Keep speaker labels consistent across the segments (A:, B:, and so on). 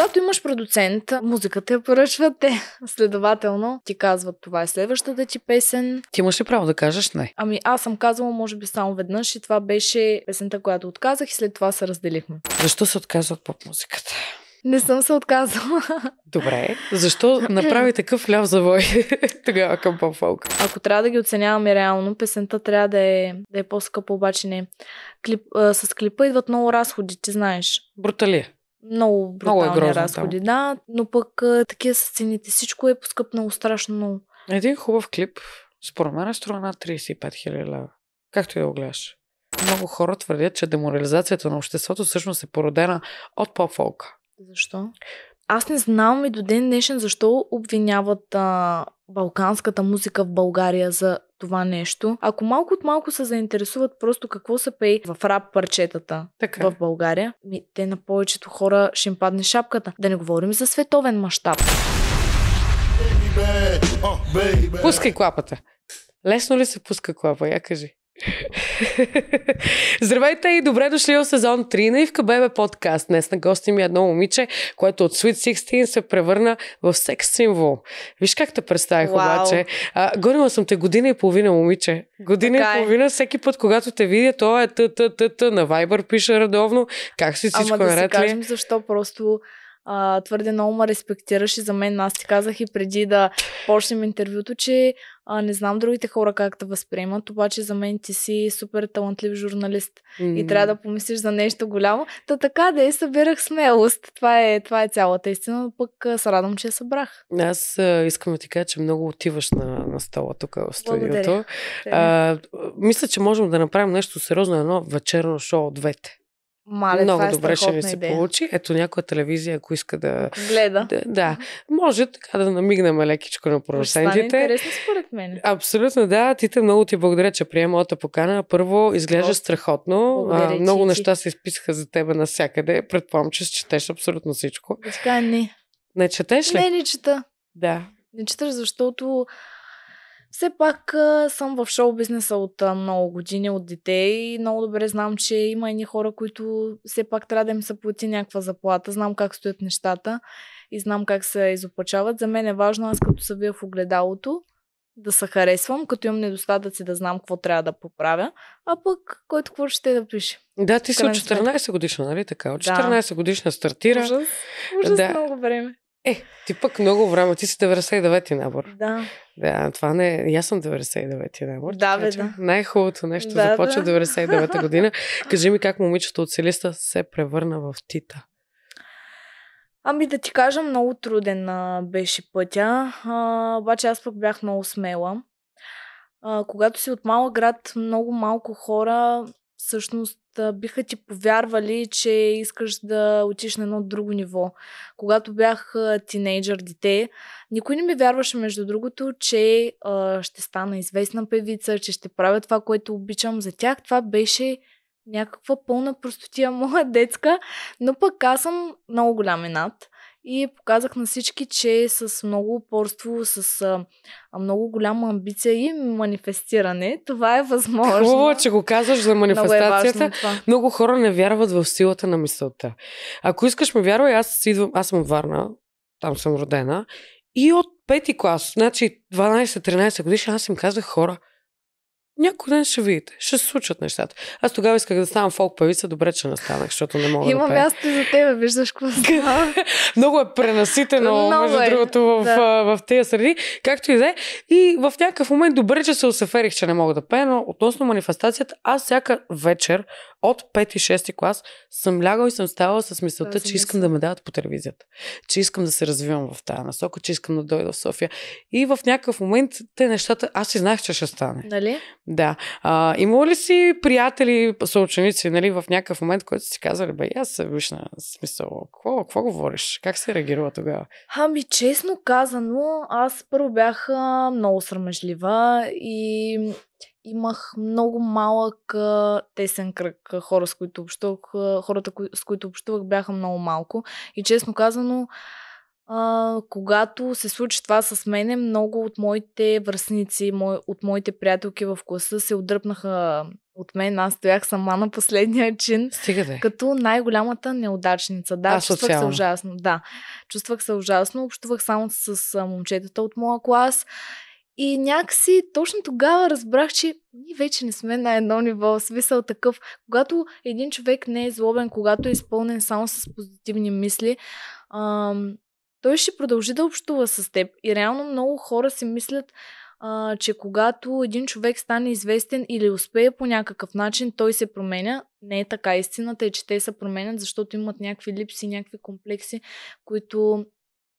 A: Когато имаш продуцент, музиката я поръчват те. Следователно, ти казват това е следващата ти песен.
B: Ти имаш ли право да кажеш не?
A: Ами аз съм казвала, може би само веднъж и това беше песента, която отказах и след това се разделихме.
B: Защо се отказва от поп музиката?
A: Не съм се отказала.
B: Добре. Защо направи такъв ляв завой тогава към поп фолк?
A: Ако трябва да ги оценяваме реално, песента трябва да е, да е по-скъпа, обаче не. Клип, а, с клипа идват много разходи, ти знаеш.
B: Бруталия.
A: Много брутални
B: Много е грозно
A: разходи, да. Но пък а, такива са цените. Всичко е поскъпнало страшно много.
B: Един хубав клип, според мен, струва над 35 хиляди лева. Както и да го гледаш. Много хора твърдят, че деморализацията на обществото всъщност е породена от поп-фолка.
A: Защо? Аз не знам и до ден днешен защо обвиняват а, балканската музика в България за това нещо. Ако малко от малко се заинтересуват просто какво се пее в рап парчетата
B: Така.
A: в България, ми, те на повечето хора ще им падне шапката. Да не говорим за световен мащаб.
B: Пускай клапата. Лесно ли се пуска клапа? Я кажи. Здравейте и добре дошли в сезон 3 на Ивка Бебе подкаст. Днес на гости ми е едно момиче, което от Sweet 16 се превърна в секс символ. Виж как те представих
A: Вау.
B: обаче. А, гонила съм те година и половина, момиче. Година
A: Така
B: и
A: е.
B: половина, всеки път, когато те видя, то е т т т т на Viber пише редовно. Как си всичко
A: Ама да си
B: наред
A: кажем защо просто а, твърде много ме респектираш и за мен, аз ти казах и преди да почнем интервюто, че а, не знам другите хора как те възприемат, обаче за мен ти си супер талантлив журналист и трябва да помислиш за нещо голямо. Та така да е, събирах смелост. Това е, това е цялата истина, но пък се радвам, че я събрах.
B: Аз а, искам да ти кажа, че много отиваш на, на стола тук в студиото.
A: Благодаря.
B: А, мисля, че можем да направим нещо сериозно, едно вечерно шоу от двете.
A: Мале,
B: много
A: това е
B: добре ще ви се
A: идея.
B: получи. Ето някоя телевизия, ако иска да...
A: Гледа.
B: Да, да. може така да намигнем лекичко на
A: Ще стане
B: продуцентите.
A: интересно според мен.
B: Абсолютно, да. Тите много ти благодаря, че приема моята покана. Първо, изглежда страхотно.
A: Благодаря
B: А, много
A: ти.
B: неща се изписаха за тебе навсякъде. Предполагам, че четеш абсолютно всичко.
A: Кажа, не.
B: Не четеш ли?
A: Не, не чета.
B: Да.
A: Не четаш, защото все пак а, съм в шоу бизнеса от а, много години, от дете и много добре знам, че има едни хора, които все пак трябва да им се плати някаква заплата. Знам как стоят нещата и знам как се изопачават. За мен е важно аз като се вия в огледалото да се харесвам, като имам недостатъци да знам какво трябва да поправя, а пък който какво ще да пише.
B: Да, ти си от
A: крайна сметка.
B: 14 годишна, нали така? От
A: Да.
B: 14 годишна стартира.
A: Ужас, ужас
B: Да.
A: много време.
B: Е, ти пък много време. Ти си 99-ти набор.
A: Да.
B: Да, това не е... Аз съм 99-ти набор.
A: Да, бе, да.
B: Най-хубавото нещо
A: Да,
B: започва
A: да.
B: 99-та година. Кажи ми как момичето от Селиста се превърна в Тита.
A: Ами да ти кажа, много труден а, беше пътя, а, обаче аз пък бях много смела. А, когато си от малък град, много малко хора всъщност биха ти повярвали, че искаш да отиш на едно друго ниво. Когато бях тинейджър, дете, никой не ми вярваше, между другото, че а, ще стана известна певица, че ще правя това, което обичам. За тях това беше някаква пълна простотия моя детска, но пък аз съм много голям енат и показах на всички, че с много упорство, с а, много голяма амбиция и манифестиране, това е възможно.
B: Хубаво, е, че го казваш за
A: Много е
B: манифестацията.
A: важно.
B: Много хора не вярват в силата на мисълта. Ако искаш ме вярвай, аз, идвам, аз съм Варна, там съм родена, и от пети клас, значи 12-13 годишна, аз им казах хора, някой ден ще видите, ще се случат нещата. Аз тогава исках да ставам фолк певица, добре, че не станах, защото не мога
A: Има
B: да пея.
A: място и за тебе, виждаш какво става.
B: Много е пренаситено,
A: Много
B: между
A: е,
B: другото, в,
A: да.
B: в, в тези среди. Както и да е. И в някакъв момент добре, че се усеферих, че не мога да пея, но относно манифестацията, аз всяка вечер от 5-6 клас съм лягал и съм ставала с мисълта, че искам да ме дават по телевизията. Че искам да се развивам в тази насока, че искам да дойда в София. И в някакъв момент те нещата, аз си знаех, че ще стане.
A: Нали?
B: Да. А, имало ли си приятели, съученици, нали, в някакъв момент, който си казали, бе, аз се виж на смисъл, какво, какво говориш? Как се реагирала тогава?
A: Ами, честно казано, аз първо бях много срамежлива и имах много малък тесен кръг хора, с които общувах. Хората, с които общувах, бяха много малко. И честно казано, а, когато се случи това с мене, много от моите връзници, мой, от моите приятелки в класа се отдръпнаха от мен. Аз стоях сама на последния чин.
B: Стига да е.
A: Като най-голямата неудачница. Да,
B: А,
A: чувствах се
B: социално.
A: ужасно. Да, чувствах се ужасно. Общувах само с момчетата от моя клас. И някакси точно тогава разбрах, че ние вече не сме на едно ниво. Смисъл такъв. Когато един човек не е злобен, когато е изпълнен само с позитивни мисли, ам, той ще продължи да общува с теб. И реално много хора си мислят, а, че когато един човек стане известен или успее по някакъв начин, той се променя. Не е така. Истината е, че те се променят, защото имат някакви липси, някакви комплекси, които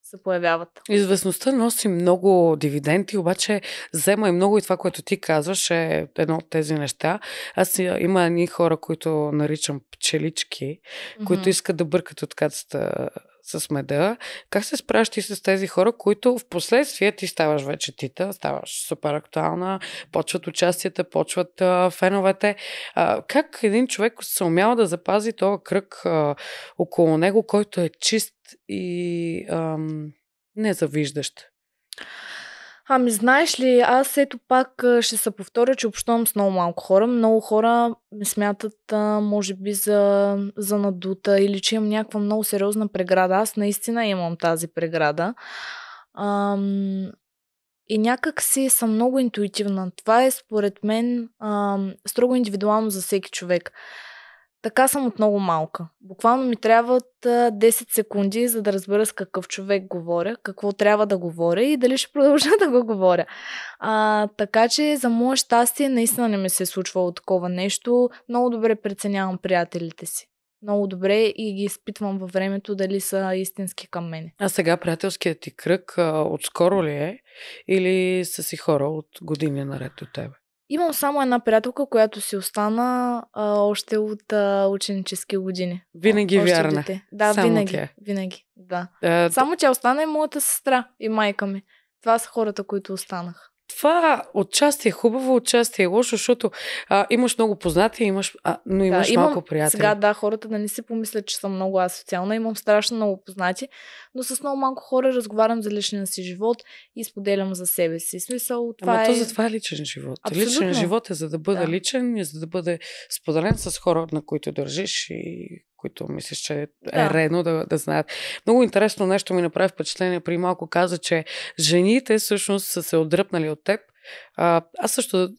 A: се появяват.
B: Известността носи много дивиденти, обаче взема и много и това, което ти казваш е едно от тези неща. Аз има едни хора, които наричам пчелички, които
A: Мгм.
B: искат да бъркат от кацата с меда. Как се справяш ти с тези хора, които в последствие ти ставаш вече тита, ставаш супер актуална, почват участията, почват а, феновете. А, как един човек се умява да запази този кръг а, около него, който е чист и ам, незавиждащ?
A: Ами знаеш ли, аз ето пак ще се повторя, че общувам с много малко хора. Много хора ме смятат, а, може би, за, за надута или че имам някаква много сериозна преграда. Аз наистина имам тази преграда. Ам, и някак си съм много интуитивна. Това е според мен ам, строго индивидуално за всеки човек. Така съм от много малка. Буквално ми трябват а, 10 секунди, за да разбера с какъв човек говоря, какво трябва да говоря и дали ще продължа да го говоря. А, така че за мое щастие наистина не ми се е случвало такова нещо. Много добре преценявам приятелите си. Много добре и ги изпитвам във времето дали са истински към мене.
B: А сега приятелският ти кръг а, отскоро ли е или са си хора от години наред от тебе?
A: Имам само една приятелка, която си остана а, още от а, ученически години.
B: Винаги
A: Още
B: вярна.
A: дете. Да,
B: Само
A: винаги.
B: тя.
A: Винаги, да.
B: А,
A: Само тя остана и моята сестра и майка ми. Това са хората, които останаха.
B: Това отчасти е хубаво, отчасти е лошо, защото а, имаш много познати, имаш, а, но имаш
A: да, имам,
B: малко приятели.
A: Сега да, хората да не си помислят, че съм много асоциална. Имам страшно много познати, но с много малко хора разговарям за личния си живот и споделям за себе си. Смисъл, това
B: Ама
A: е...
B: то за това е личен живот. Личен
A: Абсолютно.
B: живот е за да бъде
A: Да.
B: личен и за да бъде споделен с хора, на които държиш и които мислиш, че е
A: Да.
B: редно да, да знаят. Много интересно нещо ми направи впечатление. При малко каза, че жените всъщност са се отдръпнали от теб. А, аз също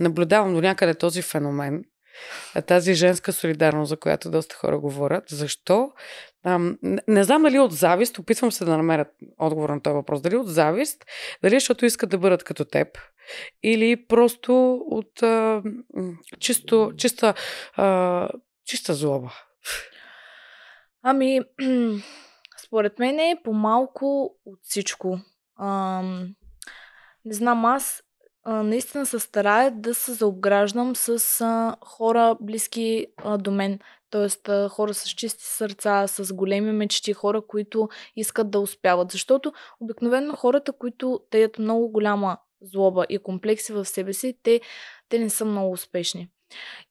B: наблюдавам до някъде този феномен. Тази женска солидарност, за която доста хора говорят. Защо? Ам, не, знам дали от завист, опитвам се да намеря отговор на този въпрос. Дали от завист, дали защото искат да бъдат като теб, или просто от а, чисто, чиста, а, чиста злоба.
A: Ами, според мен е по-малко от всичко. Ам, не знам, аз а, наистина се старая да се заобграждам с а, хора близки а, до мен. Тоест а, хора с чисти сърца, с големи мечти, хора, които искат да успяват. Защото обикновено хората, които таят много голяма злоба и комплекси в себе си, те, те не са много успешни.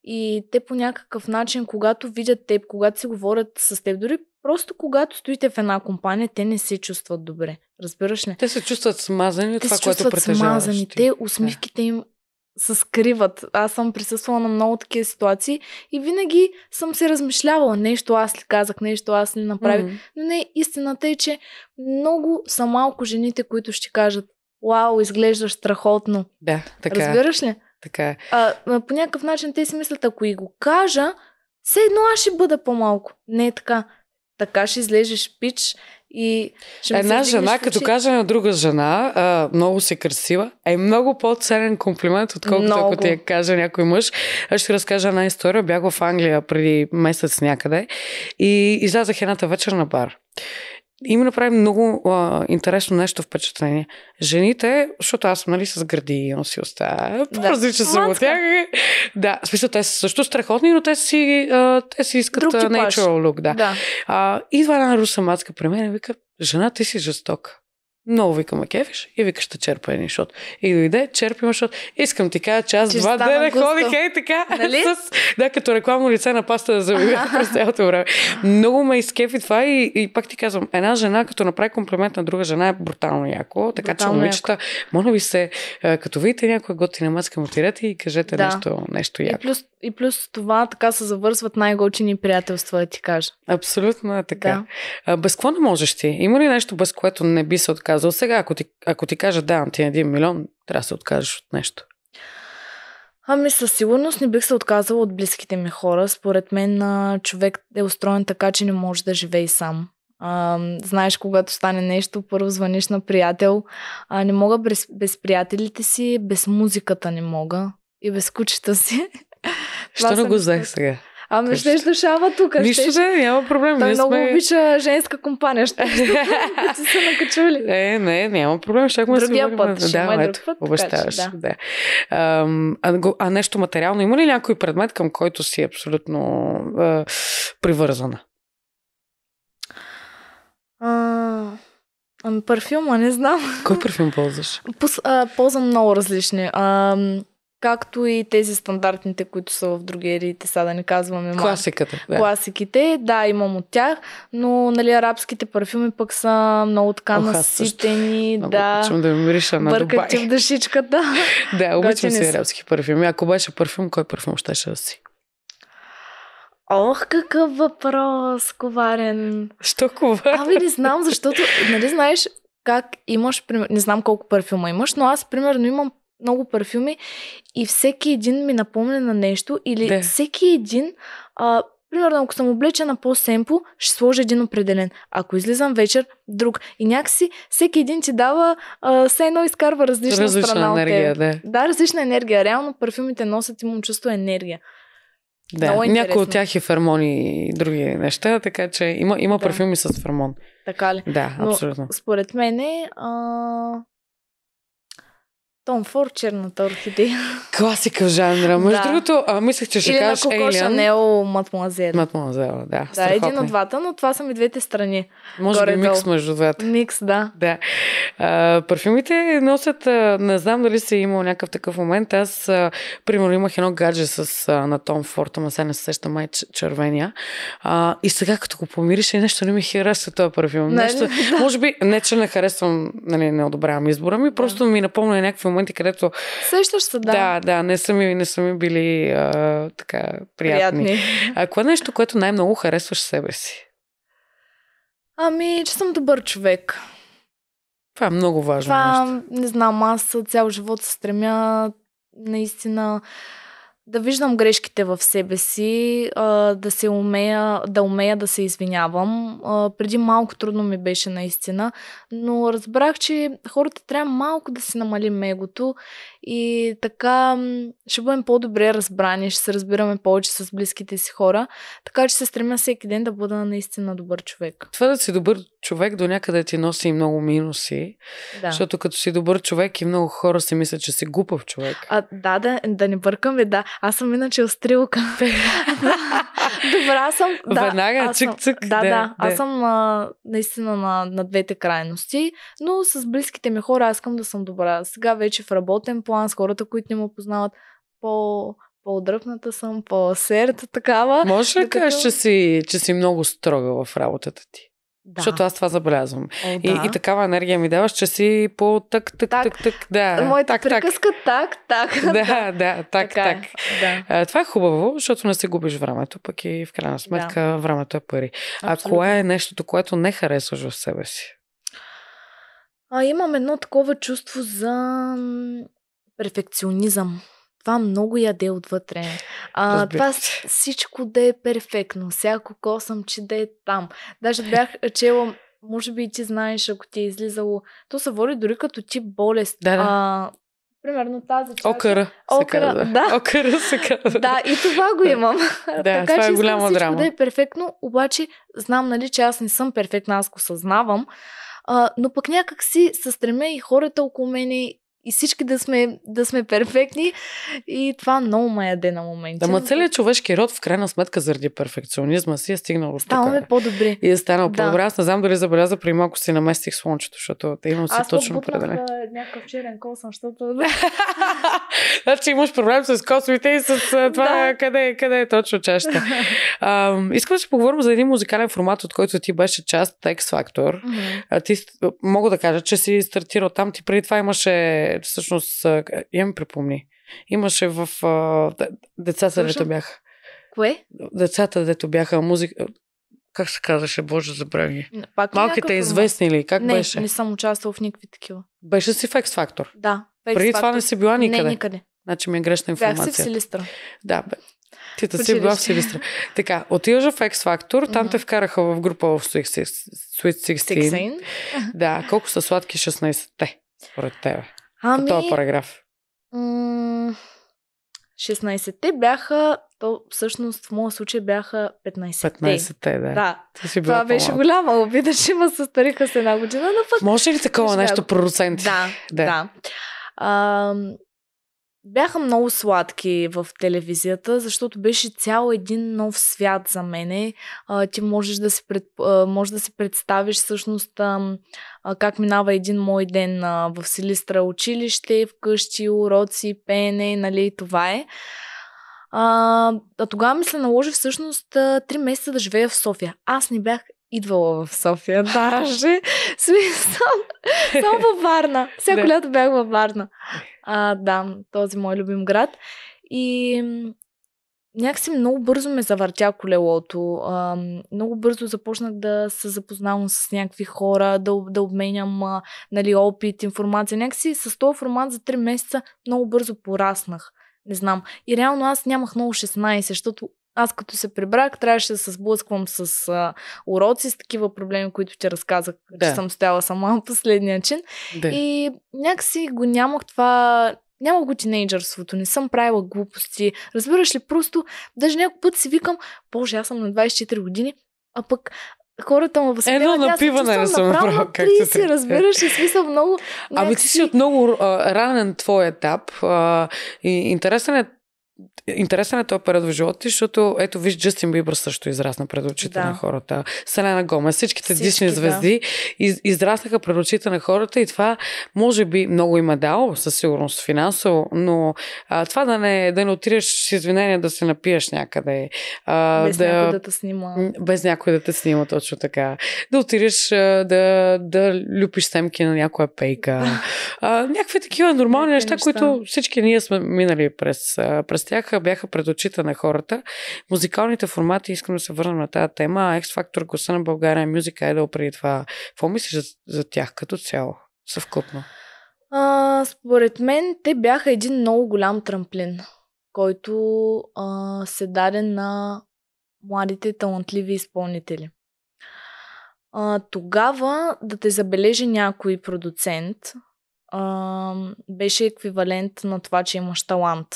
A: И те по някакъв начин, когато видят теб, когато си говорят с теб, дори просто когато стоите в една компания, те не се чувстват добре. Разбираш ли?
B: Те се чувстват смазани от това,
A: се
B: което притежаваш.
A: смазани.
B: ти.
A: Те усмивките им се скриват. Аз съм присъствала на много такива ситуации и винаги съм се размишлявала нещо аз ли казах, нещо аз ли направих.
B: Мгм.
A: Но не, истината е, че много са малко жените, които ще кажат Вау, изглеждаш страхотно.
B: Да, така, е,
A: Разбираш ли?
B: Така е.
A: А, по някакъв начин те си мислят, ако и го кажа, все едно аз ще бъда по-малко. Не е така. Така ще излезеш пич и ще се
B: Една жена, като каже на друга жена, а, много си красива, е много по-ценен комплимент, отколкото ако
A: Много.
B: ти я каже някой мъж. Аз ще разкажа една история. Бях в Англия преди месец някъде и излязах едната вечер на бар. И ми направи много а, интересно нещо впечатление. Жените, защото аз съм нали, с гърди и носи уста, по-различен съм от тях. Да, в смисъл, те са също страхотни, но те си, а, те си искат
A: Друг
B: natural look. Да.
A: Да.
B: А, идва една руса мацка при мен и вика, жена, ти си жестока. Много вика ме кефиш и викаш ще черпа едни шот. И дойде, черпи шот. Искам ти кажа, че аз
A: Че
B: два дена
A: густо.
B: ходих ей така.
A: Нали?
B: С, да, като рекламно лице на паста да зъби през цялото време. Много ме изкефи това и, и пак ти казвам, една жена като направи комплимент на друга жена е брутално яко. Така че,
A: Брутално
B: момичета, моля ви се, като видите някоя готина маска, му отидете и кажете
A: Да.
B: нещо, нещо
A: И
B: яко.
A: плюс, и плюс това така се завързват най-голчини приятелства, да ти кажа.
B: Абсолютно е така.
A: Да.
B: А, без какво не можеш ти? Има ли нещо, без което не би се отказал? Сега, ако ти, ако ти кажа давам ти един милион, трябва да се откажеш от нещо.
A: Ами със сигурност не бих се отказала от близките ми хора. Според мен човек е устроен така, че не може да живее сам. А, знаеш, когато стане нещо, първо звъниш на приятел. А, не мога без, без приятелите си, без музиката не мога. И без кучета си.
B: Що не го взех сега?
A: Ами
B: Кажи.
A: щеш да шава тук.
B: Нищо
A: щеш-
B: да, няма проблем.
A: Той много
B: сме...
A: обича женска компания. Ще ще се накачули.
B: Не, не, няма проблем. Ще му
A: Другия път, ще
B: да, ето,
A: друг път,
B: обещаваш.
A: че
B: Да. Ам, а, а нещо материално, има ли някой предмет, към който си абсолютно а, привързана?
A: А, ами парфюма, не знам.
B: Кой парфюм ползваш?
A: Пус, а, ползвам много различни. А, както и тези стандартните, които са в другериите, сега да не казваме.
B: Класиката. Да.
A: Класиките, да, имам от тях, но нали, арабските парфюми пък са много така
B: Ох,
A: наситени,
B: Много
A: да,
B: обичам да ми мириша на
A: бъркат ти в дъшичката.
B: Да, обичам си
A: са.
B: арабски парфюми. Ако беше парфюм, кой парфюм щеше да си?
A: Ох, какъв въпрос, коварен.
B: Що кова?
A: Ами не знам, защото, нали знаеш как имаш, не знам колко парфюма имаш, но аз примерно имам много парфюми и всеки един ми напомня на нещо или
B: Да.
A: всеки един, а, примерно ако съм облечена по-семпо, ще сложа един определен. Ако излизам вечер, друг. И някакси всеки един ти дава, а, все едно изкарва различна, страна
B: Различна
A: от
B: енергия,
A: теб.
B: да.
A: Да, различна енергия. Реално парфюмите носят, имам чувство енергия.
B: Да,
A: Много
B: някои от тях е фермони и други неща, така че има, има
A: Да.
B: парфюми с фермон.
A: Така ли?
B: Да,
A: Но-
B: абсолютно.
A: Според мен а... Том Форд, черната орхидея.
B: Класика в жанра. Между
A: Да.
B: другото, а, мислех, че ще
A: Или на
B: кажеш
A: Коко
B: Alien.
A: Шанел Матмуазел.
B: Матмуазела, да.
A: Да, един от двата, но това са ми двете страни.
B: Може би
A: горе-долу.
B: микс между двата.
A: Микс, да.
B: Да. А, парфюмите носят, а, не знам дали си имал някакъв такъв момент. Аз, а, примерно, имах едно гадже с, а, на Том Форд, ама сега не се сещам май червения. А, и сега, като го помириш, и нещо не ми харесва този парфюм.
A: Нали?
B: Нещо,
A: Да.
B: може би, не че не харесвам, нали, не одобрявам избора ми, просто ми напомня някакви моменти, където
A: Сещаш се, да.
B: да, да, не, са ми, не са ми били а, така приятни.
A: Приятни.
B: А кое е нещо, което най-много харесваш себе си?
A: Ами, че съм добър човек.
B: Това е много важно
A: Това,
B: нещо.
A: не знам, аз цял живот се стремя наистина да виждам грешките в себе си, да се умея, да умея да се извинявам. Преди малко трудно ми беше наистина, но разбрах, че хората трябва малко да си намалим егото и така ще бъдем по-добре разбрани, ще се разбираме повече с близките си хора, така че се стремя всеки ден да бъда наистина добър човек.
B: Това да си добър човек до някъде ти носи и много минуси,
A: Да.
B: защото като си добър човек и много хора си мислят, че си глупав човек.
A: А, да, да, да не бъркаме, да. Аз съм иначе острилка. Добра съм. Да,
B: Веднага,
A: аз съм-
B: цик-цик,
A: Да,
B: да,
A: да. Аз съм а, наистина на, на двете крайности, но с близките ми хора аз искам да съм добра. Сега вече в работен план с хората, които не ме познават, по, по-дръпната съм, по-серта такава.
B: Можеш ли да кажеш, че си, че си много строга в работата ти?
A: Да.
B: Защото аз това забелязвам.
A: О,
B: И,
A: да.
B: и такава енергия ми даваш, че си по тък, тък,
A: Так.
B: тък, тък, да.
A: Моята
B: так, так.
A: приказка так, так.
B: Да, да, так,
A: Така е.
B: так.
A: Да.
B: А, това е хубаво, защото не си губиш времето, пък и в крайна сметка времето е пари. А
A: Абсолютно.
B: кое е нещото, което не харесваш в себе си?
A: А, имам едно такова чувство за перфекционизъм. Това много яде отвътре. А,
B: Разбира
A: това всичко да е перфектно. Всяко косъм, че да е там. Даже бях чела, може би ти знаеш, ако ти е излизало. То се води дори като ти болест.
B: Да, да.
A: А, примерно тази чаша.
B: Окъра.
A: Окъра,
B: казва.
A: да.
B: Окъра се казва.
A: Да, и това го имам. така
B: това е
A: че искам
B: голяма
A: всичко
B: драма.
A: да е перфектно, обаче знам, нали, че аз не съм перфектна, аз го съзнавам. А, но пък някак си се стремя и хората около мене и всички да сме, да сме перфектни. И това много ме яде на моменти.
B: Да, ма целият човешки род в крайна сметка заради перфекционизма си е стигнал до
A: Ставаме по-добри.
B: И е станал да. по-добре. Аз не знам дали забеляза, при малко си наместих слънчето, защото имам си
A: Аз
B: точно
A: определен. Аз някакъв черен косъм, защото...
B: значи имаш проблем с косовите и с това да. къде, къде е точно чашата. искам да си поговорим за един музикален формат, от който ти беше част, X Factor. Mm-hmm. Ти, мога да кажа, че си стартирал там. Ти преди това имаше, всъщност, имам припомни. Имаше в децата, дето бяха.
A: Кое?
B: Децата, дето бяха музика. Как се казваше, Боже, забрави.
A: Пак
B: Малките известни ли? Как
A: не,
B: беше?
A: Не съм участвал в никакви такива.
B: Беше си в X Factor?
A: Да.
B: Преди това не си била никъде?
A: Не, никъде.
B: Значи ми е грешна информация.
A: Бях си в Силистра.
B: Да, бе. Ти да си била в Силистра. така, отиваш в X Factor, там mm-hmm. те вкараха в група в Sweet 16. да, колко са сладки 16-те, според тебе? Ами... По този параграф.
A: М- 16-те бяха, то всъщност в моя случай бяха 15-те.
B: 15-те, да.
A: Да. Това по-малко. беше голяма обида, че ма състариха с една година, но пък...
B: Може ли такова нещо продуцент?
A: Да, да. да. А, бяха много сладки в телевизията, защото беше цял един нов свят за мене. А, ти можеш да си, пред, а, можеш да си представиш всъщност а, а, как минава един мой ден а, в Силистра училище, вкъщи, уроци, пеене, нали, това е. А, а тогава ми се наложи всъщност три месеца да живея в София. Аз не бях идвала в София даже. Смисъл, само във Варна. Всяко лято бях във Варна. А, да, този мой любим град. И някакси много бързо ме завъртя колелото. А, много бързо започнах да се запознавам с някакви хора, да, да обменям а, нали, опит, информация. Някакси с този формат за 3 месеца много бързо пораснах. Не знам. И реално аз нямах много 16, защото аз като се прибрах, трябваше да се сблъсквам с а, уроци, с такива проблеми, които ти разказах, да. че съм стояла сама последния чин. Да. И някакси го нямах това няма го тинейджърството, не съм правила глупости. Разбираш ли, просто даже някой път си викам, боже, аз съм на 24 години, а пък хората му възприемат.
B: Едно напиване не съм направила.
A: Как си, разбираш ли, смисъл много...
B: Ами ти си от много а, ранен твой етап. А, и интересен е Интересен е този период в живота ти, защото ето виж Джастин Бибър също израсна пред очите да. на хората. Селена Гоме, всичките Всички, дисни звезди да. из, израснаха пред очите на хората и това може би много има дало, със сигурност финансово, но а, това да не, да не отидеш с извинение да се напиеш някъде.
A: А, без да, някой да те снима.
B: Без някой да те снима, точно така. Да отидеш да, да люпиш семки на някоя пейка. а, някакви такива нормални неща, неща, които всички ние сме минали през, през тях бяха пред очите на хората. Музикалните формати, искам да се върна на тази тема, X Factor, Гласа на България, Music Idol преди това. Какво мислиш за, за тях като цяло? Съвкупно.
A: А, според мен те бяха един много голям трамплин, който а, се даде на младите талантливи изпълнители. А, тогава да те забележи някой продуцент а, беше еквивалент на това, че имаш талант.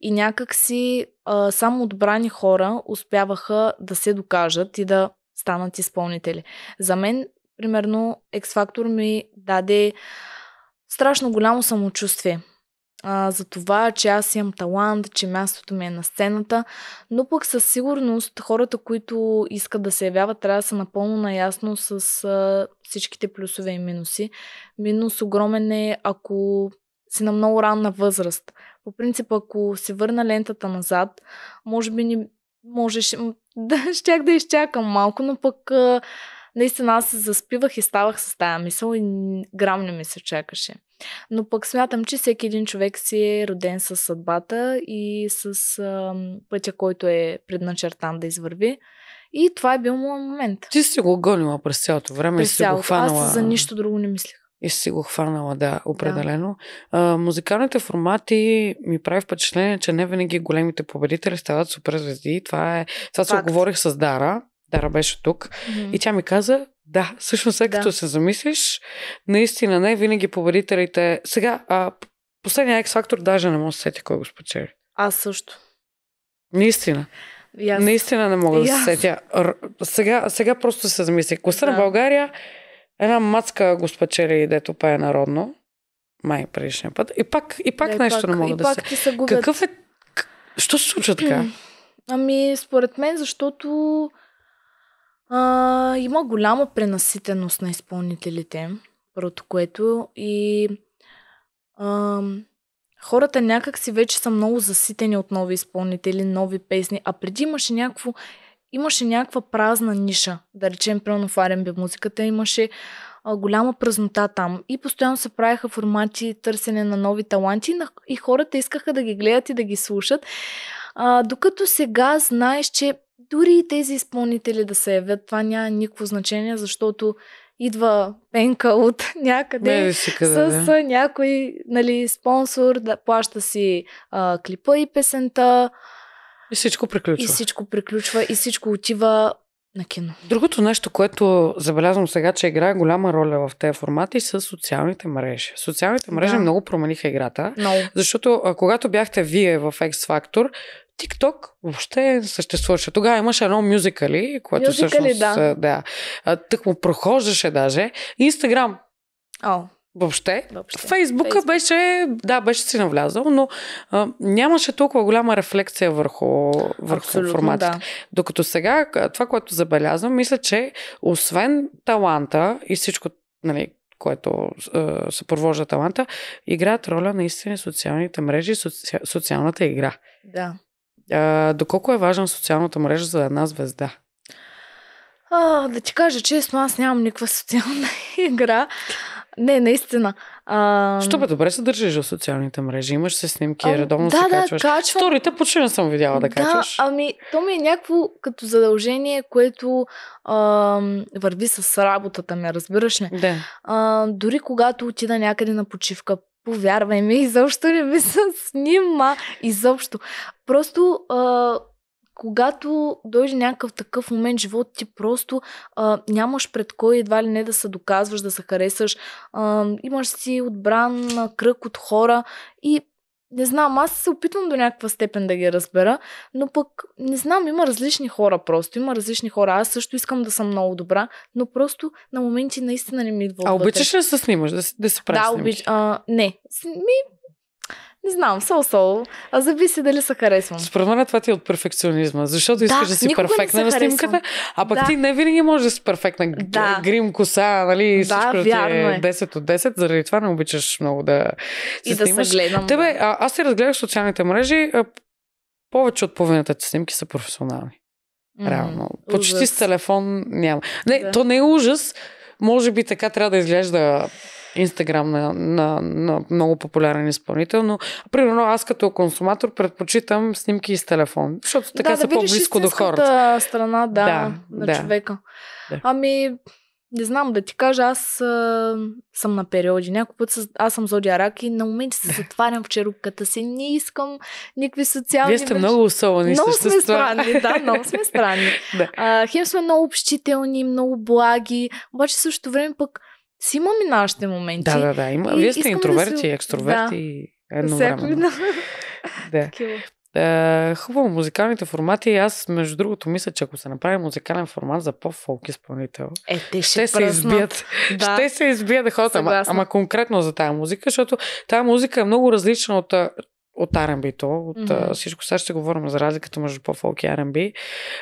A: И някак си а, само отбрани хора успяваха да се докажат и да станат изпълнители. За мен, примерно, X Factor ми даде страшно голямо самочувствие. А, за това, че аз имам талант, че мястото ми е на сцената, но пък със сигурност хората, които искат да се явяват, трябва да са напълно наясно с а, всичките плюсове и минуси. Минус огромен е, ако си на много ранна възраст. По принцип, ако се върна лентата назад, може би ни можеш да щях да изчакам малко, но пък наистина аз се заспивах и ставах с тая мисъл и грам не ми се чакаше. Но пък смятам, че всеки един човек си е роден с съдбата и с а, пътя, който е предначертан да извърви. И това е бил моят момент.
B: Ти си го гонила през цялото време през и си го хванала.
A: Аз за нищо друго не мислех.
B: И си го хванала, да, определено. Да. А, музикалните формати ми прави впечатление, че не винаги големите победители стават супер звезди. Това е. Това се оговорих с Дара. Дара беше тук. Mm-hmm. И тя ми каза, да, всъщност след като да. се замислиш, наистина не винаги победителите. Сега, а, последния X-фактор даже не мога да се сетя кой го спечели.
A: Аз също.
B: Наистина. Yes. Наистина не мога yes. да се сетя. Сега, сега просто се замислих. Коса да. на България Една мацка го спечели, дето пее народно. май предишния път. И пак, и пак
A: Да,
B: нещо
A: пак,
B: не мога да
A: пак
B: се...
A: се губят.
B: Какъв е... Що се случва така?
A: Ами, според мен, защото а, има голяма пренаситеност на изпълнителите, първото което и а, хората някак си вече са много заситени от нови изпълнители, нови песни, а преди имаше някакво имаше някаква празна ниша, да речем, примерно в R&B музиката имаше а, голяма празнота там и постоянно се правяха формати търсене на нови таланти и хората искаха да ги гледат и да ги слушат. А, докато сега знаеш, че дори и тези изпълнители да се явят, това няма никакво значение, защото идва пенка от някъде
B: Не, къде,
A: с
B: да.
A: някой нали, спонсор, да плаща си а, клипа и песента
B: И всичко приключва.
A: и всичко приключва и всичко отива на кино.
B: Другото нещо, което забелязвам сега, че играе голяма роля в тези формати, са социалните мрежи. Социалните мрежи
A: Да.
B: много промениха играта,
A: Много.
B: защото а, когато бяхте вие в X Factor, TikTok въобще не съществуваше. Тогава имаше едно мюзикали, което
A: Мюзикали,
B: всъщност
A: да.
B: да, тък му прохождаше даже. Инстаграм
A: О,
B: въобще.
A: въобще.
B: Фейсбука
A: Фейсбук.
B: беше, да, беше си навлязал, но а, нямаше толкова голяма рефлексия върху, върху
A: Абсолютно,
B: форматите.
A: да.
B: Докато сега, това, което забелязвам, мисля, че освен таланта и всичко, нали, което е, съпровожда таланта, играят роля наистина социалните мрежи и соци... социалната игра.
A: да.
B: А, доколко е важна социалната мрежа за една звезда?
A: А, да ти кажа честно, аз нямам никаква социална игра. Не, наистина. А,
B: Що бе, добре се държиш в социалните мрежи? Имаш се снимки,
A: а,
B: редовно
A: да,
B: се
A: да,
B: качваш.
A: качвам.
B: Сторите почти не съм видяла да,
A: да,
B: качваш.
A: ами, то ми е някакво като задължение, което а, върви с работата ми, разбираш ли?
B: Да.
A: А, дори когато отида някъде на почивка, повярвай ми, изобщо не ми се снима. Изобщо. Просто а, когато дойде някакъв такъв момент в живота ти, просто а, нямаш пред кой едва ли не да се доказваш, да се харесаш. А, имаш си отбран кръг от хора и не знам, аз се опитвам до някаква степен да ги разбера, но пък не знам, има различни хора просто. Има различни хора. Аз също искам да съм много добра, но просто на моменти наистина не ми идва
B: А обичаш ли да се снимаш, да, да се правиш
A: Да, обич... А, не. Ми, не знам, сол-сол. А зависи дали се харесвам.
B: Според мен това ти е от перфекционизма, защото искаш да, си перфектна на снимката, а пък
A: Да.
B: ти не винаги можеш да си перфектна.
A: Да.
B: Грим, коса, нали,
A: Да,
B: всичко да ти е
A: е.
B: 10 от 10, заради това не обичаш много да се
A: И да
B: снимаш.
A: се гледам.
B: Тебе, а, аз си разгледах социалните мрежи, а, повече от половината ти снимки са професионални. Реално. Почти с
A: ужас.
B: телефон няма. Не,
A: Да.
B: то не е ужас. Може би така трябва да изглежда Инстаграм на, на, на много популярен изпълнител, но примерно аз като консуматор предпочитам снимки с телефон, защото така
A: да,
B: са
A: да
B: по-близко до хората.
A: страна, да,
B: Да,
A: на
B: да.
A: човека.
B: Да.
A: Ами, не знам да ти кажа, аз а, съм на периоди. Някой път с, аз съм зодия рак и на моменти се затварям в черупката си. Не искам никакви социални
B: Вие сте
A: мрежи.
B: много особени
A: Много сме странни, да, много сме странни.
B: Да.
A: а, хем сме много общителни, много благи, обаче в същото време пък си имаме нашите моменти.
B: Да, да, да. Има.
A: И
B: Вие сте
A: искам да
B: интроверти,
A: се-
B: екстроверти
A: Да.
B: и едновременно. Да.
A: Такива.
B: Е, хубаво, музикалните формати. Аз, между другото, мисля, че ако се направи музикален формат за по-фолк изпълнител,
A: Е, те
B: ще
A: ще,
B: се избият.
A: Да.
B: Ще се избият хората, ама, ама конкретно за тази музика, защото тази музика е много различна от, от R&B-то, от mm-hmm. всичко. Сега ще говорим за разликата между по-фолк и R&B.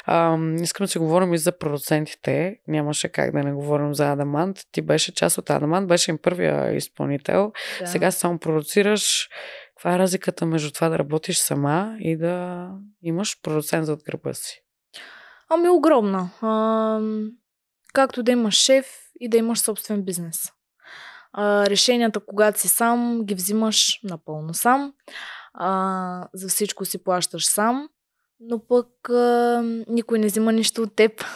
B: Ам, искам да си говорим и за продуцентите. Нямаше как да не говорим за Адамант. Ти беше част от Адамант, беше им първия изпълнител.
A: Да.
B: Сега само продуцираш. Каква е разликата между това да работиш сама и да имаш продуцент зад гърба си?
A: Ами огромна. А, както да имаш шеф и да имаш собствен бизнес. А, решенията, когато си сам, ги взимаш напълно сам. А, за всичко си плащаш сам, но пък а, никой не взима нищо от теб.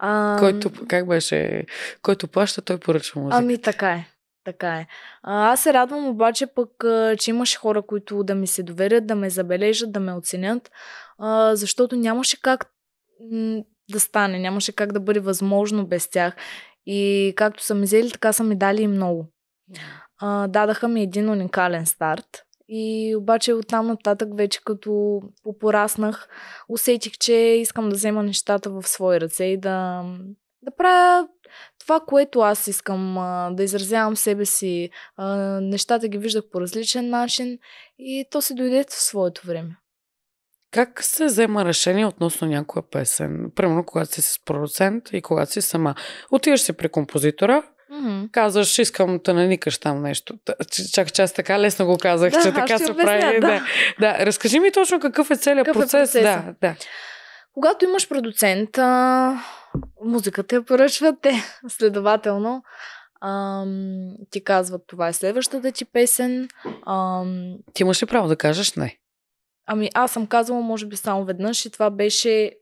A: А,
B: Който, как беше, който плаща, той поръчва музика.
A: Ами така е. Така е. А, аз се радвам обаче пък, а, че имаше хора, които да ми се доверят, да ме забележат, да ме оценят, а, защото нямаше как м, да стане, нямаше как да бъде възможно без тях. И както са ми взели, така са ми дали и много. А, дадаха ми един уникален старт. И обаче оттам нататък вече като попораснах, усетих, че искам да взема нещата в свои ръце и да, да правя това, което аз искам да изразявам себе си, нещата ги виждах по различен начин и то си дойде в своето време.
B: Как се взема решение относно някоя песен? Примерно, когато си с продуцент и когато си сама. Отиваш си при композитора,
A: Mm-hmm.
B: казваш, искам да наникаш там нещо. Чакай, че аз така лесно го казах,
A: Да,
B: че така се прави.
A: да.
B: Да. да. Разкажи ми точно какъв е целият
A: Какъв е
B: процес.
A: процесът?
B: да, да.
A: Когато имаш продуцент, а, музиката я поръчват те. Следователно, ам, ти казват това е следващата ти песен. Ам,
B: Ти имаш ли право да кажеш не?
A: ами аз съм казала, може би само веднъж и това беше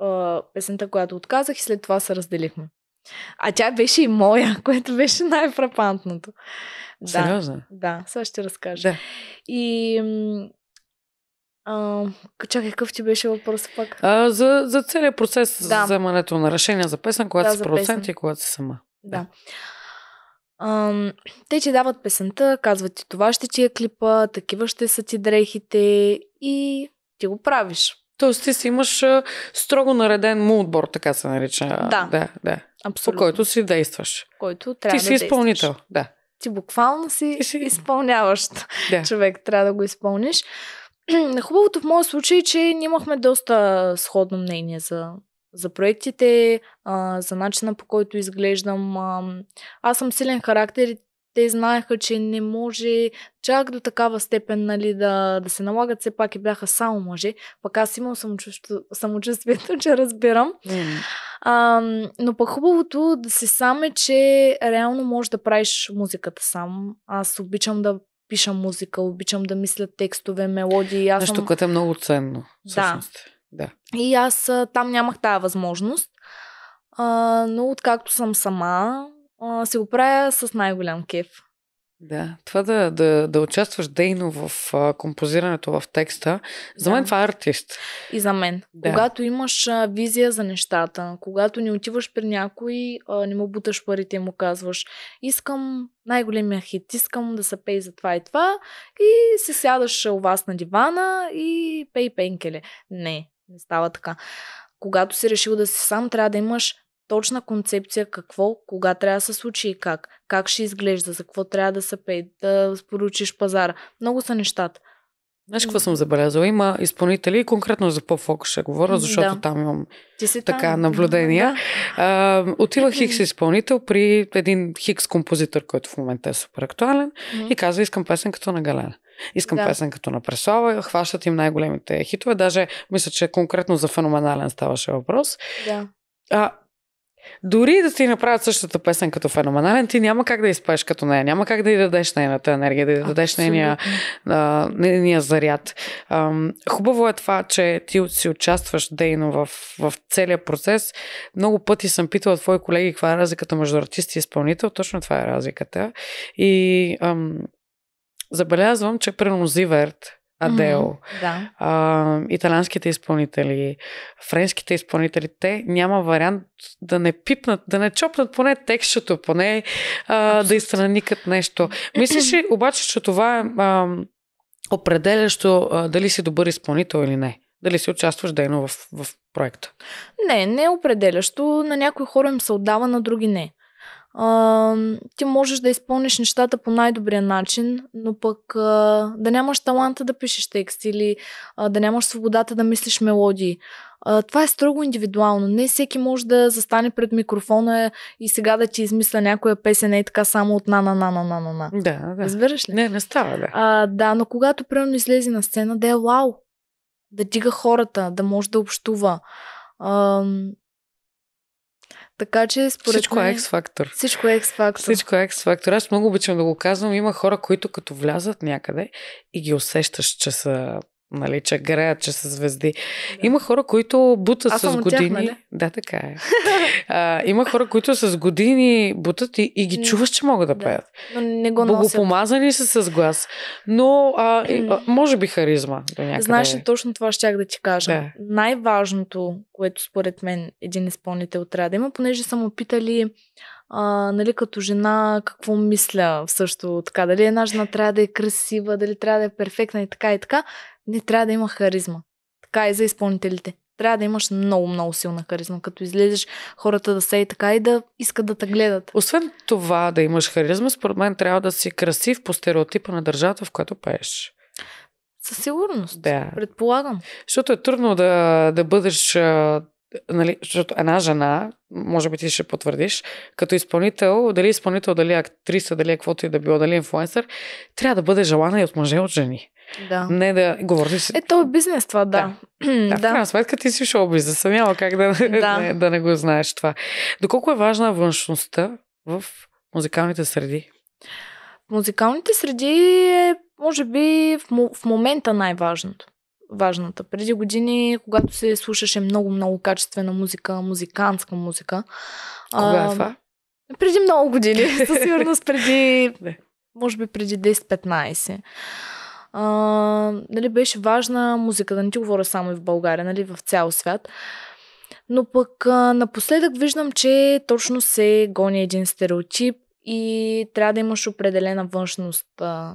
A: а, песента, която отказах и след това се разделихме. А тя беше и моя, което беше най-фрапантното. Да,
B: Сериозно?
A: да, сега ще разкажа.
B: Да.
A: И а, чакай, какъв ти беше въпрос пак?
B: А, за, за целият процес за
A: Да.
B: вземането на решение за песен, когато
A: Да,
B: си
A: за
B: продуцент и когато си сама.
A: Да. Ам, те ти дават песента, казват ти това ще ти е клипа, такива ще са ти дрехите и ти го правиш.
B: Тоест ти си имаш строго нареден мултбор, така се нарича.
A: Да.
B: да, да. По
A: Абсолютно.
B: който си действаш.
A: който трябва
B: ти си
A: да
B: изпълнител.
A: действаш.
B: Да.
A: Ти буквално си,
B: Ти си-
A: изпълняващ
B: Да.
A: човек. Трябва да го изпълниш. Хубавото в моя случай е, че ние имахме доста сходно мнение за, за проектите, а, за начина по който изглеждам. А, аз съм силен характер и те знаеха, че не може чак до такава степен нали, да, да се налагат. Все пак и бяха само мъже. Пък аз имам самочувствието, самочувствието че разбирам. А, но пък хубавото да си сам е, че реално можеш да правиш музиката сам. Аз обичам да пиша музика, обичам да мисля текстове, мелодии. Аз
B: Нещо,
A: съм...
B: което е много ценно.
A: Да.
B: Всъщност. Да.
A: И аз там нямах тази възможност. А, но откакто съм сама, а, си го правя с най-голям кеф.
B: Да, това да, да, да участваш дейно в а, композирането в текста, за мен
A: Да.
B: това е артист.
A: И за мен.
B: Да.
A: Когато имаш а, визия за нещата, когато не отиваш при някой, а, не му буташ парите и му казваш искам най-големия хит, искам да се пей за това и това и се сядаш у вас на дивана и пей пенкеле. Не, не става така. Когато си решил да си сам, трябва да имаш точна концепция какво, кога трябва да се случи и как. Как ще изглежда, за какво трябва да се пее, да поручиш пазара. Много са нещата.
B: Знаеш какво съм забелязала? Има изпълнители, конкретно за по-фокус ще говоря, защото
A: Да.
B: там имам
A: Ти си
B: Така,
A: там.
B: наблюдения.
A: Да.
B: А, отива Хикс изпълнител при един Хикс композитор, който в момента е супер актуален и казва, искам песен като на Галена. Искам
A: Да.
B: песен като на Преслава, хващат им най-големите хитове. Даже мисля, че конкретно за феноменален ставаше въпрос.
A: да.
B: А, дори да ти направят същата песен като феноменален, ти няма как да изпееш като нея. Няма как да й дадеш нейната енергия, да й дадеш нейния, а, нейния заряд. Хубаво е това, че ти си участваш дейно в, в целия процес. Много пъти съм питала твои колеги каква е разликата между артист и изпълнител. Точно това е разликата. И ам, забелязвам, че Зиверт, Адел,
A: Мгм, Да.
B: а, италианските изпълнители, френските изпълнители, те няма вариант да не пипнат, да не чопнат поне текстчето, поне а, да
A: Абсолютно.
B: изстраникат нещо. Мислиш ли обаче, че това е а, определящо а, дали си добър изпълнител или не? Дали си участваш дейно в, в проекта?
A: Не, не е определящо. На някои хора им се отдава, на други не. А, ти можеш да изпълниш нещата по най-добрия начин, но пък а, да нямаш таланта да пишеш текст или а, да нямаш свободата да мислиш мелодии. А, това е строго индивидуално. Не всеки може да застане пред микрофона и сега да ти измисля някоя песен е така само от на на на на на на на.
B: Да, да.
A: Разбираш ли?
B: Не, не става, да.
A: А, да, но когато примерно излезе на сцена, да е вау. Да дига хората, да може да общува. Ам, така че според
B: Всичко е
A: мен-
B: X-фактор.
A: Всичко е X-фактор.
B: Всичко е X-фактор. Аз много обичам да го казвам. Има хора, които като влязат някъде и ги усещаш, че са нали, че греят, че са звезди.
A: Да.
B: Има хора, които бутат
A: Аз
B: с
A: от тях,
B: години.
A: нали?
B: Да, така е. а, има хора, които с години бутат и, и ги чуваш, че могат да,
A: да.
B: пеят.
A: Но не го.
B: Богопомазани са с глас. Но, а, и, а, може би харизма до някъде.
A: Знаеш ли, точно това щях да ти кажа.
B: Да.
A: Най-важното, което според мен един изпълнител трябва да има, понеже са му питали а, нали, като жена какво мисля също така. Дали една жена трябва да е красива, дали трябва да е перфектна и така и така. Не трябва да има харизма. Така и за изпълнителите. трябва да имаш много, много силна харизма. Като излезеш, хората да са и така и да искат да те гледат.
B: Освен това да имаш харизма, според мен трябва да си красив по стереотипа на държавата, в която пееш.
A: Със сигурност.
B: Да.
A: Предполагам.
B: Защото е трудно да, да бъдеш а, нали, защото една жена, може би ти ще потвърдиш, като изпълнител, дали изпълнител, дали актриса, дали е каквото и да било, дали инфлуенсър, трябва да бъде желана и от мъже, и от жени.
A: Да.
B: Не да говориш си.
A: Е, то е бизнес това, да.
B: Да, в крайна сметка ти си шоу бизнеса, няма как да,
A: Да.
B: не, да не го знаеш това. Доколко е важна външността в музикалните среди?
A: В музикалните среди е, може би, в, му- в момента най-важното. Важната. Преди години, когато се слушаше много-много качествена музика, музикантска музика.
B: Кога
A: а,
B: е това?
A: Преди много години. Със сигурност преди, може би преди 10-15. А, нали, беше важна музика, да не ти говоря само и в България, нали, в цял свят. Но пък а, напоследък виждам, че точно се гони един стереотип и трябва да имаш определена външност, а,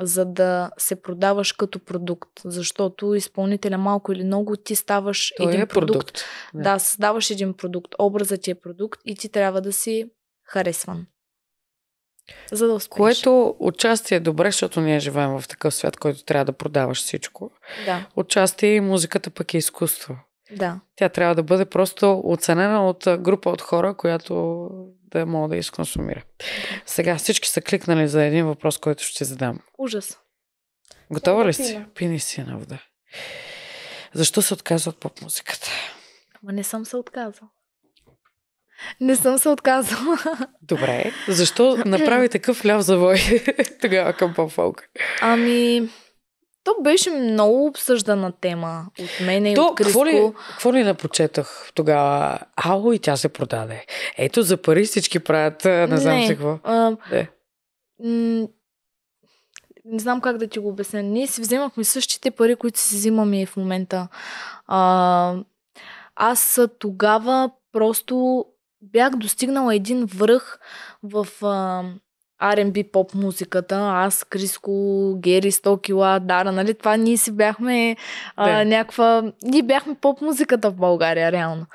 A: за да се продаваш като продукт. Защото изпълнителя малко или много ти ставаш
B: Той
A: един
B: е
A: продукт.
B: продукт. Да.
A: Да, създаваш един продукт. Образът ти е продукт и ти трябва да си харесван. За да успееш.
B: Което участие е добре, защото ние живеем в такъв свят, който трябва да продаваш всичко.
A: Да,
B: Участие и музиката пък е изкуство.
A: да.
B: Тя трябва да бъде просто оценена от група от хора, която да мога да изконсумира. Сега всички са кликнали за един въпрос, който ще задам.
A: Ужас.
B: Готова
A: Само
B: ли си?
A: пина.
B: Пини си една вода. Защо се отказва от поп музиката?
A: Ма не съм се отказала. Не съм се отказала.
B: Добре. Защо направи такъв ляв завой тогава към поп фолк?
A: Ами, то беше много обсъждана тема от мен и
B: То,
A: от Криско.
B: какво ли, какво ли не прочетах тогава? Ало и тя се продаде. Ето за пари всички правят, не знам
A: Не.
B: си какво.
A: А,
B: Да.
A: м- не знам как да ти го обясня. Ние си вземахме същите пари, които си взимаме и в момента. А, аз тогава просто бях достигнала един връх в а, R&B поп музиката. Аз, Криско, Гери, 100 кила, Дара, нали? Това ние си бяхме а,
B: Да.
A: някаква... Ние бяхме поп музиката в България, реално.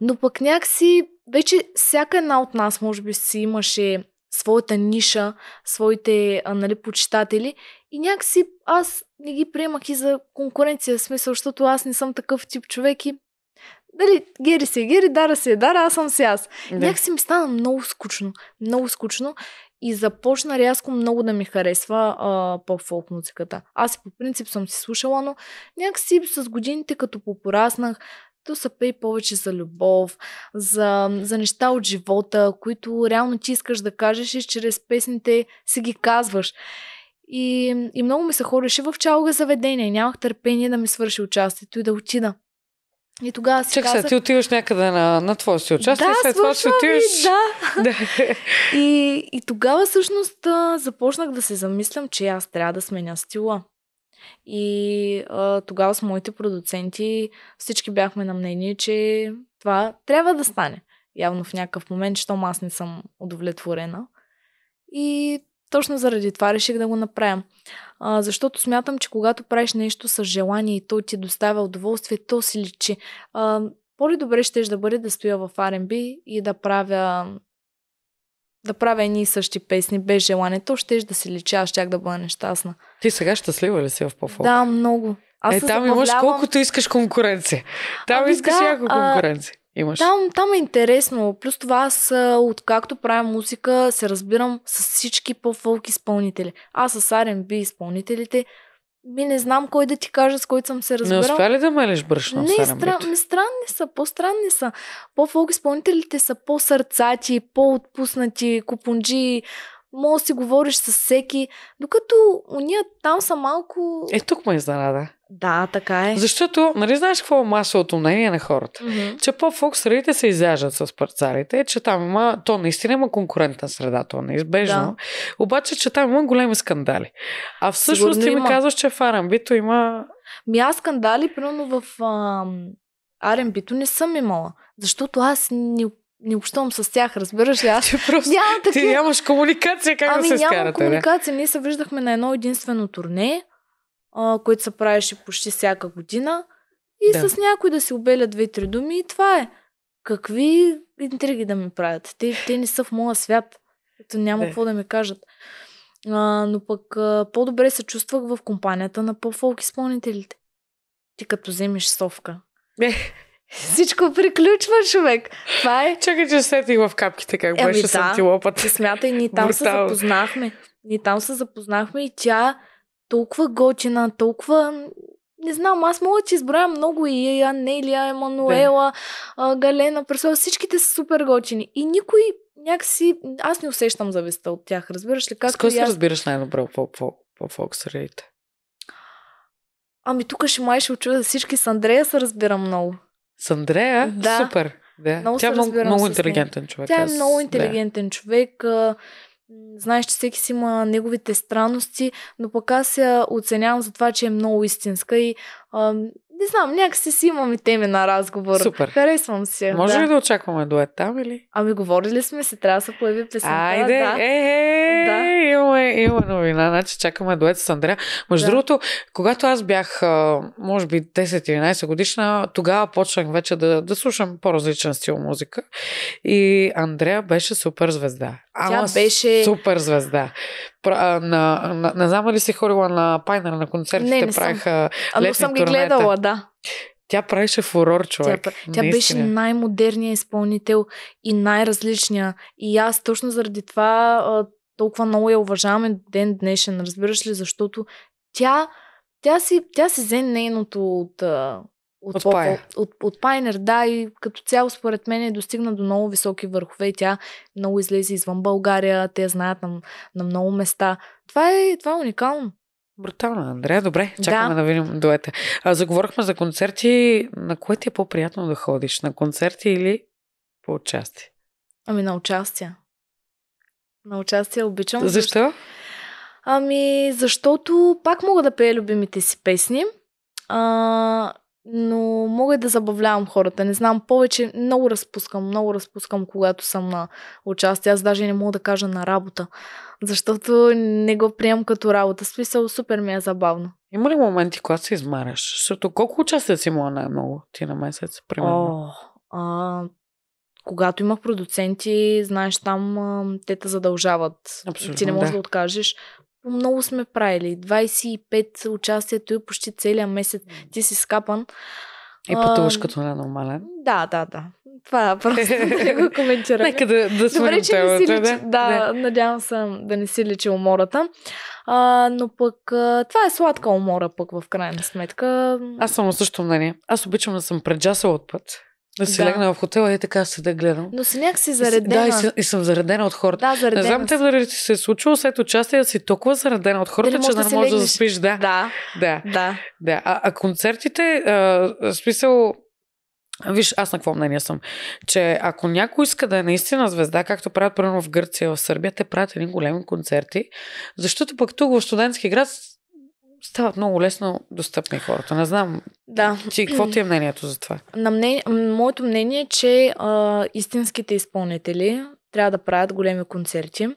A: Но пък някакси вече всяка една от нас, може би, си имаше своята ниша, своите а, нали, почитатели и някакси аз не ги приемах и за конкуренция, в смисъл, защото аз не съм такъв тип човек и дали, Гери си е Гери, Дара си е Дара, аз съм си аз.
B: Да.
A: Някакси ми стана много скучно, много скучно и започна рязко много да ми харесва а, поп-фолк музиката. Аз по принцип съм си слушала, но някакси с годините, като попораснах, то се пее повече за любов, за, за неща от живота, които реално ти искаш да кажеш и чрез песните си ги казваш. И, и много ми се хореше в чалга заведение. Нямах търпение да ми свърши участието и да отида. И тогава си
B: Чак сега,
A: казах...
B: ти отиваш някъде на, на твое си участие,
A: да,
B: след това ще
A: свършвам и
B: отиваш...
A: Да.
B: Да.
A: И, и тогава всъщност а, започнах да се замислям, че аз трябва да сменя стила. И а, тогава с моите продуценти всички бяхме на мнение, че това трябва да стане. Явно в някакъв момент, щом аз не съм удовлетворена. И точно заради това реших да го направя. А, защото смятам, че когато правиш нещо с желание и то ти доставя удоволствие, то си личи. А, по-добре ще да бъде да стоя в R&B и да правя да правя едни и същи песни без желание. То ще да си лича, аз щях да бъда нещастна.
B: Ти сега щастлива ли си в поп
A: Да, много. Аз
B: Е,
A: се
B: там имаш
A: забавлявам.
B: колкото искаш конкуренция. Там
A: Ами
B: искаш
A: да,
B: яко конкуренция. Имаш.
A: Там, там е интересно. Плюс това аз, откакто правя музика, се разбирам с всички по-фолк изпълнители. Аз с R&B изпълнителите, ми не знам кой да ти кажа, с който съм се
B: Не
A: разбирал.
B: успя ли да мелиш брашно
A: Не, стра... Ми странни са, по-странни са. По-фолк изпълнителите са по-сърцати, по-отпуснати, купунджи, може да си говориш с всеки, докато уния там са малко...
B: Е, тук ме изненада.
A: Да, така е.
B: Защото, нали знаеш какво е масовото мнение на хората?
A: Мгм.
B: Че по-фокс средите се изяждат с парцарите, че там има, то наистина има конкурентна среда, то неизбежно.
A: Да.
B: Обаче, че там има големи скандали. А всъщност
A: Сигурно
B: ти ми
A: има.
B: казваш, че в R&B-то има...
A: Ми аз скандали, примерно в ам, R&B-то не съм имала. Защото аз не, не общувам с тях, разбираш ли? Аз
B: Ти просто...
A: нямам
B: Ти
A: такива...
B: нямаш комуникация как
A: Ами
B: да се
A: нямам
B: скарате,
A: комуникация. Ние се виждахме на едно единствено турне, а, което се правеше почти всяка година. и
B: Да.
A: с някой да си обеля две-три думи и това е. Какви интриги да ми правят? Те, те не са в моя свят. Ето няма
B: Да.
A: какво да ми кажат. А, но пък а, по-добре се чувствах в компанията на по-фолк изпълнителите. Ти като вземеш совка.
B: Е.
A: Всичко приключва, човек. Това е.
B: Чакай, че сетих в капките как
A: Еми
B: беше
A: да.
B: с антилопата.
A: Ти смятай, ние там се запознахме. Ние там се запознахме и тя толкова готина, толкова... Не знам, аз мога да изброя много и Анелия, Емануела, а, Галена, Пресова. Всичките са супер готини. И никой някакси... Аз не усещам зависта от тях, разбираш ли?
B: С
A: Както
B: кой
A: и
B: се
A: аз.
B: разбираш най-добре по, по, по фоксерите?
A: Ами тук ще май ще очуда всички с Андрея се разбира много.
B: С Андрея?
A: Да.
B: Супер. Да.
A: Много
B: Тя е много, много
A: с
B: интелигентен човек.
A: Тя е
B: аз-
A: много
B: да.
A: интелигентен човек. а, м, Знаеш, че всеки си има неговите странности, но пък аз я оценявам за това, че е много истинска и а, не знам, някакси си имаме теми на разговор.
B: Супер.
A: Харесвам си. я,
B: Може
A: да.
B: ли да очакваме дует там или?
A: Ами говорили сме си, трябва да се появи песента.
B: Айде,
A: да.
B: е, е,
A: Да.
B: имаме, имаме новина. Значи чакаме дует с Андрея. Между
A: Да.
B: другото, когато аз бях, може би 10-11 годишна, тогава почнах вече да, да слушам по-различен стил музика. И Андрея беше супер звезда.
A: Тя
B: Ама
A: беше-
B: Супер звезда. На, на, не знам ли си ходила на Пайнер на концертите,
A: Не, не съм.
B: правиха
A: но
B: летни
A: съм ги
B: турнета.
A: гледала, да.
B: Тя правеше фурор,
A: Тя,
B: човек.
A: пр- тя беше най-модерният изпълнител и най-различния. И аз точно заради това а, толкова много я уважавам ден днешен, разбираш ли, защото тя, тя, си, тя си взе нейното от, от,
B: От
A: от, от Пайнер, да, и като цяло според мен е достигна до много високи върхове тя много излезе извън България, те знаят на, на много места. Това е, това е уникално.
B: Брутално, Андрея. Добре, чакаме
A: Да.
B: да, видим дуета. А, заговорихме за концерти. На кое ти е по-приятно да ходиш? На концерти или по участие?
A: Ами на участие. На участие обичам.
B: Защо?
A: Ами, защото пак мога да пея любимите си песни, а, но мога и да забавлявам хората. Не знам, повече много разпускам, много разпускам, когато съм на участие. Аз даже не мога да кажа на работа, защото не го приемам като работа. Смисъл, супер ми е забавно.
B: Има ли моменти, когато се измаряш? Защото колко участия си имала най-много ти на месец, примерно?
A: О, а, когато имах продуценти, знаеш, там те те задължават.
B: Абсолютно,
A: Ти не можеш
B: да.
A: да, откажеш. Много сме правили. 25 участието и почти целият месец. Ти си скапан.
B: И пътуваш
A: а,
B: като ненормален.
A: Да, да, да. Това просто не го коментираме.
B: Нека да, да
A: Добре, че не си личи. Да, надявам се да не си личи умората. А, но пък а, това е сладка умора пък в крайна сметка.
B: Аз съм на същото мнение. Аз обичам да съм преджасала от път. Да си
A: Да.
B: легна в хотела и така се да гледам.
A: Но си някакси
B: Да,
A: заредена.
B: и, съм, и съм заредена от хората.
A: Да,
B: Не
A: заредена.
B: знам те
A: си.
B: дали ти се е случило след участие да си толкова заредена от хората,
A: не
B: че да
A: да
B: не
A: си
B: можеш да заспиш. Да,
A: Да,
B: да,
A: да.
B: да. А, а концертите, а, смисъл, Виж, аз на какво мнение съм, че ако някой иска да е наистина звезда, както правят примерно в Гърция, в Сърбия, те правят едни големи концерти, защото пък тук в студентски град стават много лесно достъпни хората. Не знам,
A: Да.
B: ти, какво ти е мнението за това?
A: На мнение, моето мнение е, че а, истинските изпълнители трябва да правят големи концерти.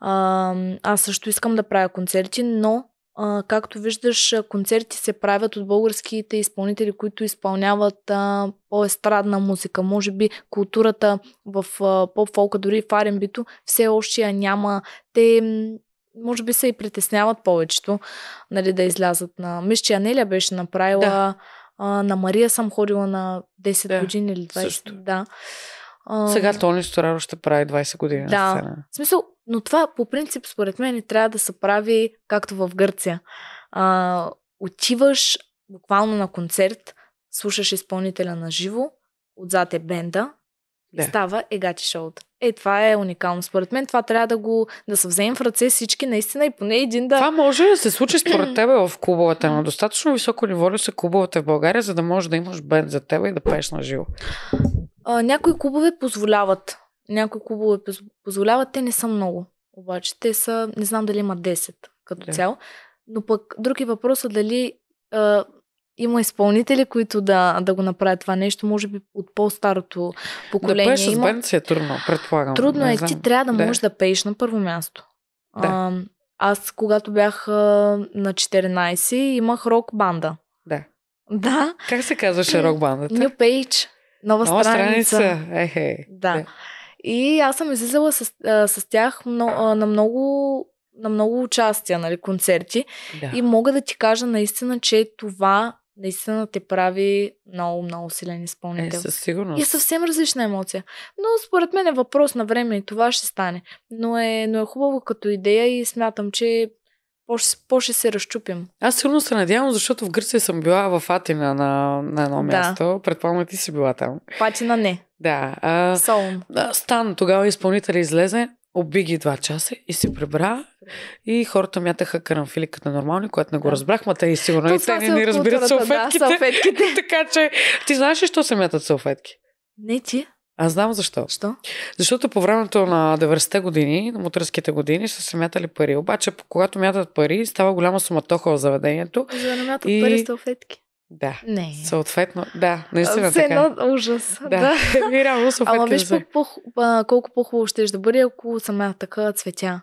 A: А, аз също искам да правя концерти, но а, както виждаш, концерти се правят от българските изпълнители, които изпълняват а, по-естрадна музика. Може би културата в а, поп-фолка, дори в R&B-то, все още я няма. Те може би се и притесняват повечето нали, да излязат на... Мисля, че Анелия беше направила
B: Да.
A: а, на Мария съм ходила на 10
B: Да,
A: години или 20.
B: също.
A: Да. А,
B: Сега Тони Стораро ще прави 20 години
A: Да.
B: на сцена.
A: В смисъл, но това по принцип според мен трябва да се прави както в Гърция. А, отиваш буквално на концерт, слушаш изпълнителя на живо, отзад е бенда,
B: Да.
A: става егати шоуто. Е, това е уникално. Според мен това трябва да го да се вземем в ръце всички наистина и поне един да...
B: Това може да се случи според тебе в клубовете. На достатъчно високо ниво ли са клубовете в България, за да можеш да имаш бенд за тебе и да пееш на живо?
A: Някои клубове позволяват. Някои клубове поз- позволяват, те не са много. Обаче те са, не знам дали има 10 като
B: Да.
A: цяло. Но пък други въпроса дали а, има изпълнители, които да, да го направят това нещо, може би от по-старото
B: Да
A: поколение.
B: пееш с бенд си е трудно, предполагам.
A: Трудно е,
B: знам.
A: ти трябва да
B: Да.
A: можеш да пееш на първо място.
B: Да.
A: А, аз, когато бях а, на 14, имах рок банда.
B: Да.
A: Да.
B: Как се казваше рок бандата?
A: New Page. Нова,
B: Нова
A: страница.
B: страница. Ехе.
A: Да. И аз съм излизала с, а, с тях много, а, на много на много участия, нали, концерти.
B: Да.
A: И мога да ти кажа наистина, че това наистина те прави много, много силен
B: Е,
A: изпълнител.
B: със
A: И е
B: сигурност.
A: съвсем различна емоция. Но според мен е въпрос на време и това ще стане. Но е, но е хубаво като идея и смятам, че по-ще, по-ще се разчупим.
B: Аз сигурно се надявам, защото в Гърция съм била в Атина на, на едно
A: Да.
B: място. Предполагам, ти си била там.
A: Патина не.
B: Да. А,
A: Солун.
B: Стан, тогава изпълнителя излезе, оби ги два часа и се прибра. И хората мятаха карамфили като нормални, което не го разбрах, ма те и сигурно
A: То
B: и те не ни
A: от
B: разбират
A: културата, да,
B: салфетките.
A: салфетките.
B: така че, ти знаеш ли, що се мятат салфетки?
A: Не ти.
B: Аз знам защо.
A: Що?
B: Защото по времето на 90-те години, на мутърските години, са се мятали пари. Обаче, когато мятат пари, става голяма суматоха в заведението.
A: За да намятат
B: И-
A: пари салфетки.
B: Да.
A: Не.
B: Съответно, да, наистина
A: Все
B: така.
A: едно ужас.
B: Да, да. Ми, реално
A: Ама виж по, по, а, колко по-хубаво ще да бъде, ако са така цветя.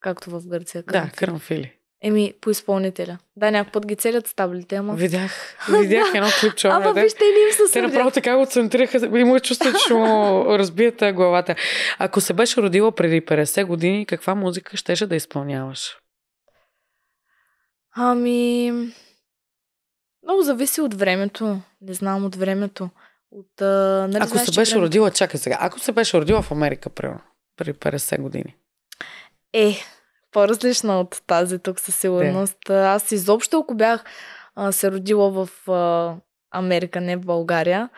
A: Както в Гърция.
B: Да,
A: карамфили.
B: карамфили.
A: Еми, по изпълнителя. Да, някой път ги целят с таблите, ама...
B: Видях, видях едно клипче.
A: Ама
B: ден.
A: вижте, не им се
B: Те направо така го центрираха. Има чувство, че му разбият главата. Ако се беше родила преди 50 години, каква музика щеше да изпълняваш?
A: Ами... Много зависи от времето. Не знам от времето. От, а, нали,
B: Ако
A: знаеш,
B: се беше
A: времето-
B: родила, чакай сега, ако се беше родила в Америка, примерно, преди 50 години.
A: Е, по-различна от тази тук със сигурност. Аз изобщо, ако бях а, се родила в а, Америка, не в България,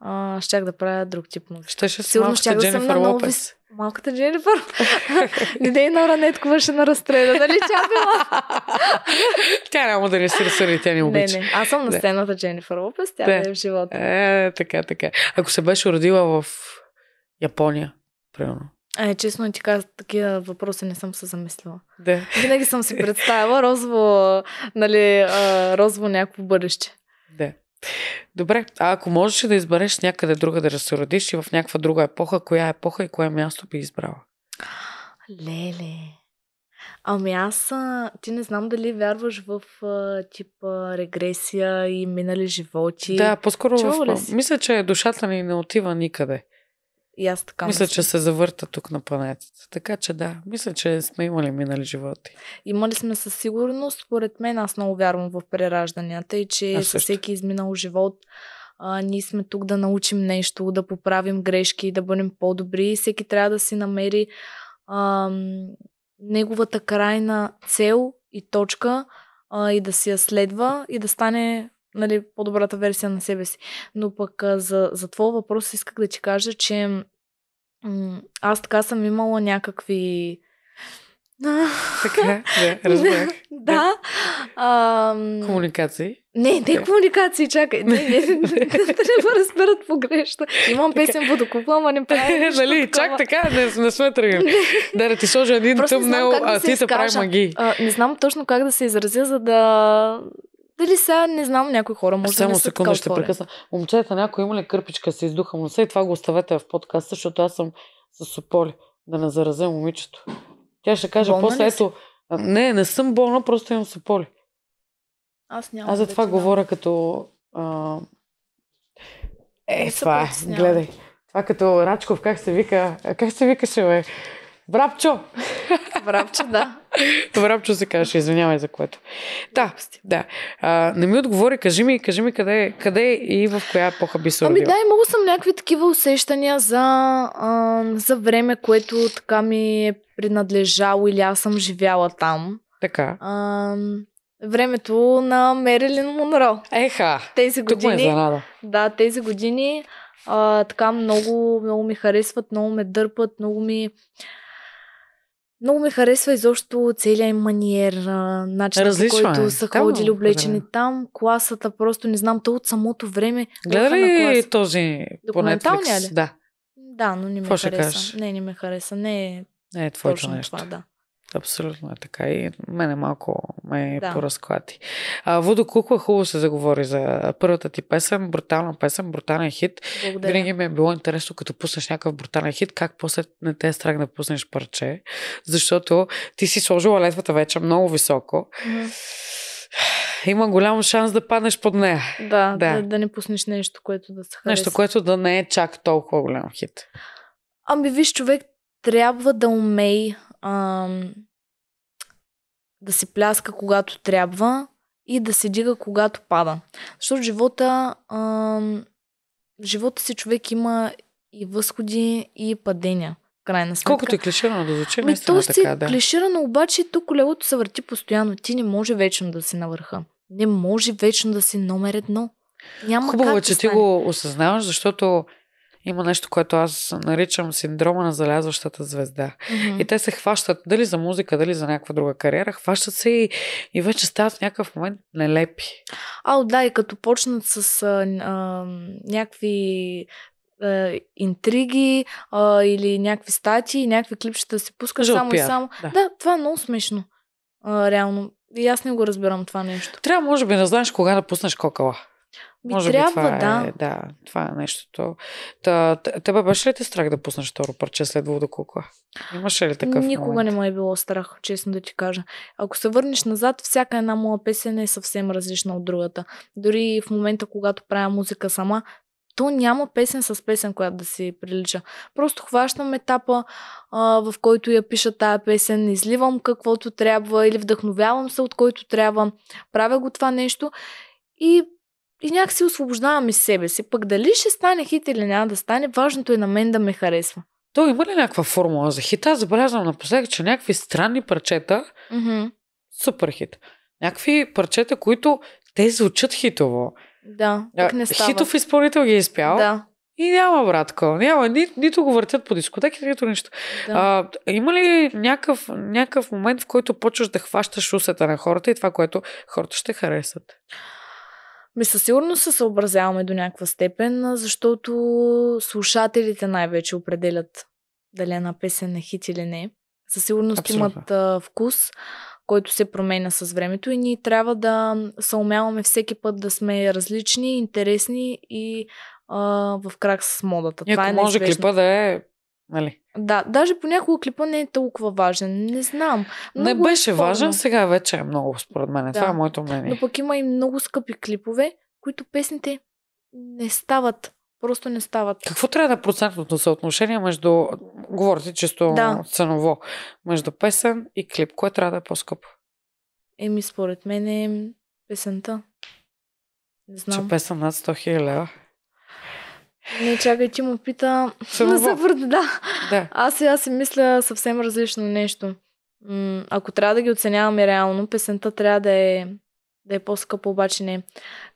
A: а, щях да правя друг тип музика.
B: Щеше си
A: Сигурно щях да съм на
B: Лопес.
A: Малката Дженифър. Нидейна Ранеткова ще на разстреля. Дали тя била?
B: Тя няма да не се разсърди, тя не
A: не,
B: обича.
A: не. Аз съм на сцената Дженифър Лопес. Тя
B: Да.
A: е в живота.
B: Е, така, така. Ако се беше родила в Япония, примерно.
A: Е, честно ти казвам, такива въпроси не съм се замислила.
B: Да.
A: Винаги съм си представила розово, нали, розово някакво бъдеще.
B: Добре, а ако можеш да избереш някъде друга да се родиш и в някаква друга епоха, коя епоха и кое място би избрала?
A: Леле. Ами аз, ти не знам дали вярваш в а, тип а, регресия и минали животи.
B: Да, по-скоро в... Мисля, че душата ни не отива никъде.
A: И аз така
B: мисля,
A: мисля.
B: че се завърта тук на планетата. Така че да, мисля, че сме имали минали животи.
A: Имали сме със сигурност, според мен, аз много вярвам в преражданията и че със всеки изминал живот а, ние сме тук да научим нещо, да поправим грешки, да бъдем по-добри всеки трябва да си намери ам, неговата крайна цел и точка а, и да си я следва и да стане нали, по-добрата версия на себе си. Но пък а, за, за твоя въпрос исках да ти кажа, че м- аз така съм имала някакви
B: Така, да, разбрах.
A: да. Ам,
B: Комуникации.
A: не, не комуникации, чакай. Не, не, не, не, не ме разберат погрешно. Имам песен водокупла, ама не правя
B: нали, чак така, не, не сме тръгнали. да, да ти сложа един тъмнел,
A: да
B: а
A: се
B: ти да прави.
A: А, не знам точно как да се изразя, за да... Дали сега не знам някои хора, може да
B: Само
A: не са
B: секунда ще прекъсна. Момчета, някой има ли кърпичка се издуха носа и това го оставете в подкаста, защото аз съм с сополи. Да не заразя момичето. Тя ще каже
A: Болна
B: после
A: си?
B: ето. Не, не съм болна, просто имам сополи.
A: Аз нямам.
B: Аз за това
A: да.
B: говоря като... А... Е,
A: Не
B: това е. Гледай. Това като Рачков, как се вика? Как се викаше, бе? Брапчо!
A: Врабче, да.
B: Брапчо се казваше, извинявай за което. Да, да. А, не ми отговори, кажи ми, кажи ми къде, къде и в коя епоха би се
A: Ами да, имала съм някакви такива усещания за, а, за време, което така ми е принадлежало или аз съм живяла там.
B: Така.
A: А, времето на Мерилин Монро.
B: Еха!
A: Тези
B: Тук ме е
A: години,
B: занада.
A: да, тези години а, така много, много ми харесват, много ме дърпат, много ми много ми харесва изобщо целият им маниер, начинът по
B: Различно
A: който
B: е.
A: са
B: Там
A: ходили
B: много
A: облечени
B: добре.
A: там, класата, просто не знам, то от самото време.
B: Гледа ли този по Netflix?
A: ли?
B: Да.
A: Да, но не ми
B: Какво
A: хареса. Не, не ми хареса. Не е
B: Не е твоето нещо.
A: това, да.
B: Абсолютно е така. И мене малко ме
A: Да.
B: поразклати. А, Водо Кукла хубаво се заговори за първата ти песен. Брутална песен, брутален хит.
A: Благодаря.
B: Винаги ми е било интересно, като пуснеш някакъв брутален хит, как после не те е страх да пуснеш парче. Защото ти си сложила летвата вече много високо. Има голям шанс да паднеш под нея.
A: Да,
B: Да.
A: да. да, не пуснеш нещо, което да се хареса.
B: Нещо, което да не е чак толкова голям хит.
A: Ами виж, човек трябва да умей ам, да се пляска когато трябва и да се дига когато пада. Защото живота, ам, в живота си човек има и възходи, и падения. Крайна сметка.
B: Колкото е клиширано да звучи, наистина
A: то си
B: така, да.
A: клиширано, обаче тук колелото се върти постоянно. Ти не може вечно да си на върха. Не може вечно да си номер едно. Няма
B: Хубаво
A: как
B: е,
A: да
B: че ти
A: стане.
B: го осъзнаваш, защото има нещо, което аз наричам синдрома на залязващата звезда.
A: Мгм.
B: И те се хващат дали за музика, дали за някаква друга кариера, хващат се и, и вече стават в някакъв момент нелепи.
A: А, да, и като почнат с а, а, някакви интриги а, или някакви статии, някакви клипчета да се пускат
B: Жълт
A: само и само.
B: да.
A: Да. това е много смешно. А, реално. И аз не го разбирам това нещо.
B: Трябва, може би, да знаеш кога да пуснеш кокала.
A: Би
B: Може
A: трябва,
B: би това
A: да.
B: е, да, това е нещото. Та, тебе беше ли ти страх да пуснеш второ парче след Вода кукла? Имаше ли такъв
A: Никога
B: момент?
A: не ме е било страх, честно да ти кажа. Ако се върнеш назад, всяка една моя песен е съвсем различна от другата. Дори в момента, когато правя музика сама, то няма песен с песен, която да си прилича. Просто хващам етапа, а, в който я пиша тая песен, изливам каквото трябва или вдъхновявам се от който трябва, правя го това нещо и, и някакси освобождавам из себе си. Пък дали ще стане хит или няма да стане, важното е на мен да ме харесва.
B: То има ли някаква формула за хит? Аз забелязвам напоследък, че някакви странни парчета,
A: Мгм.
B: супер хит. Някакви парчета, които те звучат хитово.
A: Да, пък не става.
B: Хитов изпълнител ги е изпял.
A: Да,
B: И няма, братко. Няма. Ни, нито го въртят по дискотеки, нито нищо.
A: да.
B: А, има ли някакъв, някакъв момент, в който почваш да хващаш усета на хората и това, което хората ще харесат?
A: Ми със сигурност се съобразяваме до някаква степен, защото слушателите най-вече определят дали една песен е хит или не. Със сигурност
B: Абсолютно.
A: имат а, вкус, който се променя с времето и ние трябва да се умяваме всеки път да сме различни, интересни и а, в крак с модата.
B: И
A: Това
B: ако
A: е
B: може клипа да е... Нали?
A: Да, даже понякога клипа не е толкова важен. Не знам.
B: Не
A: Много е
B: беше
A: спорно.
B: важен, сега вече е много, според мен. Това
A: Да.
B: е моето мнение.
A: Но пък има и много скъпи клипове, които песните не стават. Просто не стават.
B: Какво трябва да е процентното съотношение между, говорите чисто
A: Да.
B: ценово, между песен и клип? Кое трябва да е по-скъпо?
A: Еми, според мен е песента. Не
B: Че
A: знам.
B: песен над 100 хиляди лева?
A: Не, чакай, ти му пита... За върт, да.
B: Да.
A: Аз сега си мисля съвсем различно нещо. М- ако трябва да ги оценяваме реално, песента трябва да е, да е по-скъпа, обаче не.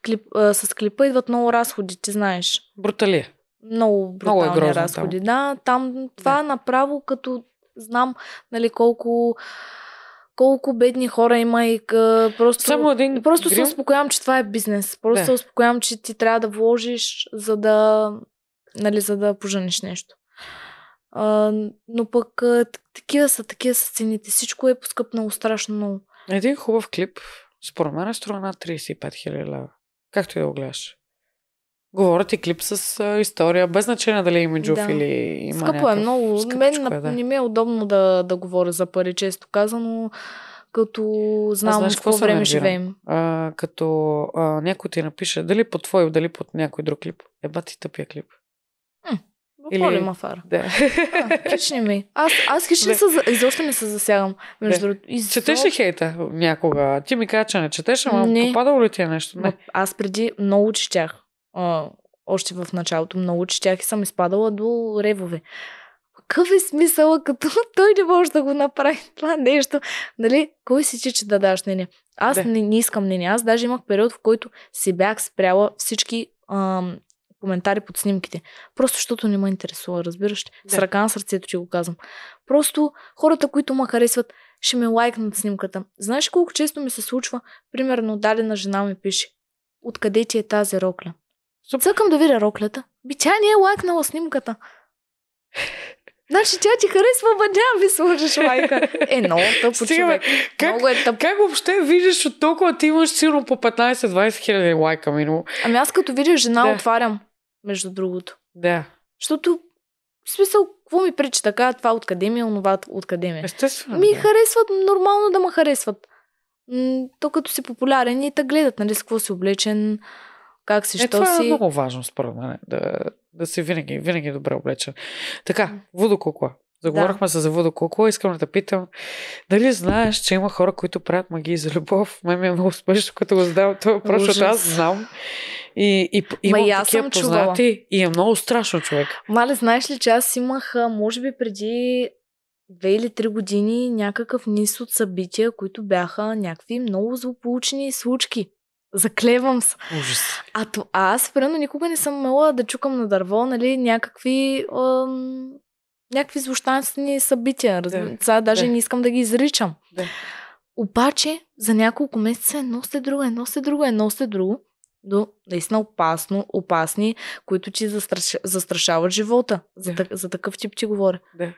A: Клип, а, с клипа идват много разходи, ти знаеш.
B: Бруталия.
A: Много
B: Много е
A: брутални
B: грозно
A: разходи. Да, там това направо като знам нали, колко, колко бедни хора има и къ, просто...
B: Само един
A: просто се
B: грим.
A: успокоявам, че това е бизнес. Просто
B: Да.
A: се успокоявам, че ти трябва да вложиш, за да, нали, за да пожениш нещо. А, но пък а, такива са, такива са цените. Всичко е поскъпнало страшно много.
B: Един хубав клип, според мен, струва над 35 хиляди лева. Както и да го гледаш. Говоря ти клип с а, история, без значение дали е имиджов
A: Да.
B: или има
A: Скъпо
B: някакъв...
A: е много. Мен
B: е, да.
A: не ми е удобно да, да говоря за пари, често казано, като знам
B: знаеш
A: в
B: какво
A: време живеем.
B: А, като а, някой ти напише, дали по твой, дали под някой друг клип. Еба ти тъпия клип.
A: Какво
B: Или-
A: ли има фара?
B: Да.
A: А, Хични ми. Аз, аз хич не
B: Да.
A: се, изобщо не се засягам. Между другото. Изо-
B: Четеш ли хейта някога? Ти ми каза, че не четеш, ама
A: Не.
B: попадало ли ти е нещо? Не.
A: аз преди много четях. А, още в началото много четях и съм изпадала до ревове. Какъв е смисъл, като той не може да го направи това нещо? Нали? Кой си ти, че да даш мнение? Аз
B: Да.
A: не, не искам мнение. Аз даже имах период, в който си бях спряла всички ам, коментари под снимките. Просто защото не ме интересува, разбираш ли? С ръка на сърцето ти го казвам. Просто хората, които ме харесват, ще ме лайкнат снимката. Знаеш колко често ми се случва? Примерно, дадена жена ми пише. Откъде ти е тази рокля?
B: Супер.
A: Цъкам да видя роклята. Би тя не е лайкнала снимката. Значи тя ти харесва, ма няма ми сложиш лайка. Е, много тъпо
B: Стига. Как,
A: Много е тъпо.
B: как въобще виждаш от толкова ти имаш сигурно по 15-20 хиляди лайка минало?
A: Ами аз като видя жена,
B: Да.
A: отварям, между другото.
B: Да.
A: Защото, в смисъл, какво ми пречи така, това откъде ми е, онова откъде ми е.
B: Естествено.
A: Ми
B: да.
A: харесват, нормално да ме харесват. м, то като си популярен и те гледат, нали, с какво си облечен, как си,
B: Е,
A: що
B: това
A: си.
B: е много важно, според мен, да, да си винаги, винаги добре облечен. Така, водокукла. Заговорихме се за водокукла. Искам да те питам, дали знаеш, че има хора, които правят магии за любов? Мен ми е много смешно, като го задавам този въпрос, защото аз знам. И, и, имам
A: и аз
B: такива
A: съм чувала.
B: познати и е много страшно човек.
A: Мале, знаеш ли, че аз имах, може би преди две или три години, някакъв низ от събития, които бяха някакви много злополучни случки. Заклевам се.
B: Ужас.
A: А, то, аз, примерно, никога не съм мела да чукам на дърво, нали, някакви, ам, някакви злощастни събития.
B: Да.
A: Сега даже
B: Да.
A: не искам да ги изричам.
B: Да.
A: Обаче, за няколко месеца едно след друго, едно след друго, едно след друго, до наистина опасно, опасни, които ти застраш, застрашават живота. За,
B: да.
A: за такъв тип ти говоря.
B: Да.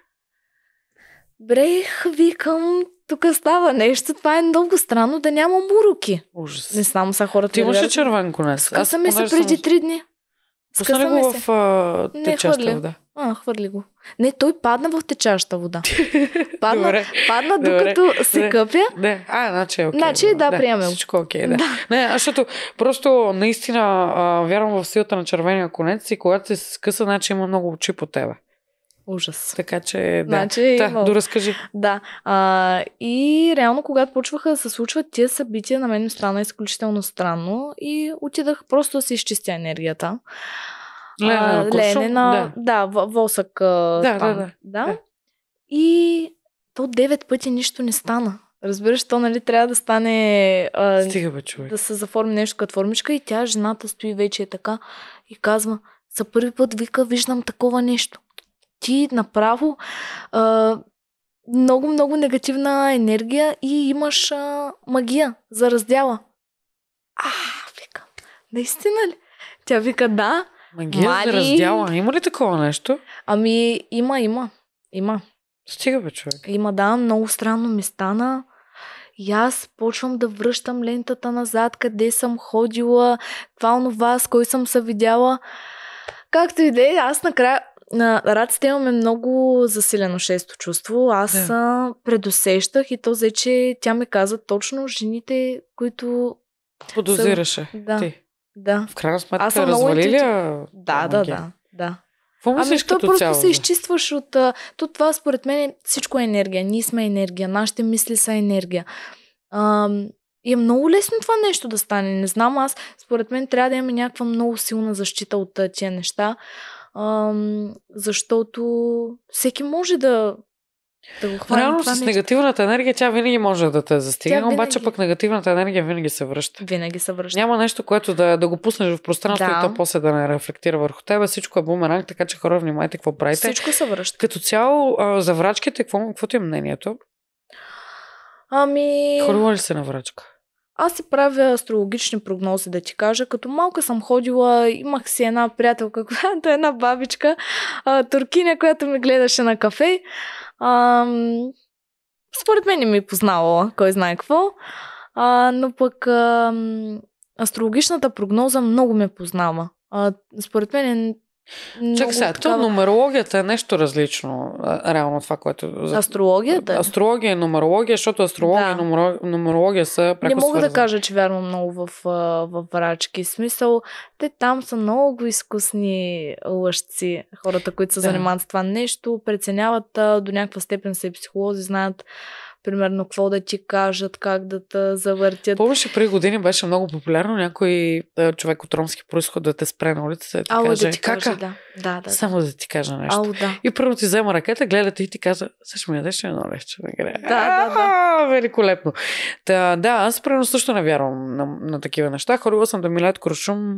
A: Брех, викам, тук става нещо. Това е много странно да няма муруки.
B: Ужас.
A: Не знам са хората.
B: Ти имаш ли
A: вярват.
B: червен конец?
A: Скъсаме се
B: понеже
A: преди три дни.
B: Ли
A: Скъсаме
B: го
A: се.
B: в а,
A: Не,
B: течаща вода?
A: А, хвърли го. Не, той падна в течаща вода. Падна,
B: Добре.
A: падна
B: Добре.
A: докато се
B: Да.
A: къпя.
B: Да, а, значи е окей.
A: Значи, да, приемем.
B: Всичко е окей, да.
A: Да.
B: Не, защото просто наистина а, вярвам в силата на червения конец и когато се скъса, значи има много очи по тебе.
A: Ужас.
B: Така че, да.
A: Значи
B: да,
A: имало.
B: доразкажи.
A: Да. А, и реално, когато почваха да се случват тия събития, на мен ми стана изключително странно и отидах просто да си изчистя енергията.
B: Лене на
A: А,
B: куршум,
A: Лене на...
B: да.
A: Да, восък.
B: Да, да, да.
A: да.
B: Да.
A: И то девет пъти нищо не стана. Разбираш, то нали трябва да стане... А,
B: Стига бе, човек.
A: да се заформи нещо като формичка и тя, жената, стои вече е така и казва, за първи път вика, виждам такова нещо. Ти направо а, много, много негативна енергия и имаш а, магия за раздяла. А, вика, наистина ли? Тя вика, да.
B: Магия за
A: Мали.
B: раздяла. Има ли такова нещо?
A: Ами, има, има. Има.
B: Стига бе, човек.
A: Има, да, много странно ми стана. И аз почвам да връщам лентата назад, къде съм ходила, това онова, с кой съм се видяла. Както и да е, аз накрая... На раците имаме много засилено шесто чувство. Аз
B: Да.
A: да. предусещах и то взе, че тя ми каза точно жените, които...
B: Подозираше.
A: Да.
B: Ти.
A: Да.
B: В крайна сметка
A: Аз съм
B: развали ли
A: Да, да,
B: магия?
A: да. да.
B: Какво
A: Ами
B: мислиш
A: то
B: като
A: просто
B: цяло?
A: се
B: бе?
A: изчистваш от... То това според мен всичко е енергия. Ние сме енергия. Нашите мисли са енергия. Ам, и е много лесно това нещо да стане. Не знам, аз според мен трябва да имаме някаква много силна защита от тия неща. Ам, защото всеки може да, да го хване
B: Реално с негативната енергия тя винаги може да те застигне,
A: Тя
B: обаче
A: винаги-
B: пък негативната енергия винаги се връща.
A: Винаги се връща.
B: Няма нещо, което да, да го пуснеш в пространството
A: Да.
B: и то после да не рефлектира върху тебе. Всичко е бумеранг, така че хора, внимайте какво правите.
A: Всичко се връща.
B: Като цяло, за врачките, какво, какво ти е мнението?
A: Ами...
B: Ходила ли се на врачка?
A: Аз си правя астрологични прогнози, да ти кажа. Като малка съм ходила, имах си една приятелка, която е една бабичка, а, туркиня, която ме гледаше на кафе. Ам, според мен не ми е познавала, кой знае какво. А, но пък ам, астрологичната прогноза много ме познава. А, според мен е много
B: Чакай сега, то нумерологията е нещо различно, реално това, което...
A: Астрологията?
B: Астрология и нумерология, защото астрология
A: Да.
B: и нумеро- нумерология са пряко
A: Не мога да
B: свързани.
A: кажа, че вярвам много в, в врачки. Смисъл, те там са много изкусни лъжци. Хората, които се
B: Да.
A: занимават с това нещо, преценяват до някаква степен и психолози, знаят примерно какво да ти кажат, как да те завъртят.
B: Помниш, преди години беше много популярно някой а, човек от ромски происход да те спре на улицата и да ти
A: Ало,
B: каже,
A: да ти кажа, да. Да, да. да.
B: само да ти кажа нещо.
A: Ало, да.
B: И първо ти взема ръката, гледа те и ти каза, сега ми ядеш едно леще? Да,
A: Да, да, да.
B: Великолепно. Та, да, аз примерно също не вярвам на, на такива неща. Ходила съм да ми лед куршум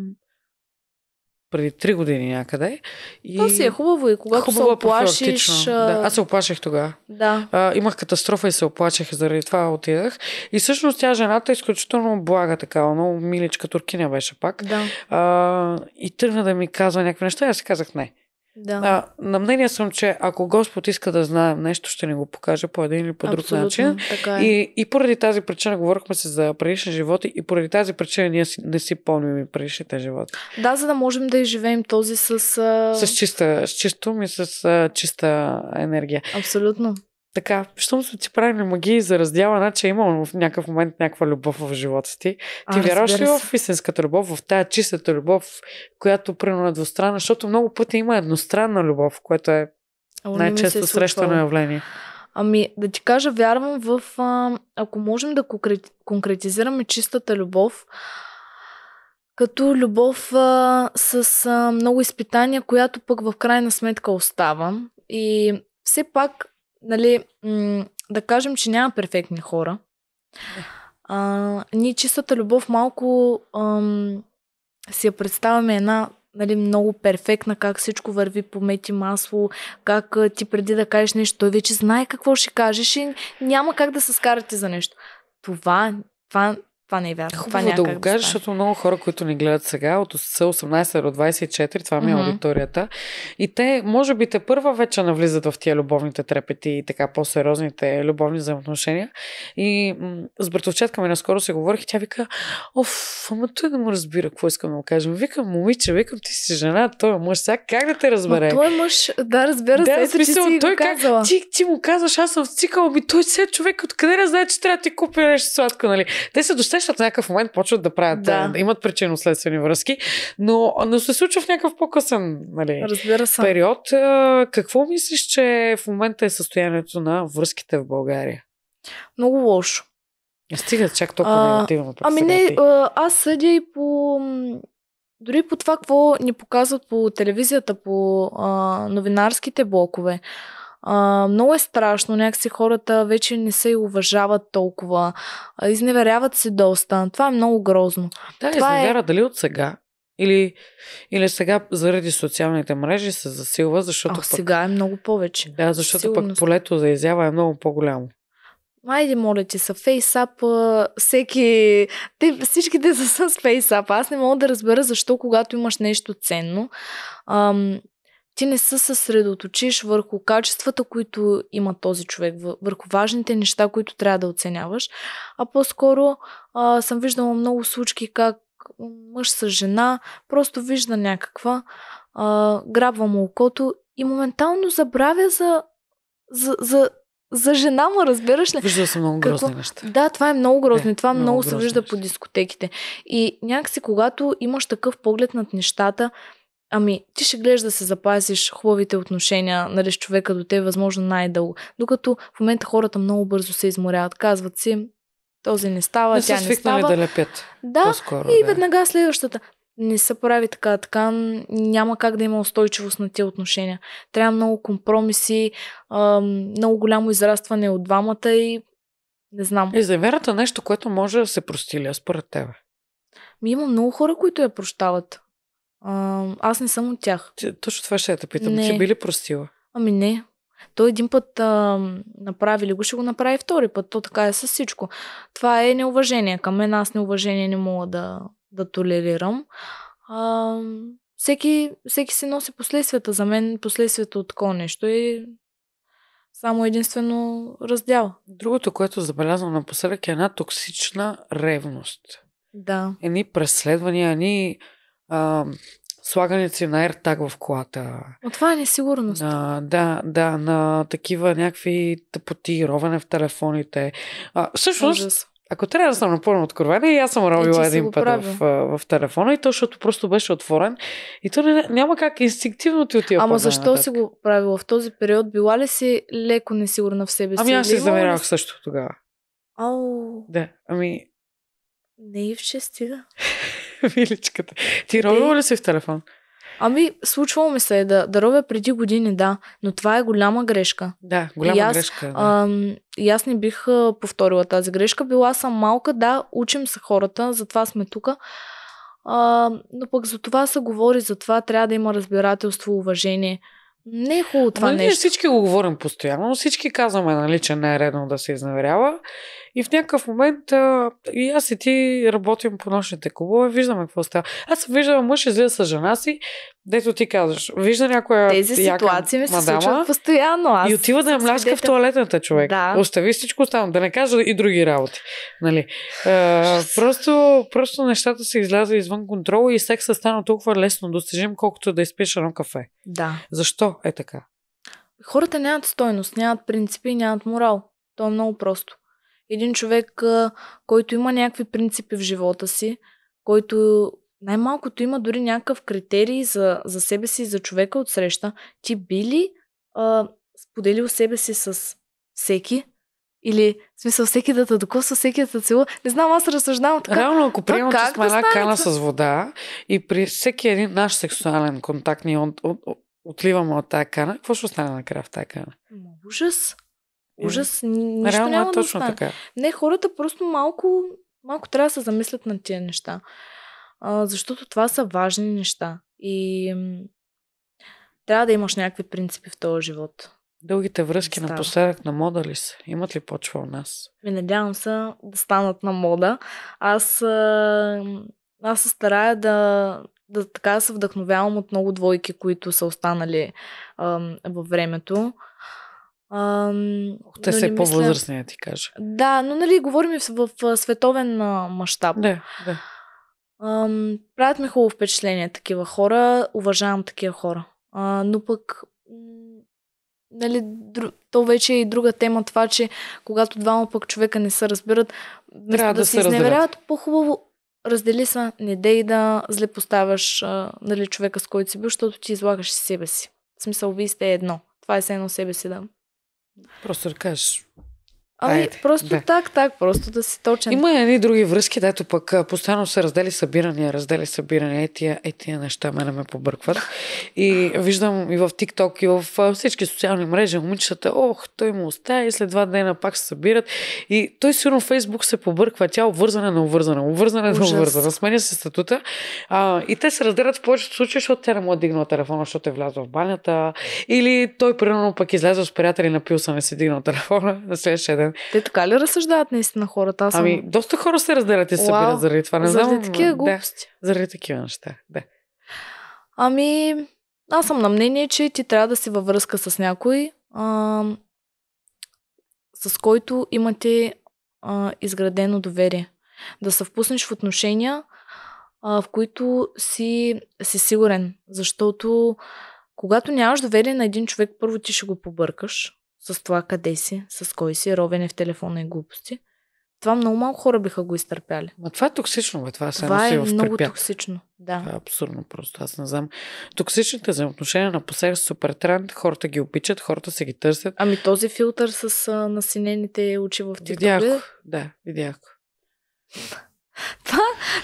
B: преди три години някъде. И...
A: То си е хубаво и когато
B: Хубаво
A: се
B: е
A: оплашиш...
B: Да, аз се оплаших тогава.
A: да.
B: А, имах катастрофа и се оплачех, заради това отидах. И всъщност тя жената е изключително блага такава, много миличка туркиня беше пак.
A: Да,
B: А, и тръгна да ми казва някакви неща аз си казах не.
A: Да.
B: А, на мнение съм, че ако Господ иска да знаем нещо, ще ни го покаже по един или по друг
A: Абсолютно,
B: начин.
A: така е.
B: И, и поради тази причина говорихме се за предишни животи и поради тази причина ние си, не си помним и предишните животи.
A: Да, за да можем да изживеем този с... А...
B: С чиста, с чисто и с а, чиста енергия.
A: Абсолютно.
B: Така, щом са ти правили магии за раздяла, значи е имало в някакъв момент някаква любов в живота ти. Ти
A: А,
B: вярваш ли в истинската любов, в тая чистата любов, която примерно е двустранна, защото много пъти има едностранна любов, което е най-често
A: е
B: срещано явление.
A: Ами, да ти кажа, вярвам в... А, ако можем да конкрет, конкретизираме чистата любов, като любов а, с а, много изпитания, която пък в крайна сметка остава. И все пак, нали, м- да кажем, че няма перфектни хора. А, ние чистата любов малко ам, си я представяме една нали, много перфектна, как всичко върви по мет и масло, как ти преди да кажеш нещо, той вече знае какво ще кажеш и няма как да се скарате за нещо. Това, това, това не е вярно. това
B: Хубаво
A: няма
B: да го кажеш,
A: стане.
B: защото много хора, които ни гледат сега, от са 18 до 24, това ми е
A: Мгм.
B: аудиторията, и те, може би, те първа вече навлизат в тия любовните трепети и така по-сериозните любовни взаимоотношения. И м- с братовчетка ми наскоро се говорих и тя вика, оф, ама той да му разбира какво искам да му кажем. Викам, момиче, викам, ти си жена, той е мъж, сега как да те разбере?
A: той е мъж, да, разбира се,
B: Да,
A: че
B: смисъл,
A: си
B: той как-
A: казала.
B: Ти, ти му казваш, аз съм в цикъл, ами той сега човек, откъде не знае, че трябва да ти купи нещо сладко, нали? Те се досещат в някакъв момент, почват да правят,
A: Да.
B: да. имат причинно-следствени връзки, но, но се случва в някакъв по-късен нали,
A: Разбира се.
B: период. Какво мислиш, че в момента е състоянието на връзките в България?
A: Много лошо.
B: Стига чак толкова
A: А,
B: негативно.
A: Ами не, а, аз съдя и по... Дори по това, какво ни показват по телевизията, по а, новинарските блокове. А, много е страшно, някакси хората вече не се и уважават толкова, а, изневеряват се доста. Това е много грозно.
B: Да,
A: това е-
B: изневяра дали от сега? Или, или сега заради социалните мрежи се засилва, защото
A: А,
B: пък...
A: сега е много повече.
B: Да, защото
A: Сигурно
B: пък полето за изява е много по-голямо.
A: Айде, моля ти се, фейсап, всеки... Те, всичките са с фейсап. Аз не мога да разбера защо, когато имаш нещо ценно, ам, ти не се съсредоточиш върху качествата, които има този човек, въ- върху важните неща, които трябва да оценяваш, а по-скоро а, съм виждала много случки как мъж с жена просто вижда някаква, а, грабва му окото и моментално забравя за, за, за, за жена му, разбираш ли?
B: Виждал съм много
A: Какво?
B: грозни неща.
A: Да, това е много грозно и това
B: много
A: много, се вижда
B: нещо.
A: по дискотеките. И някакси, когато имаш такъв поглед над нещата, ами ти ще гледаш да се запазиш хубавите отношения нали, с човека до теб, възможно най-дълго. Докато в момента хората много бързо се изморяват. Казват си, този не става,
B: Не
A: тя не става.
B: да лепят.
A: Да,
B: По-скоро,
A: и
B: да.
A: веднага следващата. Не се прави така, така няма как да има устойчивост на тези отношения. Трябва много компромиси, много голямо израстване от двамата и не знам.
B: И за вярата е нещо, което може да се прости ли, а според тебе.
A: Ми има много хора, които я прощават. А, аз не съм от тях.
B: Ти- Точно това ще я те питам.
A: Не.
B: Ти би ли простила?
A: Ами не. Той един път а, направи ли го, ще го направи втори път. То така е с всичко. Това е неуважение. Към мен аз неуважение не мога да, да толерирам. А, всеки, всеки си носи последствията. За мен последствията от такова нещо е само единствено раздял.
B: Другото, което забелязвам напоследък е една токсична ревност.
A: Да.
B: Едни преследвания, едни а, слаганици на AirTag в колата.
A: Но това е несигурност.
B: На, да, да, на такива някакви тъпоти, ровене в телефоните. А, всъщност,
A: Ужас.
B: Ако трябва да съм напълно откровена, и аз съм робила
A: си
B: един път
A: правил.
B: в, а, в телефона и то, защото просто беше отворен. И то не, няма как инстинктивно ти отива.
A: Ама защо си го правила в този период? Била ли си леко несигурна в себе си?
B: Ами аз се
A: ли
B: замерявах
A: си-
B: също тогава.
A: Ау,
B: Да, ами,
A: не и в стига.
B: миличката. Ти робила ли си в телефон?
A: Ами, случвало ми се е да, да робя преди години, да, но това е голяма грешка.
B: Да, голяма
A: И аз,
B: грешка. Да.
A: Ам, и аз не бих а, повторила тази грешка. Била съм малка, да, учим се хората, затова сме тук. А, но пък за това се говори, за това трябва да има разбирателство, уважение. Не е хубаво това
B: Ама ние
A: нещо.
B: всички го говорим постоянно, всички казваме, нали, че не е редно да се изневерява. И в някакъв момент а, и аз и ти работим по нощните клубове, виждаме какво става. Аз съм виждала мъж излиза с жена си, дето ти казваш, вижда някоя
A: Тези
B: яка
A: ситуации ми се
B: мадама,
A: случват постоянно. Аз
B: и отива да я
A: съм
B: мляска в туалетната човек.
A: Да.
B: Остави всичко останало, да не кажа и други работи. Нали? А, просто, просто нещата се изляза извън контрола и секса стана толкова лесно достижим, колкото да изпиеш едно кафе.
A: Да.
B: Защо е така?
A: хората нямат стойност, нямат принципи, нямат морал. То е много просто. Един човек, който има някакви принципи в живота си, който най-малкото има дори някакъв критерий за, за себе си и за човека от среща, ти би ли а, споделил себе си с всеки? Или, в смисъл, всеки да те докосва, всеки да те целува. Не знам, аз разсъждавам така.
B: Реално, ако приемам, че сме една кана с вода и при всеки един наш сексуален контакт ние от, от, от, отливаме от тази кана, какво ще остане накрая в тази кана?
A: Ужас.
B: Е,
A: Ужас. Нищо
B: Реално
A: няма
B: е
A: да
B: точно
A: остане.
B: така.
A: Не, хората просто малко, малко трябва да се замислят на тия неща. А, защото това са важни неща. И м, трябва да имаш някакви принципи в този живот.
B: Дългите връзки
A: Става.
B: напоследък на мода ли са? Имат ли почва у нас?
A: Ми надявам се да станат на мода. Аз, аз се старая да, да така да се вдъхновявам от много двойки, които са останали ам, във времето. Ам,
B: Те са
A: мисля-
B: по-възрастни, да ти кажа.
A: Да, но нали, говорим и в, в, световен мащаб.
B: Да, да.
A: Ам, правят ми хубаво впечатление такива хора, уважавам такива хора. А, но пък, нали, дру, то вече е и друга тема, това, че когато двама пък човека не се разбират,
B: Трябва
A: да,
B: да
A: се изневеряват, по-хубаво раздели се, не дей да зле поставяш а, нали, човека, с който си бил, защото ти излагаш себе си. В смисъл, вие сте едно. Това е все едно себе си да.
B: Просто да кажеш.
A: Ами,
B: Айде,
A: просто
B: да.
A: так, так, просто да си точен.
B: Има едни други връзки, дето пък постоянно се раздели събирания, раздели събирания. Е тия, е тия неща мене ме побъркват. И виждам и в TikTok, и в всички социални мрежи, момичетата, ох, той му оставя и след два дена пак се събират. И той сигурно в Facebook се побърква. Тя е обвързана на обвързана, обвързана на обвързана. Сменя се статута. А, и те се разделят в повечето случаи, защото тя не му е дигнала телефона, защото е влязла в банята. Или той, примерно, пък излезе с приятели, напил се, не си дигнал телефона на следващия ден.
A: Те така ли разсъждават наистина хората? Аз съм...
B: Ами, доста хора се разделят и се събират заради това. Не
A: заради
B: знам.
A: такива
B: да,
A: глупости.
B: заради такива неща. Да.
A: Ами, аз съм на мнение, че ти трябва да си във връзка с някой, а, с който имате а, изградено доверие. Да се впуснеш в отношения, а, в които си, си сигурен. Защото когато нямаш доверие на един човек, първо ти ще го побъркаш с това къде си, с кой си, ровене в телефона и глупости. Това много малко хора биха го изтърпяли.
B: Ма това е токсично, бе. Това,
A: Това е много
B: препят.
A: токсично. Да.
B: Това е абсурдно просто. Аз не знам. Токсичните взаимоотношения напоследък са супер тренд. Хората ги обичат, хората се ги търсят.
A: Ами този филтър с а, насинените очи в TikTok.
B: Видях. Да, видях. Го.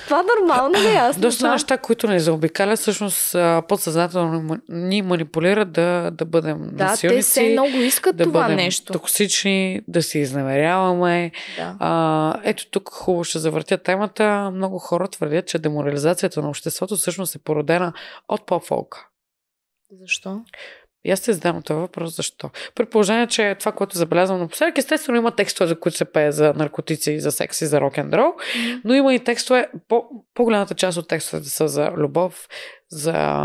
A: Това нормално ли е? Аз не
B: Доста неща, които ни заобикалят, всъщност подсъзнателно ни манипулират да, да бъдем
A: Да, те
B: насилници,
A: все много искат
B: да
A: това
B: бъдем
A: нещо.
B: токсични, да се изневеряваме.
A: Да.
B: А, ето тук хубаво ще завъртя темата. Много хора твърдят, че деморализацията на обществото всъщност е породена от поп-фолка.
A: Защо?
B: И аз те задам този въпрос, защо? При положение, че това, което забелязвам напоследък, естествено има текстове, за които се пее за наркотици, за секс и за рок-н-рол, но има и текстове, по, по-голямата част от текстовете са за любов, за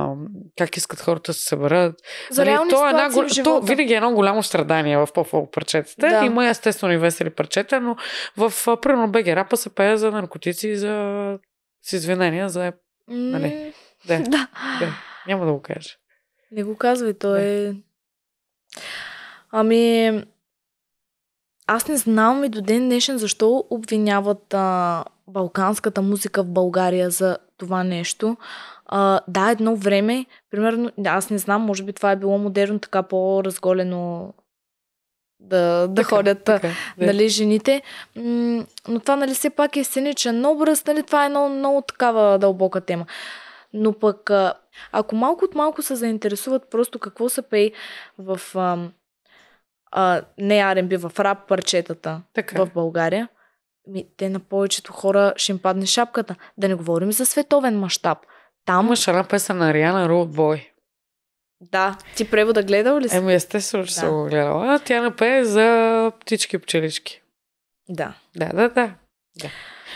B: как искат хората да се съберат.
A: За реални
B: то, е една, то винаги е едно голямо страдание в по-фолк парчетата.
A: Да.
B: Има естествено и весели парчета, но в примерно БГ рапа се пее за наркотици и за с извинения за... Нали? Да,
A: да.
B: да. Няма да го кажа.
A: Не го казвай, то е... Ами... Аз не знам и до ден днешен защо обвиняват а, балканската музика в България за това нещо. А, да, едно време, примерно, да, аз не знам, може би това е било модерно, така по-разголено да, да
B: Така,
A: ходят
B: така, да.
A: нали, жените. М, но това, нали, все пак е сценичен образ, нали, това е много, много такава дълбока тема. Но пък, а, ако малко от малко се заинтересуват просто какво се пее в ам, а, не R&B, в рап парчетата
B: Така.
A: в България, ми, те на повечето хора ще им падне шапката. Да не говорим за световен мащаб. Там,
B: Имаш една песен на Ариана Road Boy.
A: да, ти превода гледал ли си?
B: Еми, естествено, че
A: Да.
B: съм го гледала. А, тя напее за птички и пчелички.
A: Да.
B: Да, да, да. да.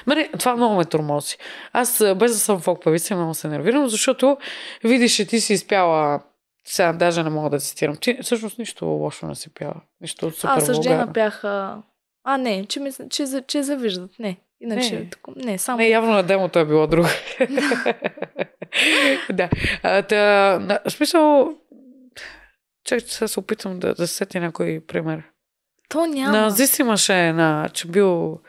B: Мене, това много ме тормози. Аз, без да съм фолк певица, много се нервирам, защото видиш, ти си изпяла сега даже не мога да цитирам. Ти всъщност нищо лошо не си пяла. Нищо супер
A: а, с Джена
B: вулгарно.
A: бях... А, не, че, ми, че, че завиждат. Не. Иначе,
B: Не.
A: не, не само...
B: Не, явно на демото е било друго. да. А, та, на, в смисъл, Чакай, че сега се опитам да, да сетя някой пример.
A: То няма.
B: На Зис имаше на, че бил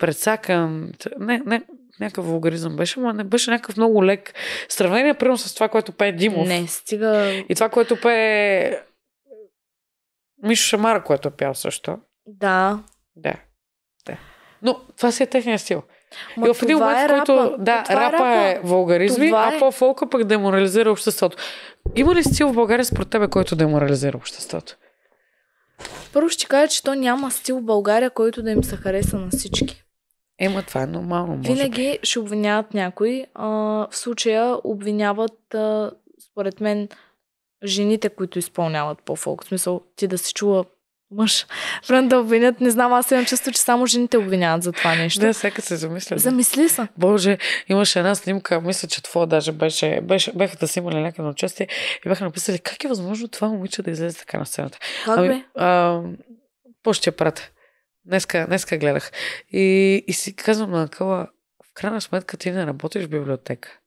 B: предсакан. Не, не, някакъв вулгаризъм беше, но не беше някакъв много лек. Сравнение, примерно, с това, което пее Димов.
A: Не, стига.
B: И това, което пее Мишо Шамара, което е пял също.
A: Да.
B: Да. да. Но това си е техния стил.
A: Ма
B: и в един момент,
A: е
B: който
A: рапа.
B: да,
A: Това е
B: рапа е
A: рапа.
B: вулгаризми,
A: Това е.
B: а по-фолка пък деморализира обществото. Има ли стил в България според тебе, който деморализира обществото?
A: Първо ще кажа, че то няма стил в България, който да им се хареса на всички.
B: Ема това е нормално. Може
A: Винаги ще обвиняват някой. А, в случая обвиняват, а, според мен, жените, които изпълняват по-фолк. В смисъл, ти да се чува мъж. Прям да обвинят, не знам, аз имам чувство, че само жените обвиняват за това нещо.
B: Да, всека се замисля. да.
A: Замисли се.
B: Боже, имаше една снимка, мисля, че твоя даже беше, беше беха да си имали някакво участие и бяха написали как е възможно това момиче да излезе така на сцената.
A: Как бе?
B: а, по ще я пратя. Днеска, днеска гледах. И, и си казвам на Акъла, в крайна сметка ти не работиш в библиотека.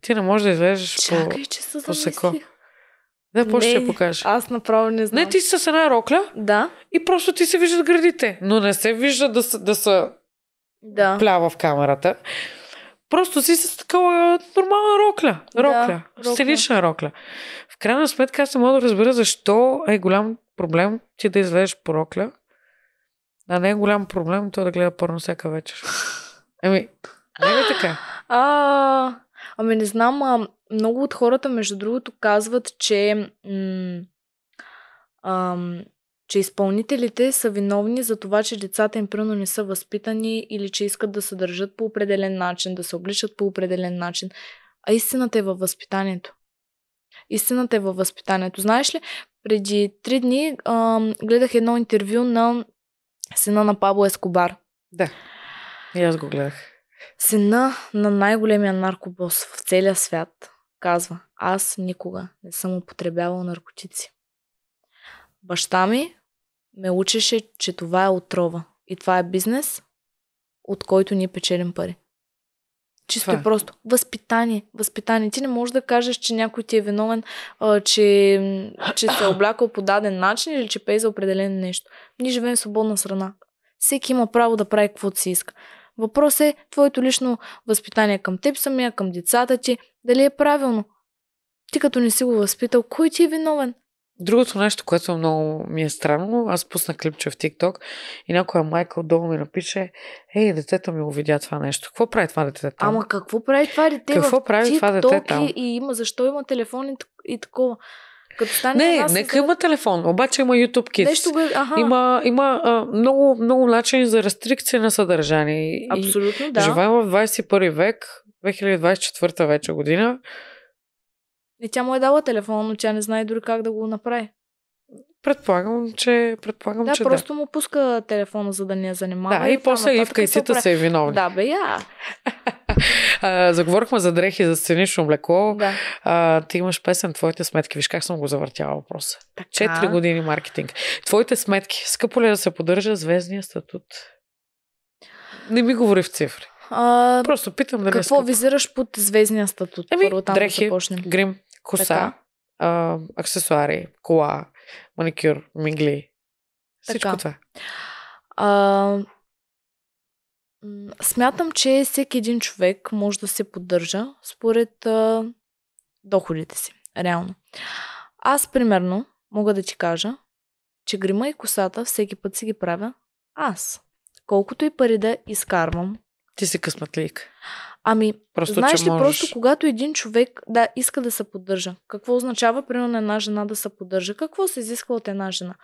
B: Ти не можеш да излезеш по...
A: Че се
B: по секо. Да, по ще покажа.
A: Аз направо не знам.
B: Не, ти си с една рокля
A: Да,
B: и просто ти се виждат градите. Но не се вижда да са, да са
A: да.
B: плява в камерата. Просто си с такава нормална рокля.
A: Да,
B: Рокля.
A: рокля.
B: Сценична рокля. В крайна сметка аз не мога да разбера защо е голям проблем ти да излезеш по рокля, а не е голям проблем той да гледа порно всяка вечер. Еми, не е така?
A: А, ами не знам, а, много от хората, между другото, казват, че, м- ам, че изпълнителите са виновни за това, че децата им примерно не са възпитани или че искат да се държат по определен начин, да се обличат по определен начин. А истината е във възпитанието. Истината е във възпитанието. Знаеш ли, преди три дни ам, гледах едно интервю на сина на Пабло Ескобар.
B: Да. И аз го гледах.
A: Сина на най-големия наркобос в целия свят казва, аз никога не съм употребявал наркотици. Баща ми ме учеше, че това е отрова и това е бизнес, от който ние печелим пари. Чисто
B: Това е.
A: просто. Възпитание. Възпитание. Ти не можеш да кажеш, че някой ти е виновен, а, че, че се е облякал по даден начин или че пее за определено нещо. Ние живеем в свободна страна. Всеки има право да прави каквото си иска. Въпрос е твоето лично възпитание към теб самия, към децата ти, дали е правилно. Ти като не си го възпитал, кой ти е виновен?
B: Другото нещо, което много ми е странно, аз пусна клипче в TikTok и някоя майка отдолу ми напише, ей, детето ми го видя това нещо. Какво прави това дете там?
A: Ама какво прави това дете
B: Какво
A: в
B: прави това дете
A: TikTok
B: там?
A: И, и има, защо има телефон и, и такова? Като стане
B: Не,
A: една
B: нека
A: сезон-
B: има телефон, обаче има YouTube Kids.
A: Нещо го... Аха,
B: Има, има а, много, много начини за рестрикция на съдържание.
A: Абсолютно,
B: И
A: да.
B: живеем в 21 век, 2024 вече година.
A: И тя му е дала телефона, но тя не знае дори как да го направи.
B: Предполагам, че, предполагам,
A: Да,
B: че
A: просто му пуска телефона, за да ни я занимава.
B: да. Да, и
A: оттам
B: после и в
A: се
B: кайците са и виновни.
A: Да, бе, я.
B: А, заговорихме за дрехи, за сценично облекло.
A: Да.
B: А, ти имаш песен, твоите сметки. Виж как съм го завъртяла въпроса. Четири години маркетинг. Твоите сметки. Скъпо ли е да се поддържа звездния статут? Не ми говори в цифри.
A: А,
B: Просто питам дали е
A: какво визираш под звездния статут?
B: Еми,
A: Първо там
B: дрехи,
A: да започнем.
B: грим, коса, а, аксесуари, кола, маникюр, мигли. Всичко
A: Така.
B: това.
A: А, смятам, че всеки един човек може да се поддържа според а, доходите си. Реално. Аз, примерно, мога да ти кажа, че грима и косата всеки път си ги правя аз. Колкото и пари да изкарвам.
B: Ти си късметлик.
A: Ами,
B: Просто,
A: Знаеш ли,
B: можеш...
A: просто когато един човек да иска да се поддържа, какво означава, примерно, една жена да се поддържа? Какво се изисква от една жена?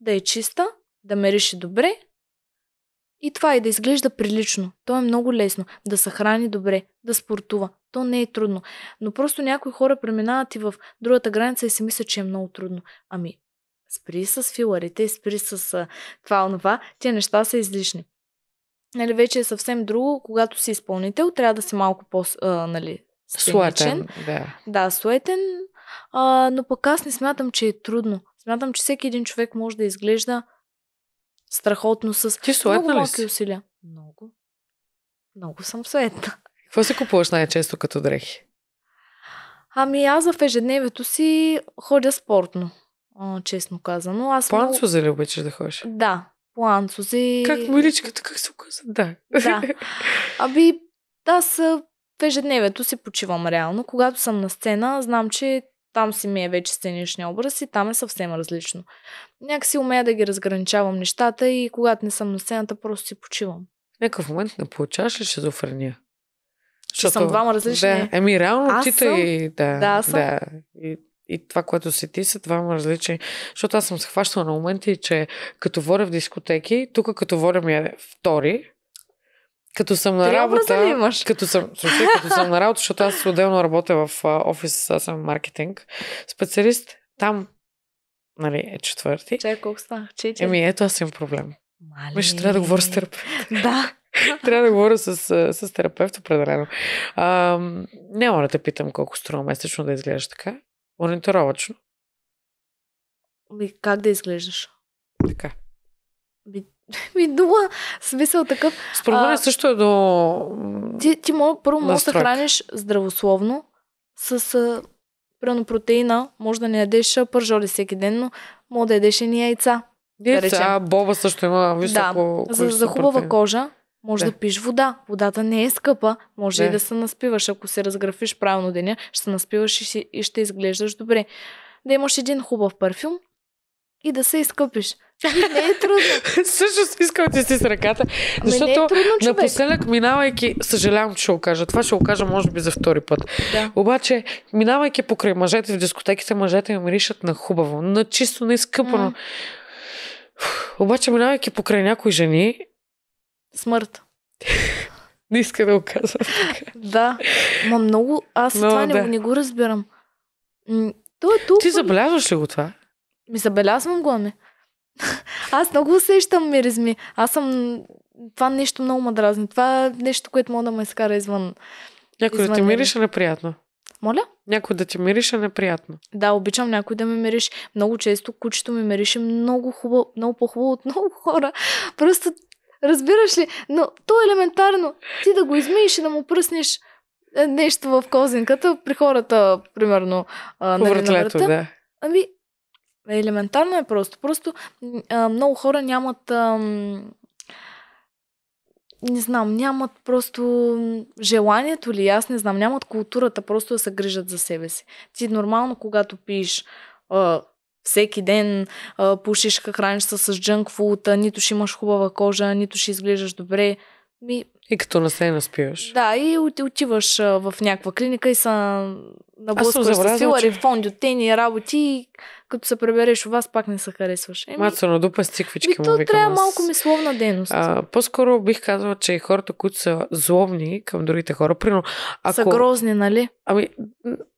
A: Да е чиста, да мериши добре и това и да изглежда прилично. То е много лесно. Да се храни добре, да спортува. То не е трудно. Но просто някои хора преминават и в другата граница и си мислят, че е много трудно. Ами, спри с филарите, спри с а, това, онова. Тия неща са излишни. Нали, вече е съвсем друго, когато си изпълнител, трябва да си малко по, а, нали.
B: Суетен, да.
A: Да, суетен, а, но пък аз не смятам, че е трудно. Смятам, че всеки един човек може да изглежда страхотно с
B: Ти
A: много малки
B: си?
A: усилия. Много. Много съм суетна.
B: Какво си купуваш най-често като дрехи?
A: Ами аз в ежедневието си ходя спортно. честно казано. Аз
B: По
A: много-
B: ли обичаш да ходиш?
A: Да, по анцузи.
B: Как миличката, как се оказа? Да.
A: Да. Аби, аз в ежедневието си почивам реално. Когато съм на сцена, знам, че там си ми е вече сценичния образ и там е съвсем различно. Някакси умея да ги разграничавам нещата и когато не съм на сцената, просто си почивам.
B: В някакъв момент не получаваш ли шизофрения?
A: Че съм двама различни.
B: Да, еми реално
A: Аз
B: ти
A: съм.
B: и да,
A: Да, съм.
B: да. И, и това, което си ти, са двама различни. Защото аз съм се хващала на моменти, че като водя в дискотеки, тук като водя ми е втори, като съм на
A: Три
B: работа,
A: имаш?
B: като съм, слушай, като съм на работа, защото аз отделно работя в офис, аз съм маркетинг, специалист, там нали, е четвърти.
A: Чай, колко станах? Четири?
B: Еми, ето аз имам проблем.
A: Мале.
B: Виж, трябва да говоря с терапевт.
A: Да.
B: Трябва да говоря с, с терапевт, определено. А, няма да те питам колко струва месечно да изглеждаш така. Ориентировачно.
A: Ми, как да изглеждаш?
B: Така.
A: Ми, ми дума, смисъл такъв.
B: Според мен също е до...
A: Ти, ти мога, първо можеш да храниш здравословно с а, примерно протеина. Може да не ядеш пържоли всеки ден, но може да ядеш и яйца. да
B: Яйца,
A: речем.
B: боба също има високо
A: за, за
B: количество
A: хубава
B: протеин.
A: кожа може да.
B: Да.
A: пиш вода. Водата не е скъпа. Може
B: Да.
A: и да се наспиваш. Ако се разграфиш правилно деня, ще се наспиваш и, си, и ще изглеждаш добре. Да имаш един хубав парфюм и да се изкъпиш. Не е трудно.
B: също си искам да ти си с ръката.
A: Ами, не е
B: Защото
A: трудно, човек.
B: напоследък, минавайки, съжалявам, че ще го кажа, това ще го кажа може би за втори път.
A: Да.
B: Обаче, минавайки покрай мъжете в дискотеките, мъжете ми миришат на хубаво, на чисто, на изкъпано.
A: М.
B: Обаче, минавайки покрай някои жени,
A: Смърт.
B: не иска да го казвам.
A: Да. Ма много... Аз
B: Много,
A: това не,
B: да.
A: го- не го разбирам. То е толкова...
B: Ти забелязваш ли го това?
A: Ми забелязвам го, ами. Аз много усещам миризми. Аз съм... Това нещо много ме дразни. Това е нещо, което мога да ме изкара извън.
B: Някой да ти мирише неприятно.
A: Моля?
B: Някой да ти мирише неприятно.
A: Да, обичам някой да ме мириш. Много често кучето ми мирише много хубаво, много по-хубаво от много хора. Просто, разбираш ли, но то е елементарно. Ти да го измиеш и да му пръснеш е, нещо в козинката, при хората, примерно, а, нали, на врата.
B: да.
A: Ами, елементарно е просто. Просто а, много хора нямат. Ам, не знам, нямат просто желанието ли, аз не знам, нямат културата просто да се грижат за себе си. Ти нормално, когато пиеш а, всеки ден, а, пушиш, храниш се с джънк фуд, а, нито ще имаш хубава кожа, нито ще изглеждаш добре. Ми,
B: И като не се наспиваш.
A: да, и от- отиваш в някаква клиника и са наблъскваш с
B: забелязала,
A: филари,
B: че-
A: фондютени, работи като се пребереш у вас, пак не се харесваш. Еми,
B: Мацо на дупа с циквички му викам
A: трябва
B: аз.
A: малко мисловна дейност.
B: А, по-скоро бих казала, че и хората, които са злобни към другите хора, примерно, ако...
A: Са грозни, нали?
B: Ами,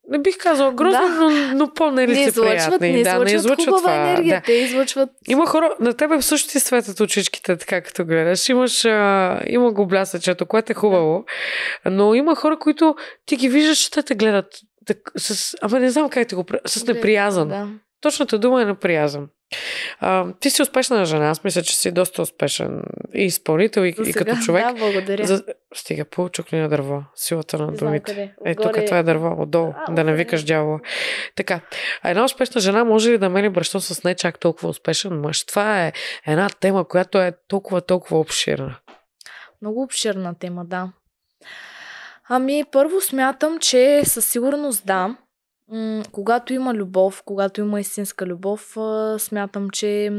B: не бих казала грозно,
A: Да.
B: но, но
A: Не
B: по-нелицеприятни.
A: излъчват, не
B: да,
A: излъчват,
B: не излъчват
A: хубава
B: това.
A: енергия.
B: Да.
A: Те излъчват...
B: Има хора, на тебе също ти светят очичките, така като гледаш. Имаш, а, има го блясъчето, което е хубаво. Но има хора, които ти ги виждаш, че те те гледат так, с... Ама не знам как те го... С неприязан.
A: Да.
B: Точната дума е неприязан. А, ти си успешна жена. Аз мисля, че си доста успешен и изпълнител, и,
A: За
B: и
A: сега,
B: като човек.
A: Да, благодаря.
B: За... Стига, получук ли на дърво? Силата на думите. Е, тук това е дърво, отдолу,
A: А,
B: да не викаш дявола. Така, а една успешна жена може ли да мери брашно с не чак толкова успешен мъж? Това е една тема, която е толкова, толкова обширна.
A: Много обширна тема, да. Ами, първо смятам, че със сигурност да. М, когато има любов, когато има истинска любов, а, смятам, че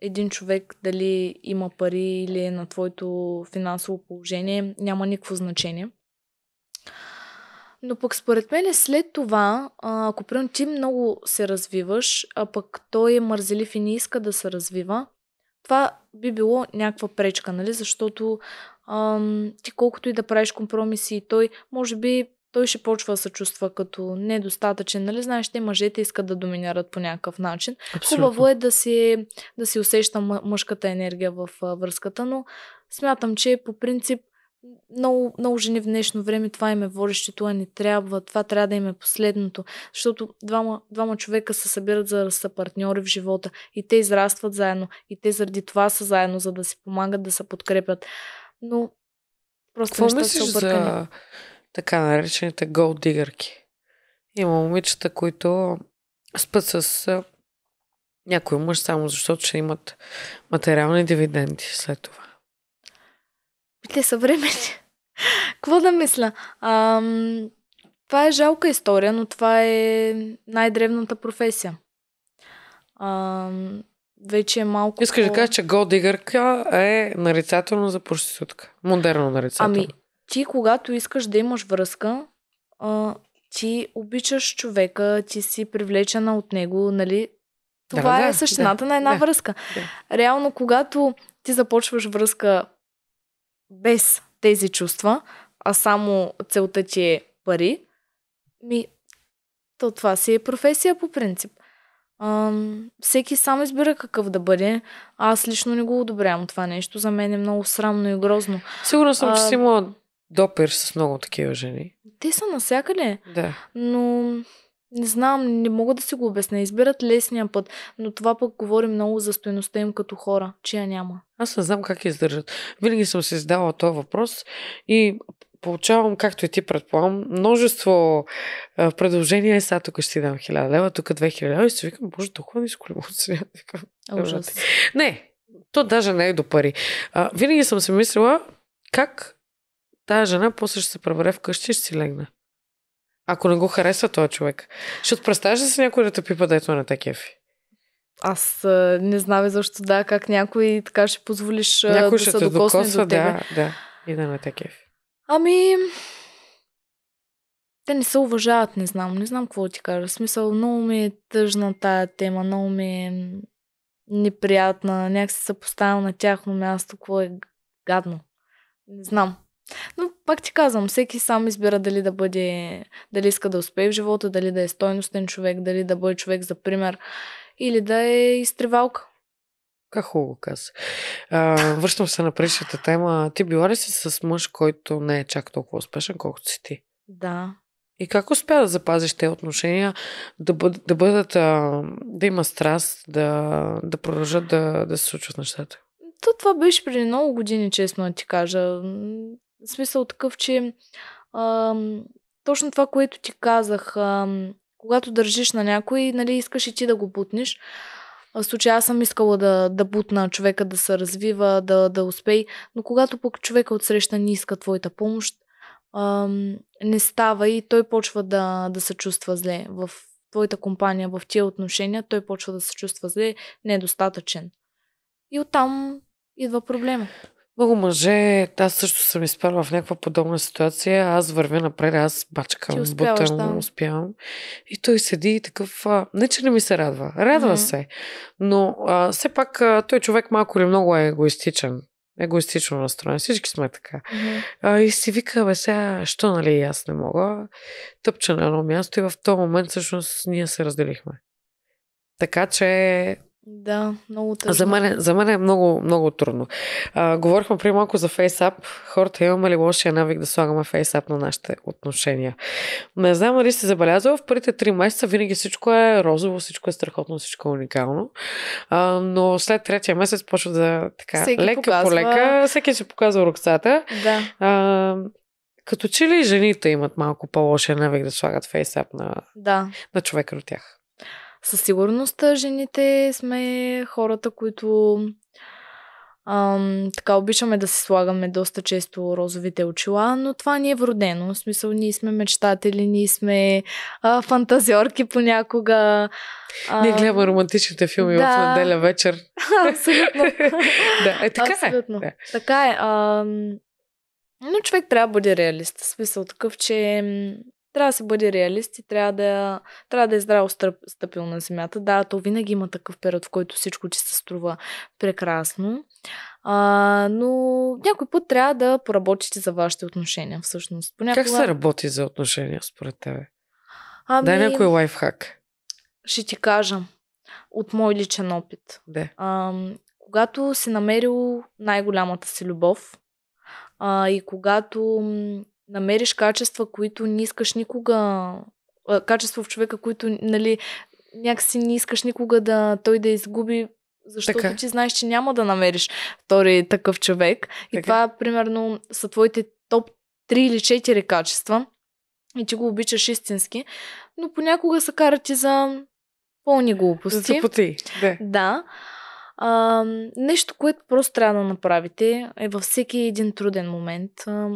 A: един човек дали има пари или е на твоето финансово положение, няма никакво значение. Но пък според мен след това, ако примерно ти много се развиваш, а пък той е мързелив и не иска да се развива, това би било някаква пречка, нали? Защото ам, ти колкото и да правиш компромиси, той може би той ще почва да се чувства като недостатъчен, нали? Знаеш, те мъжете искат да доминират по някакъв начин. Хубаво е да си, да си усеща мъ- мъжката енергия в връзката, но смятам, че по принцип много, много жени в днешно време това им е водещо, това не трябва, това трябва да им е последното, защото двама, двама човека се събират за да са партньори в живота и те израстват заедно и те заради това са заедно, за да си помагат, да се подкрепят. Но просто
B: Какво мислиш
A: са объркани.
B: за така наречените голд дигърки? Има момичета, които спът с а, някой мъж, само защото ще имат материални дивиденти след това.
A: Те са времени. Какво да мисля? Ам, това е жалка история, но това е най-древната професия. Ам, вече е малко...
B: Искаш да кажа, че голдигърка е нарицателно за проститутка. Модерно нарицателно.
A: Ами, ти когато искаш да имаш връзка, а, ти обичаш човека, ти си привлечена от него, нали? Това
B: Да,
A: е
B: да,
A: същината
B: да,
A: на една
B: да,
A: връзка.
B: да.
A: Реално, когато ти започваш връзка без тези чувства, а само целта ти е пари, ми, то това си е професия по принцип. Ам, всеки сам избира какъв да бъде. Аз лично не го одобрявам това нещо. За мен е много срамно и грозно.
B: Сигурна съм, че
A: А,
B: си имала допир с много такива жени.
A: Те са насякъде,
B: Да.
A: но не знам, не мога да си го обясня. Избират лесния път, но това пък говори много за стоеността им като хора, че я няма.
B: Аз не знам как издържат. Винаги съм си задавала този въпрос и получавам, както и ти предполагам, множество а, предложения. Е, сега тук ще ти дам 1000 лева, тук 2000 лева и си викам, боже, толкова ниско ли мога да си.
A: Ужас.
B: Не, то даже не е до пари. А, винаги съм си мислила как тая жена после ще се пребере вкъщи и ще си легне. Ако не го харесва този човек. Защото представяш ли си някой да те пипа, дето не те кефи?
A: Аз а, не знам защо да, как някой така ще позволиш
B: Някой
A: да
B: ще
A: се докосне
B: докосва,
A: до тебе.
B: да, да. И да не те кефи.
A: Ами, те не се уважават, не знам. Не знам какво да ти кажа. В смисъл, много ми е тъжна тая тема, много ми е неприятна. Някак се съпоставям на тяхно място, какво е гадно. Не знам. Но пак ти казвам, всеки сам избира дали да бъде, дали иска да успее в живота, дали да е стойностен човек, дали да бъде човек за пример или да е изтривалка.
B: Как хубаво каза. А, връщам се на предишната тема. Ти била ли си с мъж, който не е чак толкова успешен, колкото си ти?
A: Да.
B: И как успя да запазиш тези отношения, да, бъд, да бъдат, а, да има страст, да, да продължат да, да се случват нещата?
A: То това беше преди много години, честно да ти кажа. Смисъл такъв, че ам, точно това, което ти казах, ам, когато държиш на някой, нали, искаш и ти да го бутнеш. В случая аз съм искала да, да бутна човека да се развива, да, да успей, но когато пък човека отсреща не иска твоята помощ, ам, не става и той почва да, да се чувства зле в твоята компания, в тия отношения, той почва да се чувства зле, недостатъчен. И оттам идва проблема.
B: Много мъже, аз също съм изпадала в някаква подобна ситуация. Аз вървя напред, аз бачкам, бутам,
A: да.
B: успявам. И той седи и такъв... А, не, че не ми се радва. Радва
A: Мгм.
B: се. Но а, все пак а, той човек малко или много е егоистичен. Егоистично настроен. Всички сме така. А, и си вика, бе, сега, що нали аз не мога? Тъпча на едно място и в този момент всъщност ние се разделихме. Така че
A: Да, много тъжно.
B: за мен, за мен е много, много трудно. А, говорихме преди малко за фейсап. Хората имаме ли лошия навик да слагаме фейсап на нашите отношения? Не знам дали си забелязала, в първите три месеца винаги всичко е розово, всичко е страхотно, всичко е уникално. А, но след третия месец почва да така,
A: Всеки
B: лека
A: показва-
B: по лека, всеки ще показва рукцата.
A: Да,
B: А, като че ли жените имат малко по-лошия навик да слагат фейсап на,
A: да.
B: на човека до тях?
A: Със сигурност жените сме хората, които ам, така обичаме да си слагаме доста често розовите очила, но това ни е вродено. В смисъл, ние сме мечтатели, ние сме а, фантазиорки понякога. А,
B: Ние гледаме романтичните филми в
A: да.
B: неделя вечер.
A: Абсолютно.
B: да, е така
A: Абсолютно.
B: е. Да.
A: Така е. Ам... Но човек трябва да бъде реалист. В смисъл такъв, че трябва да се бъде реалист и трябва да, трябва да е здраво стъп- стъпил на земята. Да, то винаги има такъв период, в който всичко ти се струва прекрасно. А, но някой път трябва да поработите за вашите отношения, всъщност. Понякога...
B: Как се работи за отношения според тебе?
A: Ами,
B: Дай някой лайфхак.
A: ще ти кажа от мой личен опит.
B: Да.
A: Ам, когато си намерил най-голямата си любов а, и когато намериш качества, които не искаш никога, а, качества в човека, които нали, някакси не искаш никога да той да изгуби, защото
B: Така.
A: ти знаеш, че няма да намериш втори такъв човек. И
B: Така.
A: това, примерно, са твоите топ 3 или 4 качества и ти го обичаш истински, но понякога се карат и за Пълни
B: За
A: глупости.
B: тъпоти. Да.
A: Да. А, нещо, което просто трябва да направите е във всеки един труден момент а,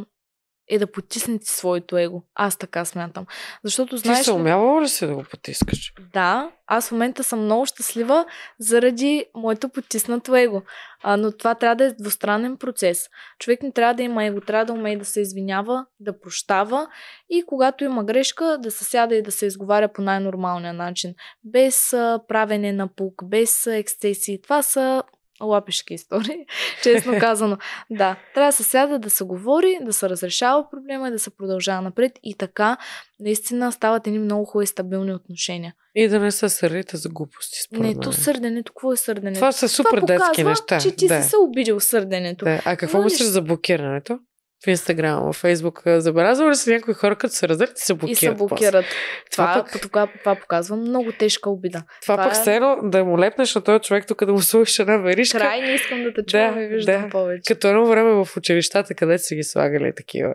A: е да потиснете своето его. Аз така смятам. Защото
B: Ти
A: знаеш...
B: се
A: ли-
B: умявала ли си да го потискаш?
A: Да, аз в момента съм много щастлива заради моето потиснато его. А, но това трябва да е двустранен процес. Човек не трябва да има его, трябва да умее да се извинява, да прощава и когато има грешка, да се сяда и да се изговаря по най-нормалния начин. Без а, правене на пук, без а, ексцесии. Това са лапешки истории, честно казано. Да, трябва да се сяда, да се говори, да се разрешава проблема и да се продължава напред и така наистина стават едни много хубави стабилни отношения.
B: И да не се сърдите за глупости, според
A: Не, то сърденето, какво е сърденето?
B: Това са супер
A: Това
B: детски
A: показва,
B: неща.
A: че ти
B: да.
A: си се обидил сърденето.
B: Да. А какво
A: Но
B: мислиш за блокирането? В Инстаграм, в Фейсбук. Забелязва ли се някои хора, като се раздърт и се
A: И
B: блокират?
A: се
B: после?
A: блокират.
B: Това
A: Това,
B: пък-
A: това, това показва много тежка обида.
B: Това,
A: Това
B: пък
A: е-
B: все едно да му лепнеш на този човек, тук да му сложиш една веришка.
A: Край, не искам да те чувам
B: Да,
A: и виждам
B: да.
A: повече.
B: Като едно време в училищата, където са ги слагали такива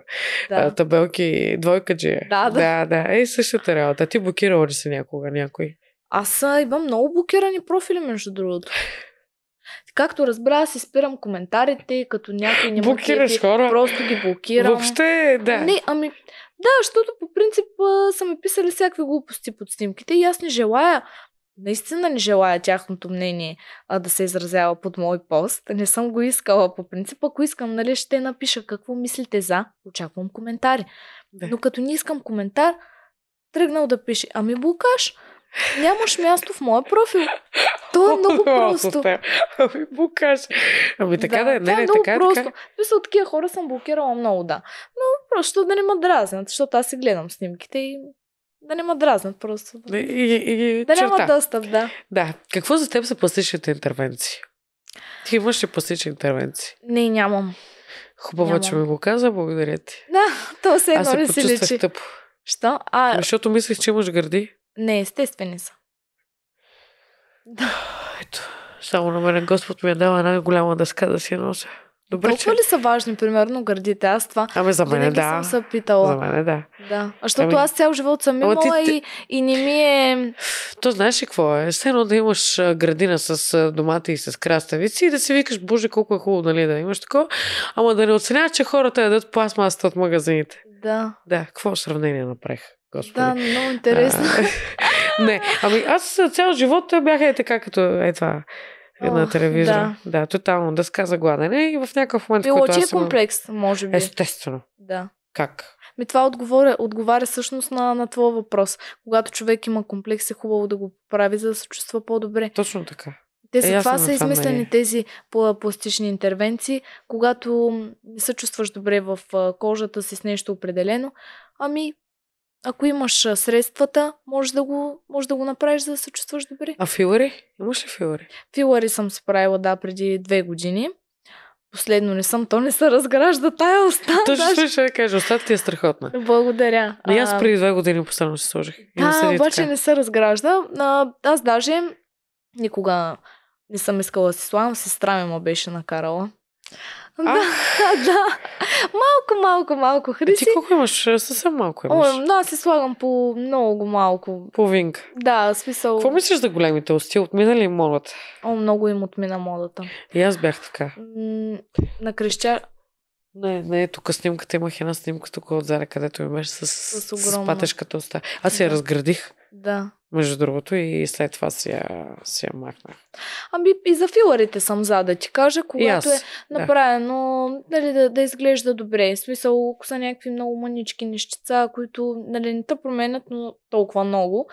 B: да.
A: Да.
B: табелки, двойка джия.
A: Да, да.
B: да. да. Ей, същата работа. Ти блокирала ли си някога някой?
A: Аз а, имам много блокирани профили, между другото. Както разбра, аз си спирам коментарите, като някой не
B: Блокираш хора?
A: Просто ги блокирам.
B: Въобще, да.
A: Не, ами, да, защото по принцип са ми писали всякакви глупости под снимките и аз не желая, наистина не желая тяхното мнение а, да се изразява под мой пост. Не съм го искала по принцип. Ако искам, нали, ще напиша какво мислите за. Очаквам коментари.
B: Да.
A: Но като не искам коментар, тръгнал да пише, ами блокаш, нямаш място в моя профил. То е много просто.
B: Ами, блокаш. Ами така да, е. не,
A: е
B: не,
A: много
B: така, е,
A: просто.
B: така.
A: Мисля, от такива хора съм блокирала много, да. Но просто да не ме дразнят, защото аз си гледам снимките и да не ме дразнат просто.
B: И, и, и,
A: Да
B: черта.
A: няма достъп, да.
B: Да. Какво за теб са пластичните интервенции? Ти имаш ли пластични интервенции?
A: Не, нямам.
B: Хубаво, че
A: Нямам.
B: ми го каза, благодаря ти.
A: Да, то
B: Аз
A: едно
B: се
A: не си
B: почувствах тъпо.
A: Що? А,
B: Защото мислех, че имаш гърди.
A: Не, естествени са.
B: Ето, само на мен Господ ми е дал една голяма дъска да си нося. Добре, че...
A: Толкова ли са важни, примерно, гърдите? Аз това
B: Ами за мен да.
A: съм се питала.
B: За мен да.
A: Да. А Защото
B: Ами-
A: аз цял живот съм имала
B: ти-
A: и, и не ми е...
B: То знаеш ли какво е? Все едно да имаш градина с домати и с краставици и да си викаш, боже, колко е хубаво, нали, да имаш такова, ама да не оценяваш, че хората ядат пластмасата от магазините.
A: Да.
B: Да, какво сравнение направих, господи.
A: Да, много интересно.
B: А, не, ами аз цял живот бях е така, като е това. е на телевизора. Да. да, тотално дъска за гладене и в някакъв момент,
A: Било ти е комплекс, може би.
B: Естествено.
A: Да.
B: Как?
A: Ми това отговоря, отговаря всъщност на, на твоя въпрос. Когато човек има комплекс, е хубаво да го прави, за да се чувства по-добре.
B: Точно така.
A: Те
B: Е,
A: за
B: аз
A: това са измислени
B: мнение.
A: тези пла- пластични интервенции, когато не се чувстваш добре в кожата си с нещо определено. Ами, ако имаш средствата, може да го, може да го направиш, за да се чувстваш добре.
B: А филари? Имаш ли филари?
A: Филари съм си правила, да, преди две години. Последно не съм, то не се разгражда тая уста.
B: Точно
A: даже.
B: ще кажа, остата ти е страхотна.
A: Благодаря.
B: И аз преди две години последно си сложих. И
A: Да, обаче
B: така.
A: не се разгражда. А, аз даже никога не съм искала да си слагам. Сестра ми ме беше накарала. Да, да. Малко, малко, малко.
B: А
A: Хриси.
B: ти колко имаш? Е, Съвсем малко имаш.
A: О, но аз си слагам по много малко.
B: Половинка.
A: Да, смисъл.
B: Какво мислиш за големите усти? Отмина ли модата?
A: О, много им отмина модата.
B: И аз бях така.
A: М- на крещя...
B: Не, не, тук снимката имах една снимка тук отзаде, където ми беше с, с,
A: С
B: патешката уста. Аз си я
A: Да.
B: разградих,
A: Да.
B: между другото, и след това си я, си я махнах.
A: Ами и за филарите съм за да ти кажа, когато
B: аз.
A: е направено, нали, да, да изглежда добре. В смисъл, ако са някакви много манички нещица, които нали, не те променят, но толкова много.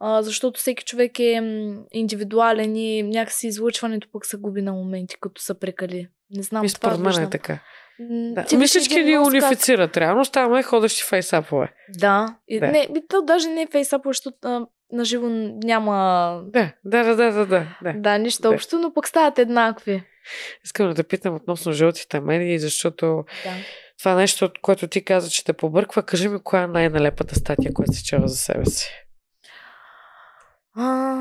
A: А, защото всеки човек е индивидуален и някакси излъчването пък се губи на моменти, като са прекали. Не знам,
B: И според мен е така. Да.
A: ти
B: Ми
A: виж
B: всички
A: един
B: ни унифицират. Реално ставаме ходещи фейсапове.
A: Да. И,
B: Да.
A: Не, то даже не е фейсапо, защото а, на живо няма
B: Да, да, да, да, да, да. да.
A: да, нищо
B: Да.
A: общо, но пък стават еднакви.
B: Искам да те питам относно жълтите медии, защото
A: Да.
B: това нещо, което ти каза, че те побърква, кажи ми коя е най-налепата статия, която си чела за себе си.
A: А,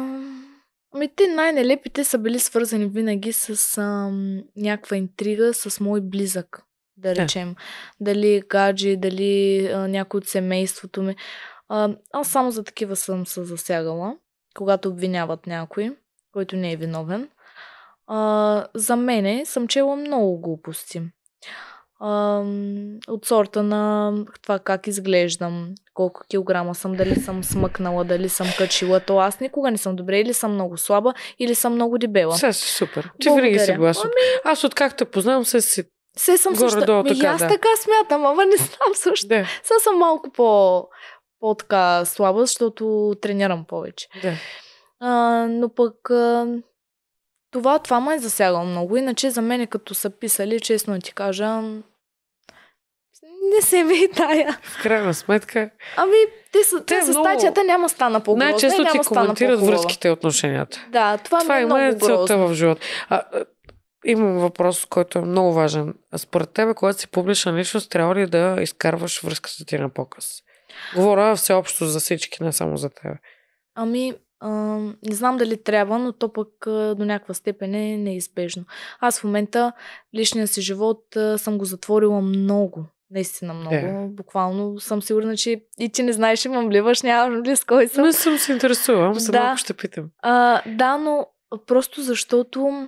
A: ами те най-нелепите са били свързани винаги с ам, някаква интрига с мой близък, да
B: Да.
A: речем. Дали гаджи, дали а, някой от семейството ми. А, аз само за такива съм се засягала. когато обвиняват някой, който не е виновен. А, за мене съм чела много глупости. От сорта на това как изглеждам, колко килограма съм, дали съм смъкнала, дали съм качила. То аз никога не съм добре, или съм много слаба, или съм много дебела.
B: Сега си супер. Ти винаги си гласна. Ами... Аз откакто познавам, се си
A: се съм
B: Горе
A: също.
B: долу така,
A: аз
B: да.
A: така смятам, ама не знам също.
B: Да,
A: Сега съм малко по, по-така слаба, защото тренирам повече.
B: да.
A: А, но пък а, това, това ме е засягало много. Иначе за мен, като са писали, честно ти кажа, не се ми тая.
B: В крайна сметка,
A: Ами, те са, те
B: Те
A: с
B: много-
A: статията няма стана по-грозна и
B: най-често ти коментират връзките и отношенията.
A: Да, това,
B: Това
A: ми е
B: има е
A: много
B: целта в живота. А, имам въпрос, който е много важен. Според тебе, когато си публична личност, трябва ли да изкарваш връзката ти на показ? Говоря всеобщо за всички, не само за тебе.
A: Ами, а, не знам дали трябва, но то пък до някаква степен е неизбежно. Аз в момента личния си живот а, съм го затворила много. Наистина много.
B: Да.
A: Буквално съм сигурна, че и ти не знаеш имам ли въж, нямам ли с кой съм.
B: Не съм се интересувала, само
A: Да.
B: ще питам.
A: А, да, но просто защото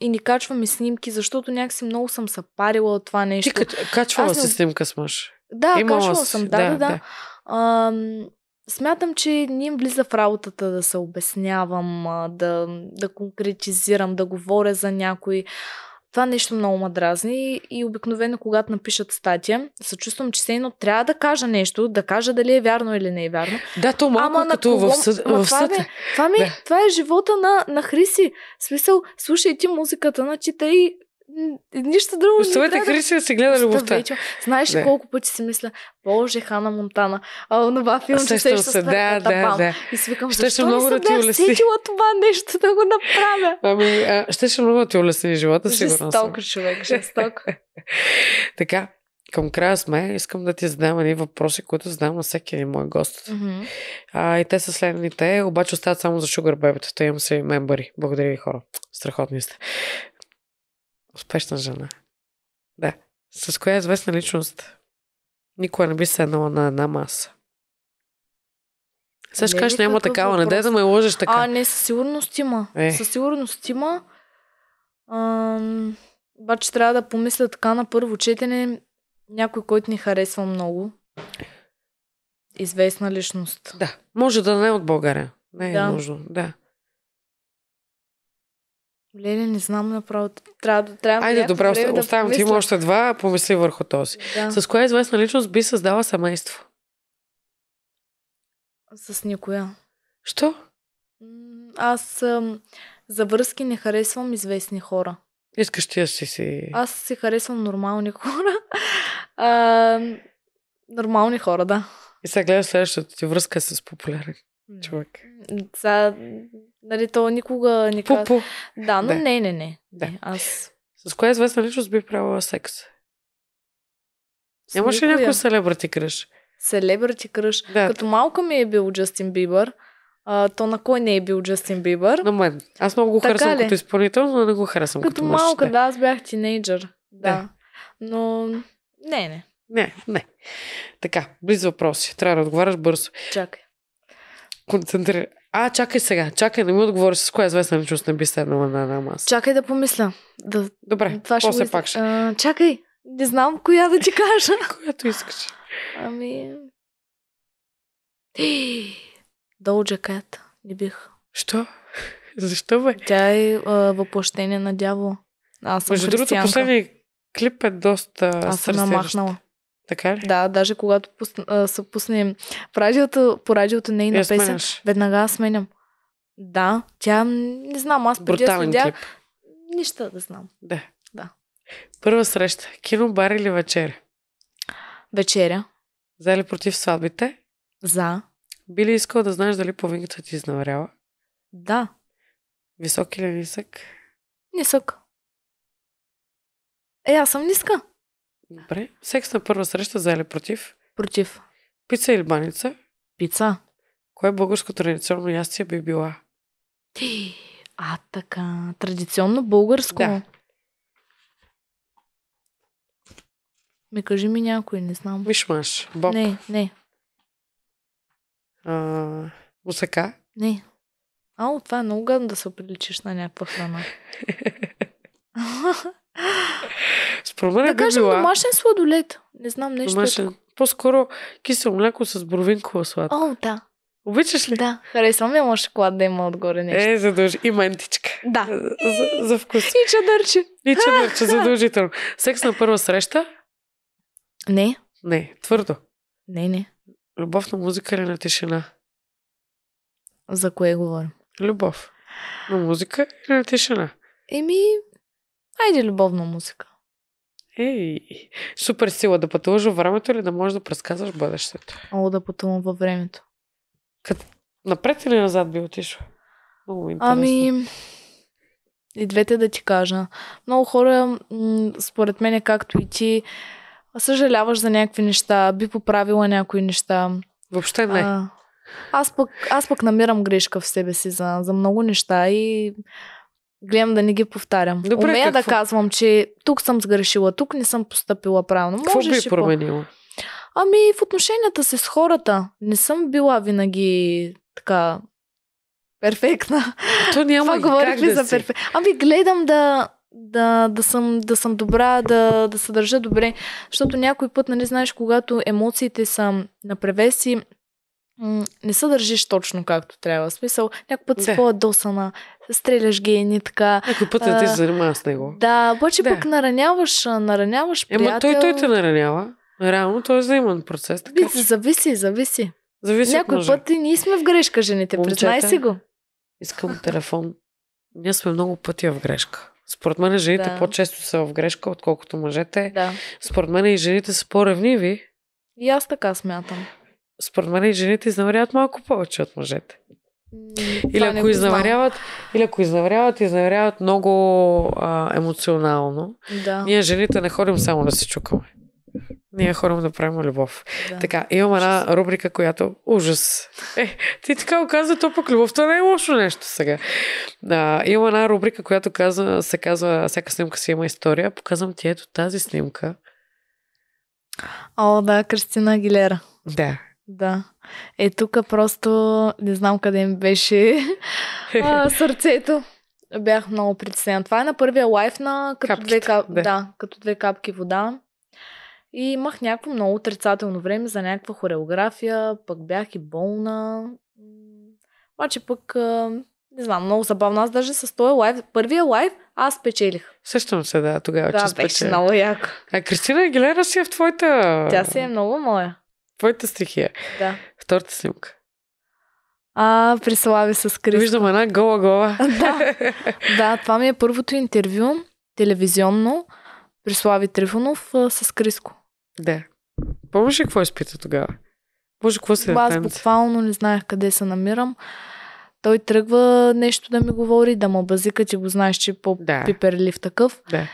A: и ни качваме снимки, защото някакси много съм се парила от това нещо.
B: Ти кач- качвала
A: Аз не-
B: си снимка с мъж.
A: Да,
B: Имала
A: качвала съм, да, да,
B: да,
A: да. Ам, смятам, че не им влиза в работата да се обяснявам, а, да, да конкретизирам, да говоря за някой. Това нещо много ме дразни и, обикновено, когато напишат статия, се чувствам, че все едно трябва да кажа нещо, да кажа дали е вярно или не е вярно.
B: Да, то малко
A: Ама на
B: като
A: кого?
B: в съд.
A: Ма
B: В
A: това,
B: съд.
A: бе, това, ми,
B: Да.
A: това е живота на, на Хриси. В смисъл, слушай ти музиката, начитай м, нищо друго. не
B: Оставете
A: да
B: Хриси да си гледа любовта.
A: Знаеш ли
B: Да.
A: колко пъти си мисля, Боже, Хана Монтана, а онова филм, че се
B: се, да, да, да.
A: И си викам,
B: Щеше
A: защо
B: много
A: не
B: да
A: съм
B: улесни.
A: сетила това нещо да го направя?
B: Ами, а, щеше много да ти улесни живота, сигурно съм.
A: Жесток човек, жесток.
B: Така, към края сме, искам да ти задам едни въпроси, които задам на всеки един мой гост.
A: Мгм.
B: А, и те са следните, обаче остават само за Sugar Baby. Те имам си мембари. Благодаря ви, хора. Страхотни сте. Успешна жена. Да. С коя известна личност никога не би седнала на една маса? Сега ще кажеш, няма такава, не дай да ме лъжеш така.
A: А, не, със сигурност има.
B: Е.
A: Със сигурност има. Ам, обаче трябва да помисля така на първо четене някой, който ни харесва много. Известна личност.
B: Да. Може да не е от България. Не е
A: Да.
B: нужно. Да.
A: Леле, не знам направо. Трябва, да- трябва
B: Айде, добре,
A: време да
B: оставям ти има още два, помисли върху този.
A: Да.
B: С коя известна личност би създала семейство?
A: С никоя.
B: Що?
A: Аз ам, за връзки не харесвам известни хора.
B: Искаш ти да си си...
A: Аз си харесвам нормални хора. А, нормални хора, да.
B: И сега гледаш следващата ти връзка с популярен човек.
A: Сега, нали, то никога не казва.
B: Пупу.
A: Да, но
B: Да.
A: не, не, не.
B: Да.
A: Не, Аз.
B: С коя известна личност би правила секс?
A: с
B: Нямаш ли някой селебрати кръж?
A: Селебрити кръж.
B: Да.
A: Като малка ми е бил Джастин Бибър. А, то на кой не е бил Джастин Бибър?
B: На мен. Аз много го
A: Така
B: харесвам
A: ли?
B: като изпълнител, но не го харесвам като,
A: Като
B: мъж.
A: малка,
B: да.
A: да, аз бях тинейджър. Да.
B: Да.
A: Но не, не.
B: Не, не. Така, близ въпроси. Трябва да отговаряш бързо.
A: Чакай.
B: Концентрира. А, чакай сега. Чакай, не ми отговориш с коя известна личност не би седнала на една маса.
A: Чакай да помисля. Да,
B: Добре,
A: това ще
B: после пак ще.
A: А, чакай. Не знам коя да ти кажа.
B: Която искаш.
A: Ами... Доуджа Кат. Не бих.
B: Що? Защо бе?
A: Тя е а, въплъщение на дявола. Аз съм
B: Между другото, последният клип е доста
A: Аз съм я
B: сърцеващ.
A: махнала.
B: Така ли?
A: Да, даже когато пусна, а, се пусне в радиото, по радиото нейна
B: Я
A: песен,
B: сменяш.
A: веднага аз сменям. Да, тя, не знам, аз преди
B: Брутален
A: следя,
B: клип.
A: нищо да знам.
B: Да.
A: Да.
B: Първа среща. Кино, бар или вечеря?
A: Вечеря,
B: За или против сватбите?
A: за,
B: Би ли искал да знаеш дали половинката ти изневерява?
A: да,
B: Висок или нисък?
A: нисък. Е, аз съм ниска.
B: Добре. Секс на първа среща, за или против?
A: Против.
B: Пица или баница?
A: Пица.
B: Кое българско традиционно ястие би била?
A: А, така. Традиционно българско.
B: Да.
A: Ми кажи ми някой, не знам.
B: Мишмаш. Боб.
A: Не, не,
B: А, мусака.
A: не. Ало, това е много гадно да се приличиш на някаква храна.
B: Според мен
A: да
B: би
A: кажем
B: била
A: домашен сладолет. Не знам нещо.
B: домашен.
A: Домашен...
B: По-скоро кисело мляко с бровинкова сладка.
A: О, да.
B: Обичаш ли?
A: Да, харесвам. Няма шоколад да има отгоре нещо.
B: Е, задължи. И ментичка.
A: Да.
B: За, за вкус.
A: И чадърче.
B: И чадърче, задължително. Секс на първа среща?
A: Не,
B: Не, твърдо.
A: не, не.
B: Любов на музика или на тишина?
A: За кое говорим?
B: Любов. На музика или на тишина?
A: Еми, айде любовна музика.
B: Ей, супер сила да пътуваш във времето или да можеш да предсказваш бъдещето.
A: О, да пътувам във времето.
B: Напред или назад би отишла? Много е интересно.
A: Ами, и двете да ти кажа. Много хора, според мен, както и ти, съжаляваш за някакви неща, би поправила някои неща.
B: Въобще не.
A: А, аз, пък, аз пък намирам грешка в себе си за, за много неща и гледам да не ги повтарям.
B: Добре,
A: Умея да
B: какво?
A: казвам, че тук съм сгрешила, тук не съм поступила правилно.
B: Какво би
A: Можеш и по-
B: променило?
A: Ами в отношенията си с хората. Не съм била винаги така перфектна.
B: То няма
A: Това говорих ли
B: да
A: за перфект? Ами гледам да, да, да, съм, да съм добра, да, да се държа добре, защото някой път, нали знаеш, когато емоциите са на превеси, не се държиш точно както трябва. В смисъл, някой път си
B: Да.
A: Стреляш гени, така.
B: Някой път не те се занимава с него.
A: Да, обаче
B: Да.
A: пък нараняваш, нараняваш
B: Ема
A: приятел.
B: той, той те наранява. Реално той е взаимен процес. Така,
A: Би,
B: че
A: зависи, зависи.
B: зависи
A: Някой път и ние сме в грешка, жените. Признай
B: Момчета.
A: си го.
B: Искам телефон. Ние сме много пъти в грешка. Според мен жените
A: Да.
B: по-често са в грешка, отколкото мъжете.
A: Да.
B: Според мен и жените са по-ревниви.
A: И аз така смятам.
B: Според мен и жените изневеряват малко повече от мъжете. Или ако изневеряват, или ако изневеряват, изневеряват много а, емоционално.
A: Да,
B: Ние жените не ходим само да се чукаме. Ние ходим да правим любов.
A: да.
B: Така, имам една рубрика, която ужас. Е, ти така оказа, то пък любовта не е лошо нещо сега. А, имам една рубрика, която казва, се казва, всяка снимка си има история. Показвам ти ето тази снимка.
A: О, да, Кристина Агилера.
B: Да.
A: Да. Е, тук просто не знам къде ми беше а, сърцето. Бях много притеснена. Това е на първия лайф на като
B: Капките,
A: две, кап...
B: да.
A: да. като две капки вода. И имах някакво много отрицателно време за някаква хореография, пък бях и болна. Обаче пък, не знам, много забавно. Аз даже с този лайф, първия лайф, аз печелих.
B: Сещам се, да, тогава, че
A: Да, беше много яко.
B: А Кристина Агилера си е в твоята,
A: Тя си е много моя.
B: Твоята стихия.
A: Да.
B: Втората снимка.
A: А, прислави с Крис.
B: Виждам една гола глава.
A: да. да, това ми е първото интервю, телевизионно, при Слави Трифонов а, с Криско.
B: да. Помниш ли какво изпита тогава? Може, какво се
A: Аз буквално не знаех къде се намирам. Той тръгва нещо да ми говори, да му базика, ти го знаеш, че е
B: Да.
A: по-пиперлив такъв.
B: Да.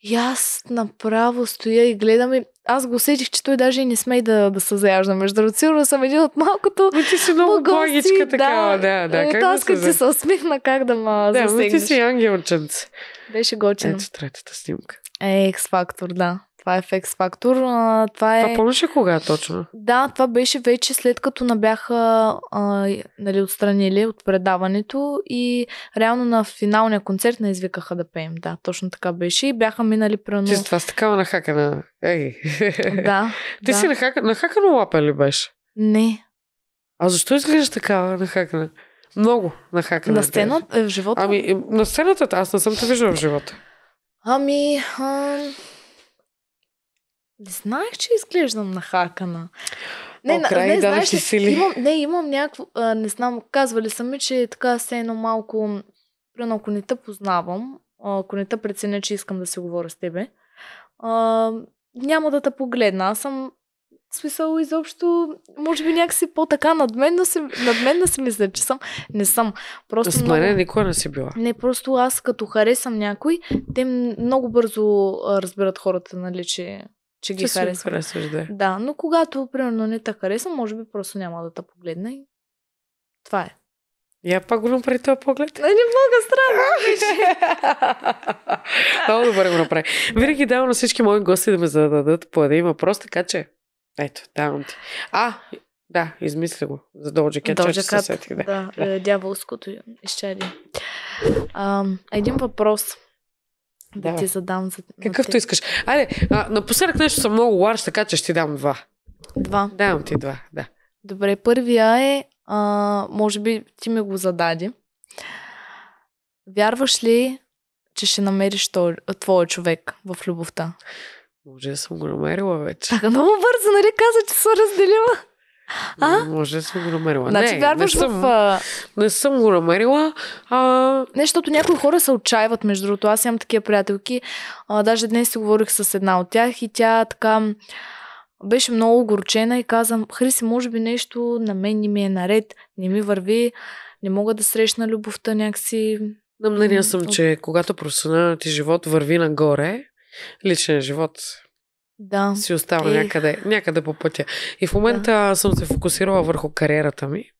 A: И аз направо стоя и гледам и аз го усетих, че той даже и не смей да, да се заяжда. Между другото, сигурно съм един от малкото
B: Ами ти си много
A: Богоси,
B: благичка такава, да, да. Как да
A: аз като
B: се...
A: си се усмихна как да ма
B: Да, ами ти
A: засегнеш.
B: си ангелченце.
A: Беше готино.
B: Ето третата снимка.
A: Е, X-Factor, да. Това е в X-Factor. А, това е...
B: Това помниш ли кога точно?
A: Да, това беше вече след като не бяха а, нали, отстранили от предаването и реално на финалния концерт не извикаха да пеем. Да, точно така беше и бяха минали примерно...
B: Ти това с такава нахакана. Ей.
A: Да,
B: Ти
A: да.
B: си нахака... нахакана лапа ли беше?
A: Не.
B: А защо изглеждаш такава нахакана? Много нахакана.
A: На сцената, е, в живота?
B: Ами, е, на сцената аз не съм те виждала в живота.
A: Ами, а... не знаех, че изглеждам нахакана.
B: О, край,
A: не,
B: да,
A: знаеш
B: ще
A: ли,
B: си ли?
A: Имам, не, имам някакво, а, не знам, казвали са ми, че така се едно малко, примерно ако не те познавам, ако не те преценя, че искам да си говоря с тебе, а, няма да те погледна. Аз съм в смисъл изобщо, може би някакси по-така надменно си, надменно си мисля, че съм. Не съм. Просто
B: С
A: много...
B: мене никога не си била.
A: Не, просто аз като харесам някой, те много бързо а, разбират хората, нали, че, че ги харесвам.
B: харесваш, да.
A: Да, но когато, примерно, не те харесвам, може би просто няма да те погледна и това е.
B: Я пак го направи този поглед.
A: Не, не мога, странно.
B: Много добре го направи. Винаги давам на всички мои гости да ме зададат по един въпрос, така че ето, давам ти. А, Да, измисли го. За Доджа Кет,
A: Cat,
B: сетих, да.
A: Да, е, дяволското изчадие. Един въпрос да ти задам. За,
B: Какъвто искаш. Айде, а, напоследък нещо съм много ларш, така че ще ти дам два.
A: Два.
B: Давам ти два, да.
A: Добре, първия е, а, може би ти ми го зададе. Вярваш ли, че ще намериш твоя човек в любовта?
B: Може да съм го намерила вече.
A: Така много бързо, нали каза, че се разделила? А?
B: Може да съм го намерила.
A: Значи
B: не,
A: вярваш
B: не съм,
A: в...
B: Не съм го намерила. А,
A: Не, защото някои хора се отчаиват, между другото. Аз имам такива приятелки. А, даже днес си говорих с една от тях и тя така беше много огорчена и казам, Хриси, може би нещо на мен не ми е наред, не ми върви, не мога да срещна любовта някакси.
B: на мнение съм, че когато професионалният ти живот върви нагоре, личният живот
A: Да.
B: си остава
A: Ех.
B: някъде, някъде по пътя. И в момента съм се фокусирала върху кариерата ми.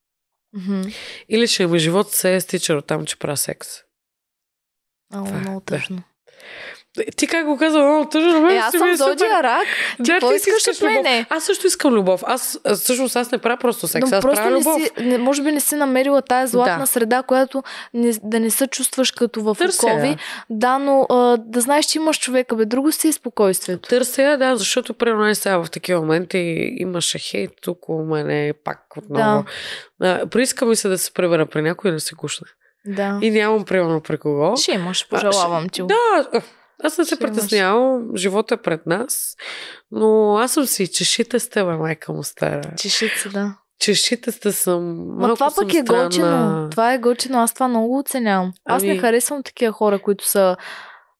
A: Мгм.
B: И личният ми живот се е стича от там, че правя секс.
A: Ало,
B: е,
A: много
B: да. Ти как го каза, много тъжно.
A: Е, аз съм
B: е
A: зодия рак. Ти
B: Да,
A: какво
B: ти
A: искаш от мене?
B: Аз също искам любов. Аз, а, всъщност, аз не правя просто секс,
A: Но
B: аз
A: просто
B: правя
A: не
B: любов.
A: си, не, може би не си намерила тая златна
B: Да.
A: среда, която не, да не се чувстваш като в
B: Търся
A: окови.
B: я.
A: Да, но а, да знаеш, че имаш човека, бе. Друго си е спокойствието.
B: Търся я, да, защото примерно е сега в такива моменти имаше хейт тук у мене пак отново. Да. Прииска ми се да се пребера при някой и да се гушне.
A: Да.
B: И нямам примерно при кого.
A: Ще имаш,
B: А,
A: пожелавам ти.
B: ще- Да, аз не се притеснявам, живота е пред нас, но аз съм си чешите с тебе, майка му стара.
A: Чешица, да.
B: Чешите сте съм.
A: Ма
B: Малко
A: това
B: съм
A: пък е
B: странна.
A: готино. Това е готино. Аз това много оценявам. Аз не
B: Ами-
A: харесвам такива хора, които са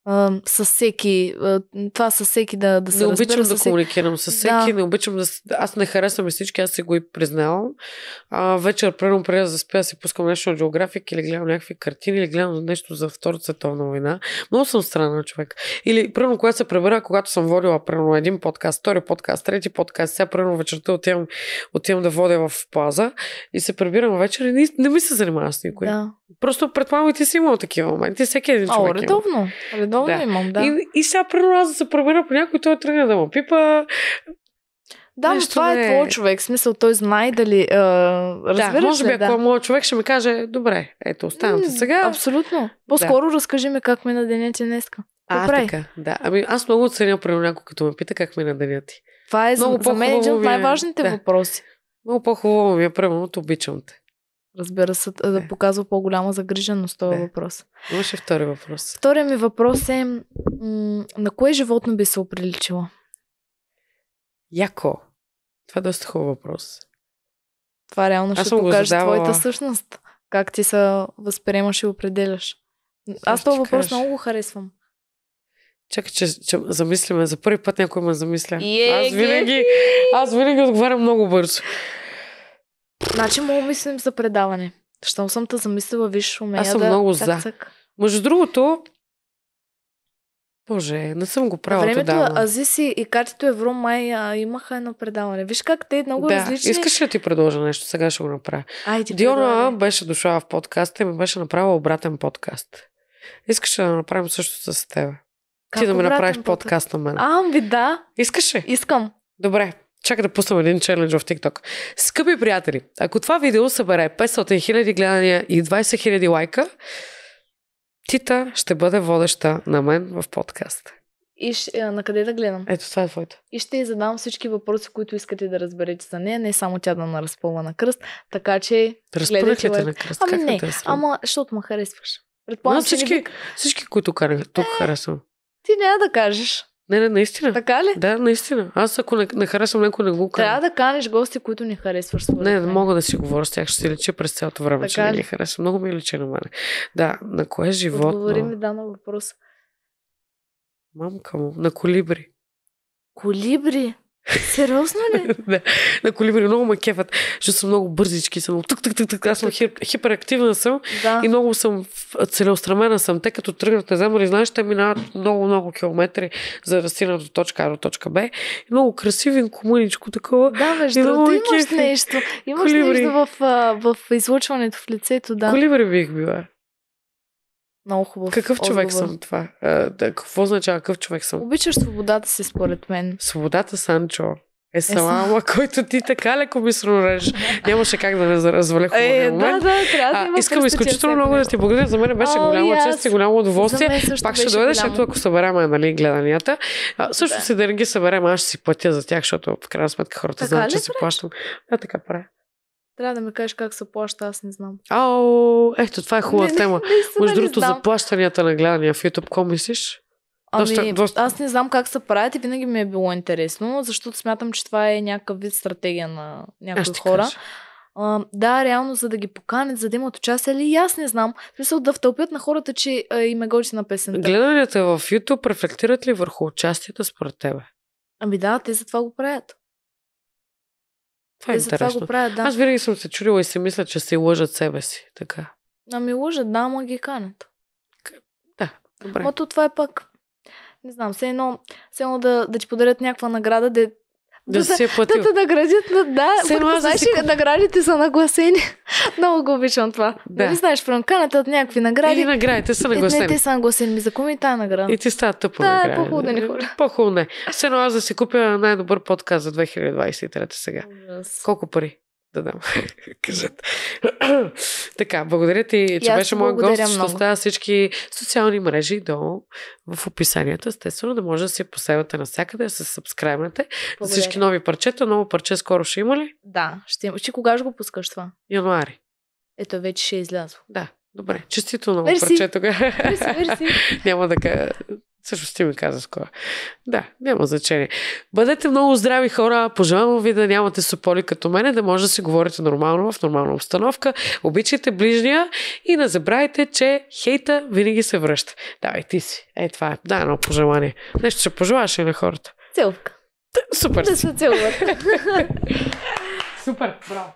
A: а, с всеки. А, това с всеки да, да се
B: Не обичам
A: разбира
B: да
A: всеки.
B: комуникирам с всеки,
A: Да.
B: не обичам да... Аз не харесвам всички, аз си го и признавам. А, вечер, примерно, преди да заспя, си пускам нещо от Geographic или гледам някакви картини, или гледам нещо за Втората световна война. Много съм странна човек. Или, примерно, когато се пребера, когато съм водила, примерно, един подкаст, втори подкаст, трети подкаст, сега, примерно, вечерта отивам, отивам да водя в плаза и се прибирам вечер и не, не ми се занимавам с никой.
A: Да.
B: Просто предполагам и ти си имал такива моменти. Всеки един човек
A: О,
B: има.
A: редовно. Редовно
B: Да.
A: имам, да.
B: И, и сега, примерно, аз да се пребера по някой, той тръгне да ме пипа.
A: Да, но това
B: не
A: е
B: е-
A: твой човек. В смисъл, той знае дали... А, разбираш
B: да, може би,
A: ли?
B: ако
A: да.
B: е моят човек ще ми каже, добре, ето, оставам
A: М,
B: сега.
A: Абсолютно. По-скоро разкажи ми как ми на деня ти днеска.
B: А,
A: прави?
B: така, да. Ами аз много оценя, примерно, някой като ме пита как ми е на деня ти.
A: Това е
B: Много
A: за мен един от
B: е.
A: най-важните
B: Да.
A: въпроси.
B: Много по-хубаво ми е, примерно, обичам те.
A: Разбира се, да,
B: Да.
A: показва по-голяма загриженост този
B: Да.
A: въпрос.
B: Имаше втори въпрос.
A: Втория ми въпрос е м- на кое животно би се оприличила?
B: Яко. Това е доста хубав въпрос.
A: Това реално
B: Аз
A: ще покаже
B: задавала.
A: твоята същност. Как ти се възприемаш и определяш. Аз този въпрос
B: кажа.
A: много го харесвам.
B: Чакай, че, че замислиме. За първи път някой ме замисля.
A: Е,
B: аз винаги, аз винаги отговарям много бързо.
A: Значи мога мислим за предаване. Щом съм те замислила, виж, умея
B: Аз съм
A: да...
B: много
A: цак,
B: за.
A: цак.
B: Между другото, Боже, не съм го правила
A: времето
B: тогава.
A: Азиси и Катито Евро май а, имаха едно предаване. Виж как те много
B: да,
A: различни.
B: искаш ли да ти предложа нещо? Сега ще го направя.
A: Айде,
B: Диона
A: предлагай.
B: беше дошла в подкаста и ми беше направила обратен подкаст. Искаш да направим също с теб?
A: Как
B: ти да ми направиш
A: подкаст?
B: подкаст на мен.
A: А, би да.
B: Искаш ли?
A: Искам.
B: Добре. Чакай да пуснем един челендж в TikTok. Скъпи приятели, ако това видео събере 500 000 гледания и 20 000 лайка, Тита ще бъде водеща на мен в подкаст.
A: И ще, а, на къде да гледам?
B: Ето това е твоето.
A: И ще й задам всички въпроси, които искате да разберете за нея. Не само тя да наразпълва на кръст. Така че... Гледайте
B: ли те на кръст?
A: Ами
B: как
A: не,
B: е срам?
A: ама, защото ме харесваш. Предполагам,
B: всички,
A: не
B: всички, които карах, тук харесвам.
A: Ти няма да кажеш.
B: Не, не, наистина.
A: Така ли?
B: Да, наистина. Аз ако не, не харесвам някой, не го
A: Трябва
B: карам.
A: да канеш гости, които не харесваш.
B: Не, не
A: мен.
B: мога да си говоря с тях. Ще си лечи през цялото време, че
A: Така
B: не
A: ли?
B: ги харесвам. Много ми личи на мене. Да, на кое
A: Отговори ми
B: животно?
A: да на въпрос.
B: Мамка му. На колибри.
A: Колибри? Сериозно ли?
B: да, на колибри много ме кефат, защото съм много бързички, съм тук, тук, тук, тук. Аз съм хип, хиперактивна съм
A: да.
B: и много съм целеустремена съм. Те като тръгнат на земя, знаеш, те минават много, много километри, за да стигнат от точка А до точка Б. И много красивен, комуничко такова.
A: Да, между другото имаш
B: кефи.
A: нещо. Имаш
B: Колибри.
A: нещо в, в излъчването в лицето, да.
B: Колибри бих била.
A: Много хубав
B: Какъв човек
A: отговор.
B: съм това? А, да, какво означава какъв човек съм?
A: Обичаш свободата си, според мен.
B: Свободата, Санчо. Е, сама, ама който ти така леко мислено режеш. Нямаше как да не разваля хубавия
A: Е,
B: момент.
A: да, да, трябва да
B: А,
A: има
B: искам
A: кръстотия
B: изключително много да ти благодаря. За мен беше
A: О,
B: голяма
A: аз.
B: чест и голямо удоволствие. Пак ще дойдеш, ето ако съберем нали, гледанията. А, също
A: Да.
B: си да не ги съберем, аз ще си платя за тях, защото в крайна сметка хората знаят, че си
A: правиш?
B: плащам. Да, така правя.
A: Трябва да ми кажеш как се плаща, аз не знам.
B: Ау, ето, това е хубава
A: Не,
B: тема.
A: не,
B: Между другото, за плащанията на гледания в YouTube, какво мислиш?
A: Ами,
B: доста- доста-
A: аз не знам как се правят и винаги ми е било интересно, защото смятам, че това е някакъв вид стратегия на някои хора.
B: кажа.
A: А, да, реално, за да ги поканят, за да имат участие, или аз не знам. Смисъл да втълпят на хората, че а, им е готина песента.
B: Гледанията в YouTube рефлектират ли върху участията според тебе?
A: Ами да, те за това го правят.
B: Това е
A: те за това
B: интересно.
A: го правят, да.
B: Аз винаги съм се чудила и си мисля, че си лъжат себе си. Така.
A: Ами лъжат, да, ама ги канят.
B: Добре.
A: Ма то това е пък, не знам, все едно, все едно да, да ти подарят някаква награда, да,
B: Да
A: да,
B: си е
A: да
B: платил.
A: наградят, да,
B: едно
A: първо,
B: аз да
A: знаеш
B: си куп-
A: наградите са нагласени. Много го обичам това.
B: Да.
A: Нали знаеш, франканата от някакви награди.
B: Или наградите са
A: Е, не,
B: нагласени.
A: те са нагласени. За кому и тая награда?
B: И ти става тъпо
A: Да,
B: накрая.
A: по-хубаво да не хора.
B: По-хубаво не. Все едно аз да си купя най-добър подкаст за 2023 сега.
A: Ужас.
B: Колко пари да дам? Кажете. така, благодаря ти, че беше моят гост. Ще оставя всички социални мрежи долу в описанието. Естествено, да може да се последвате навсякъде, да се сабскрайбнете. За всички нови парчета. Ново парче скоро ще има ли?
A: Да, ще има. Ти кога ще го пускаш това?
B: Януари.
A: Ето, вече ще е излязло.
B: Да, добре. Честито ново парче тогава. Няма да кажа. Също ти ми каза скоро. Да, няма значение. Бъдете много здрави хора. Пожелавам ви да нямате сополи като мене, да може да си говорите нормално в нормална обстановка. Обичайте ближния и не забравяйте, че хейта винаги се връща. Давай ти си. Ей, това е. Да, едно пожелание. Нещо ще пожелаш и на хората.
A: Целка.
B: Супер.
A: Да се целуват.
B: Супер. Браво.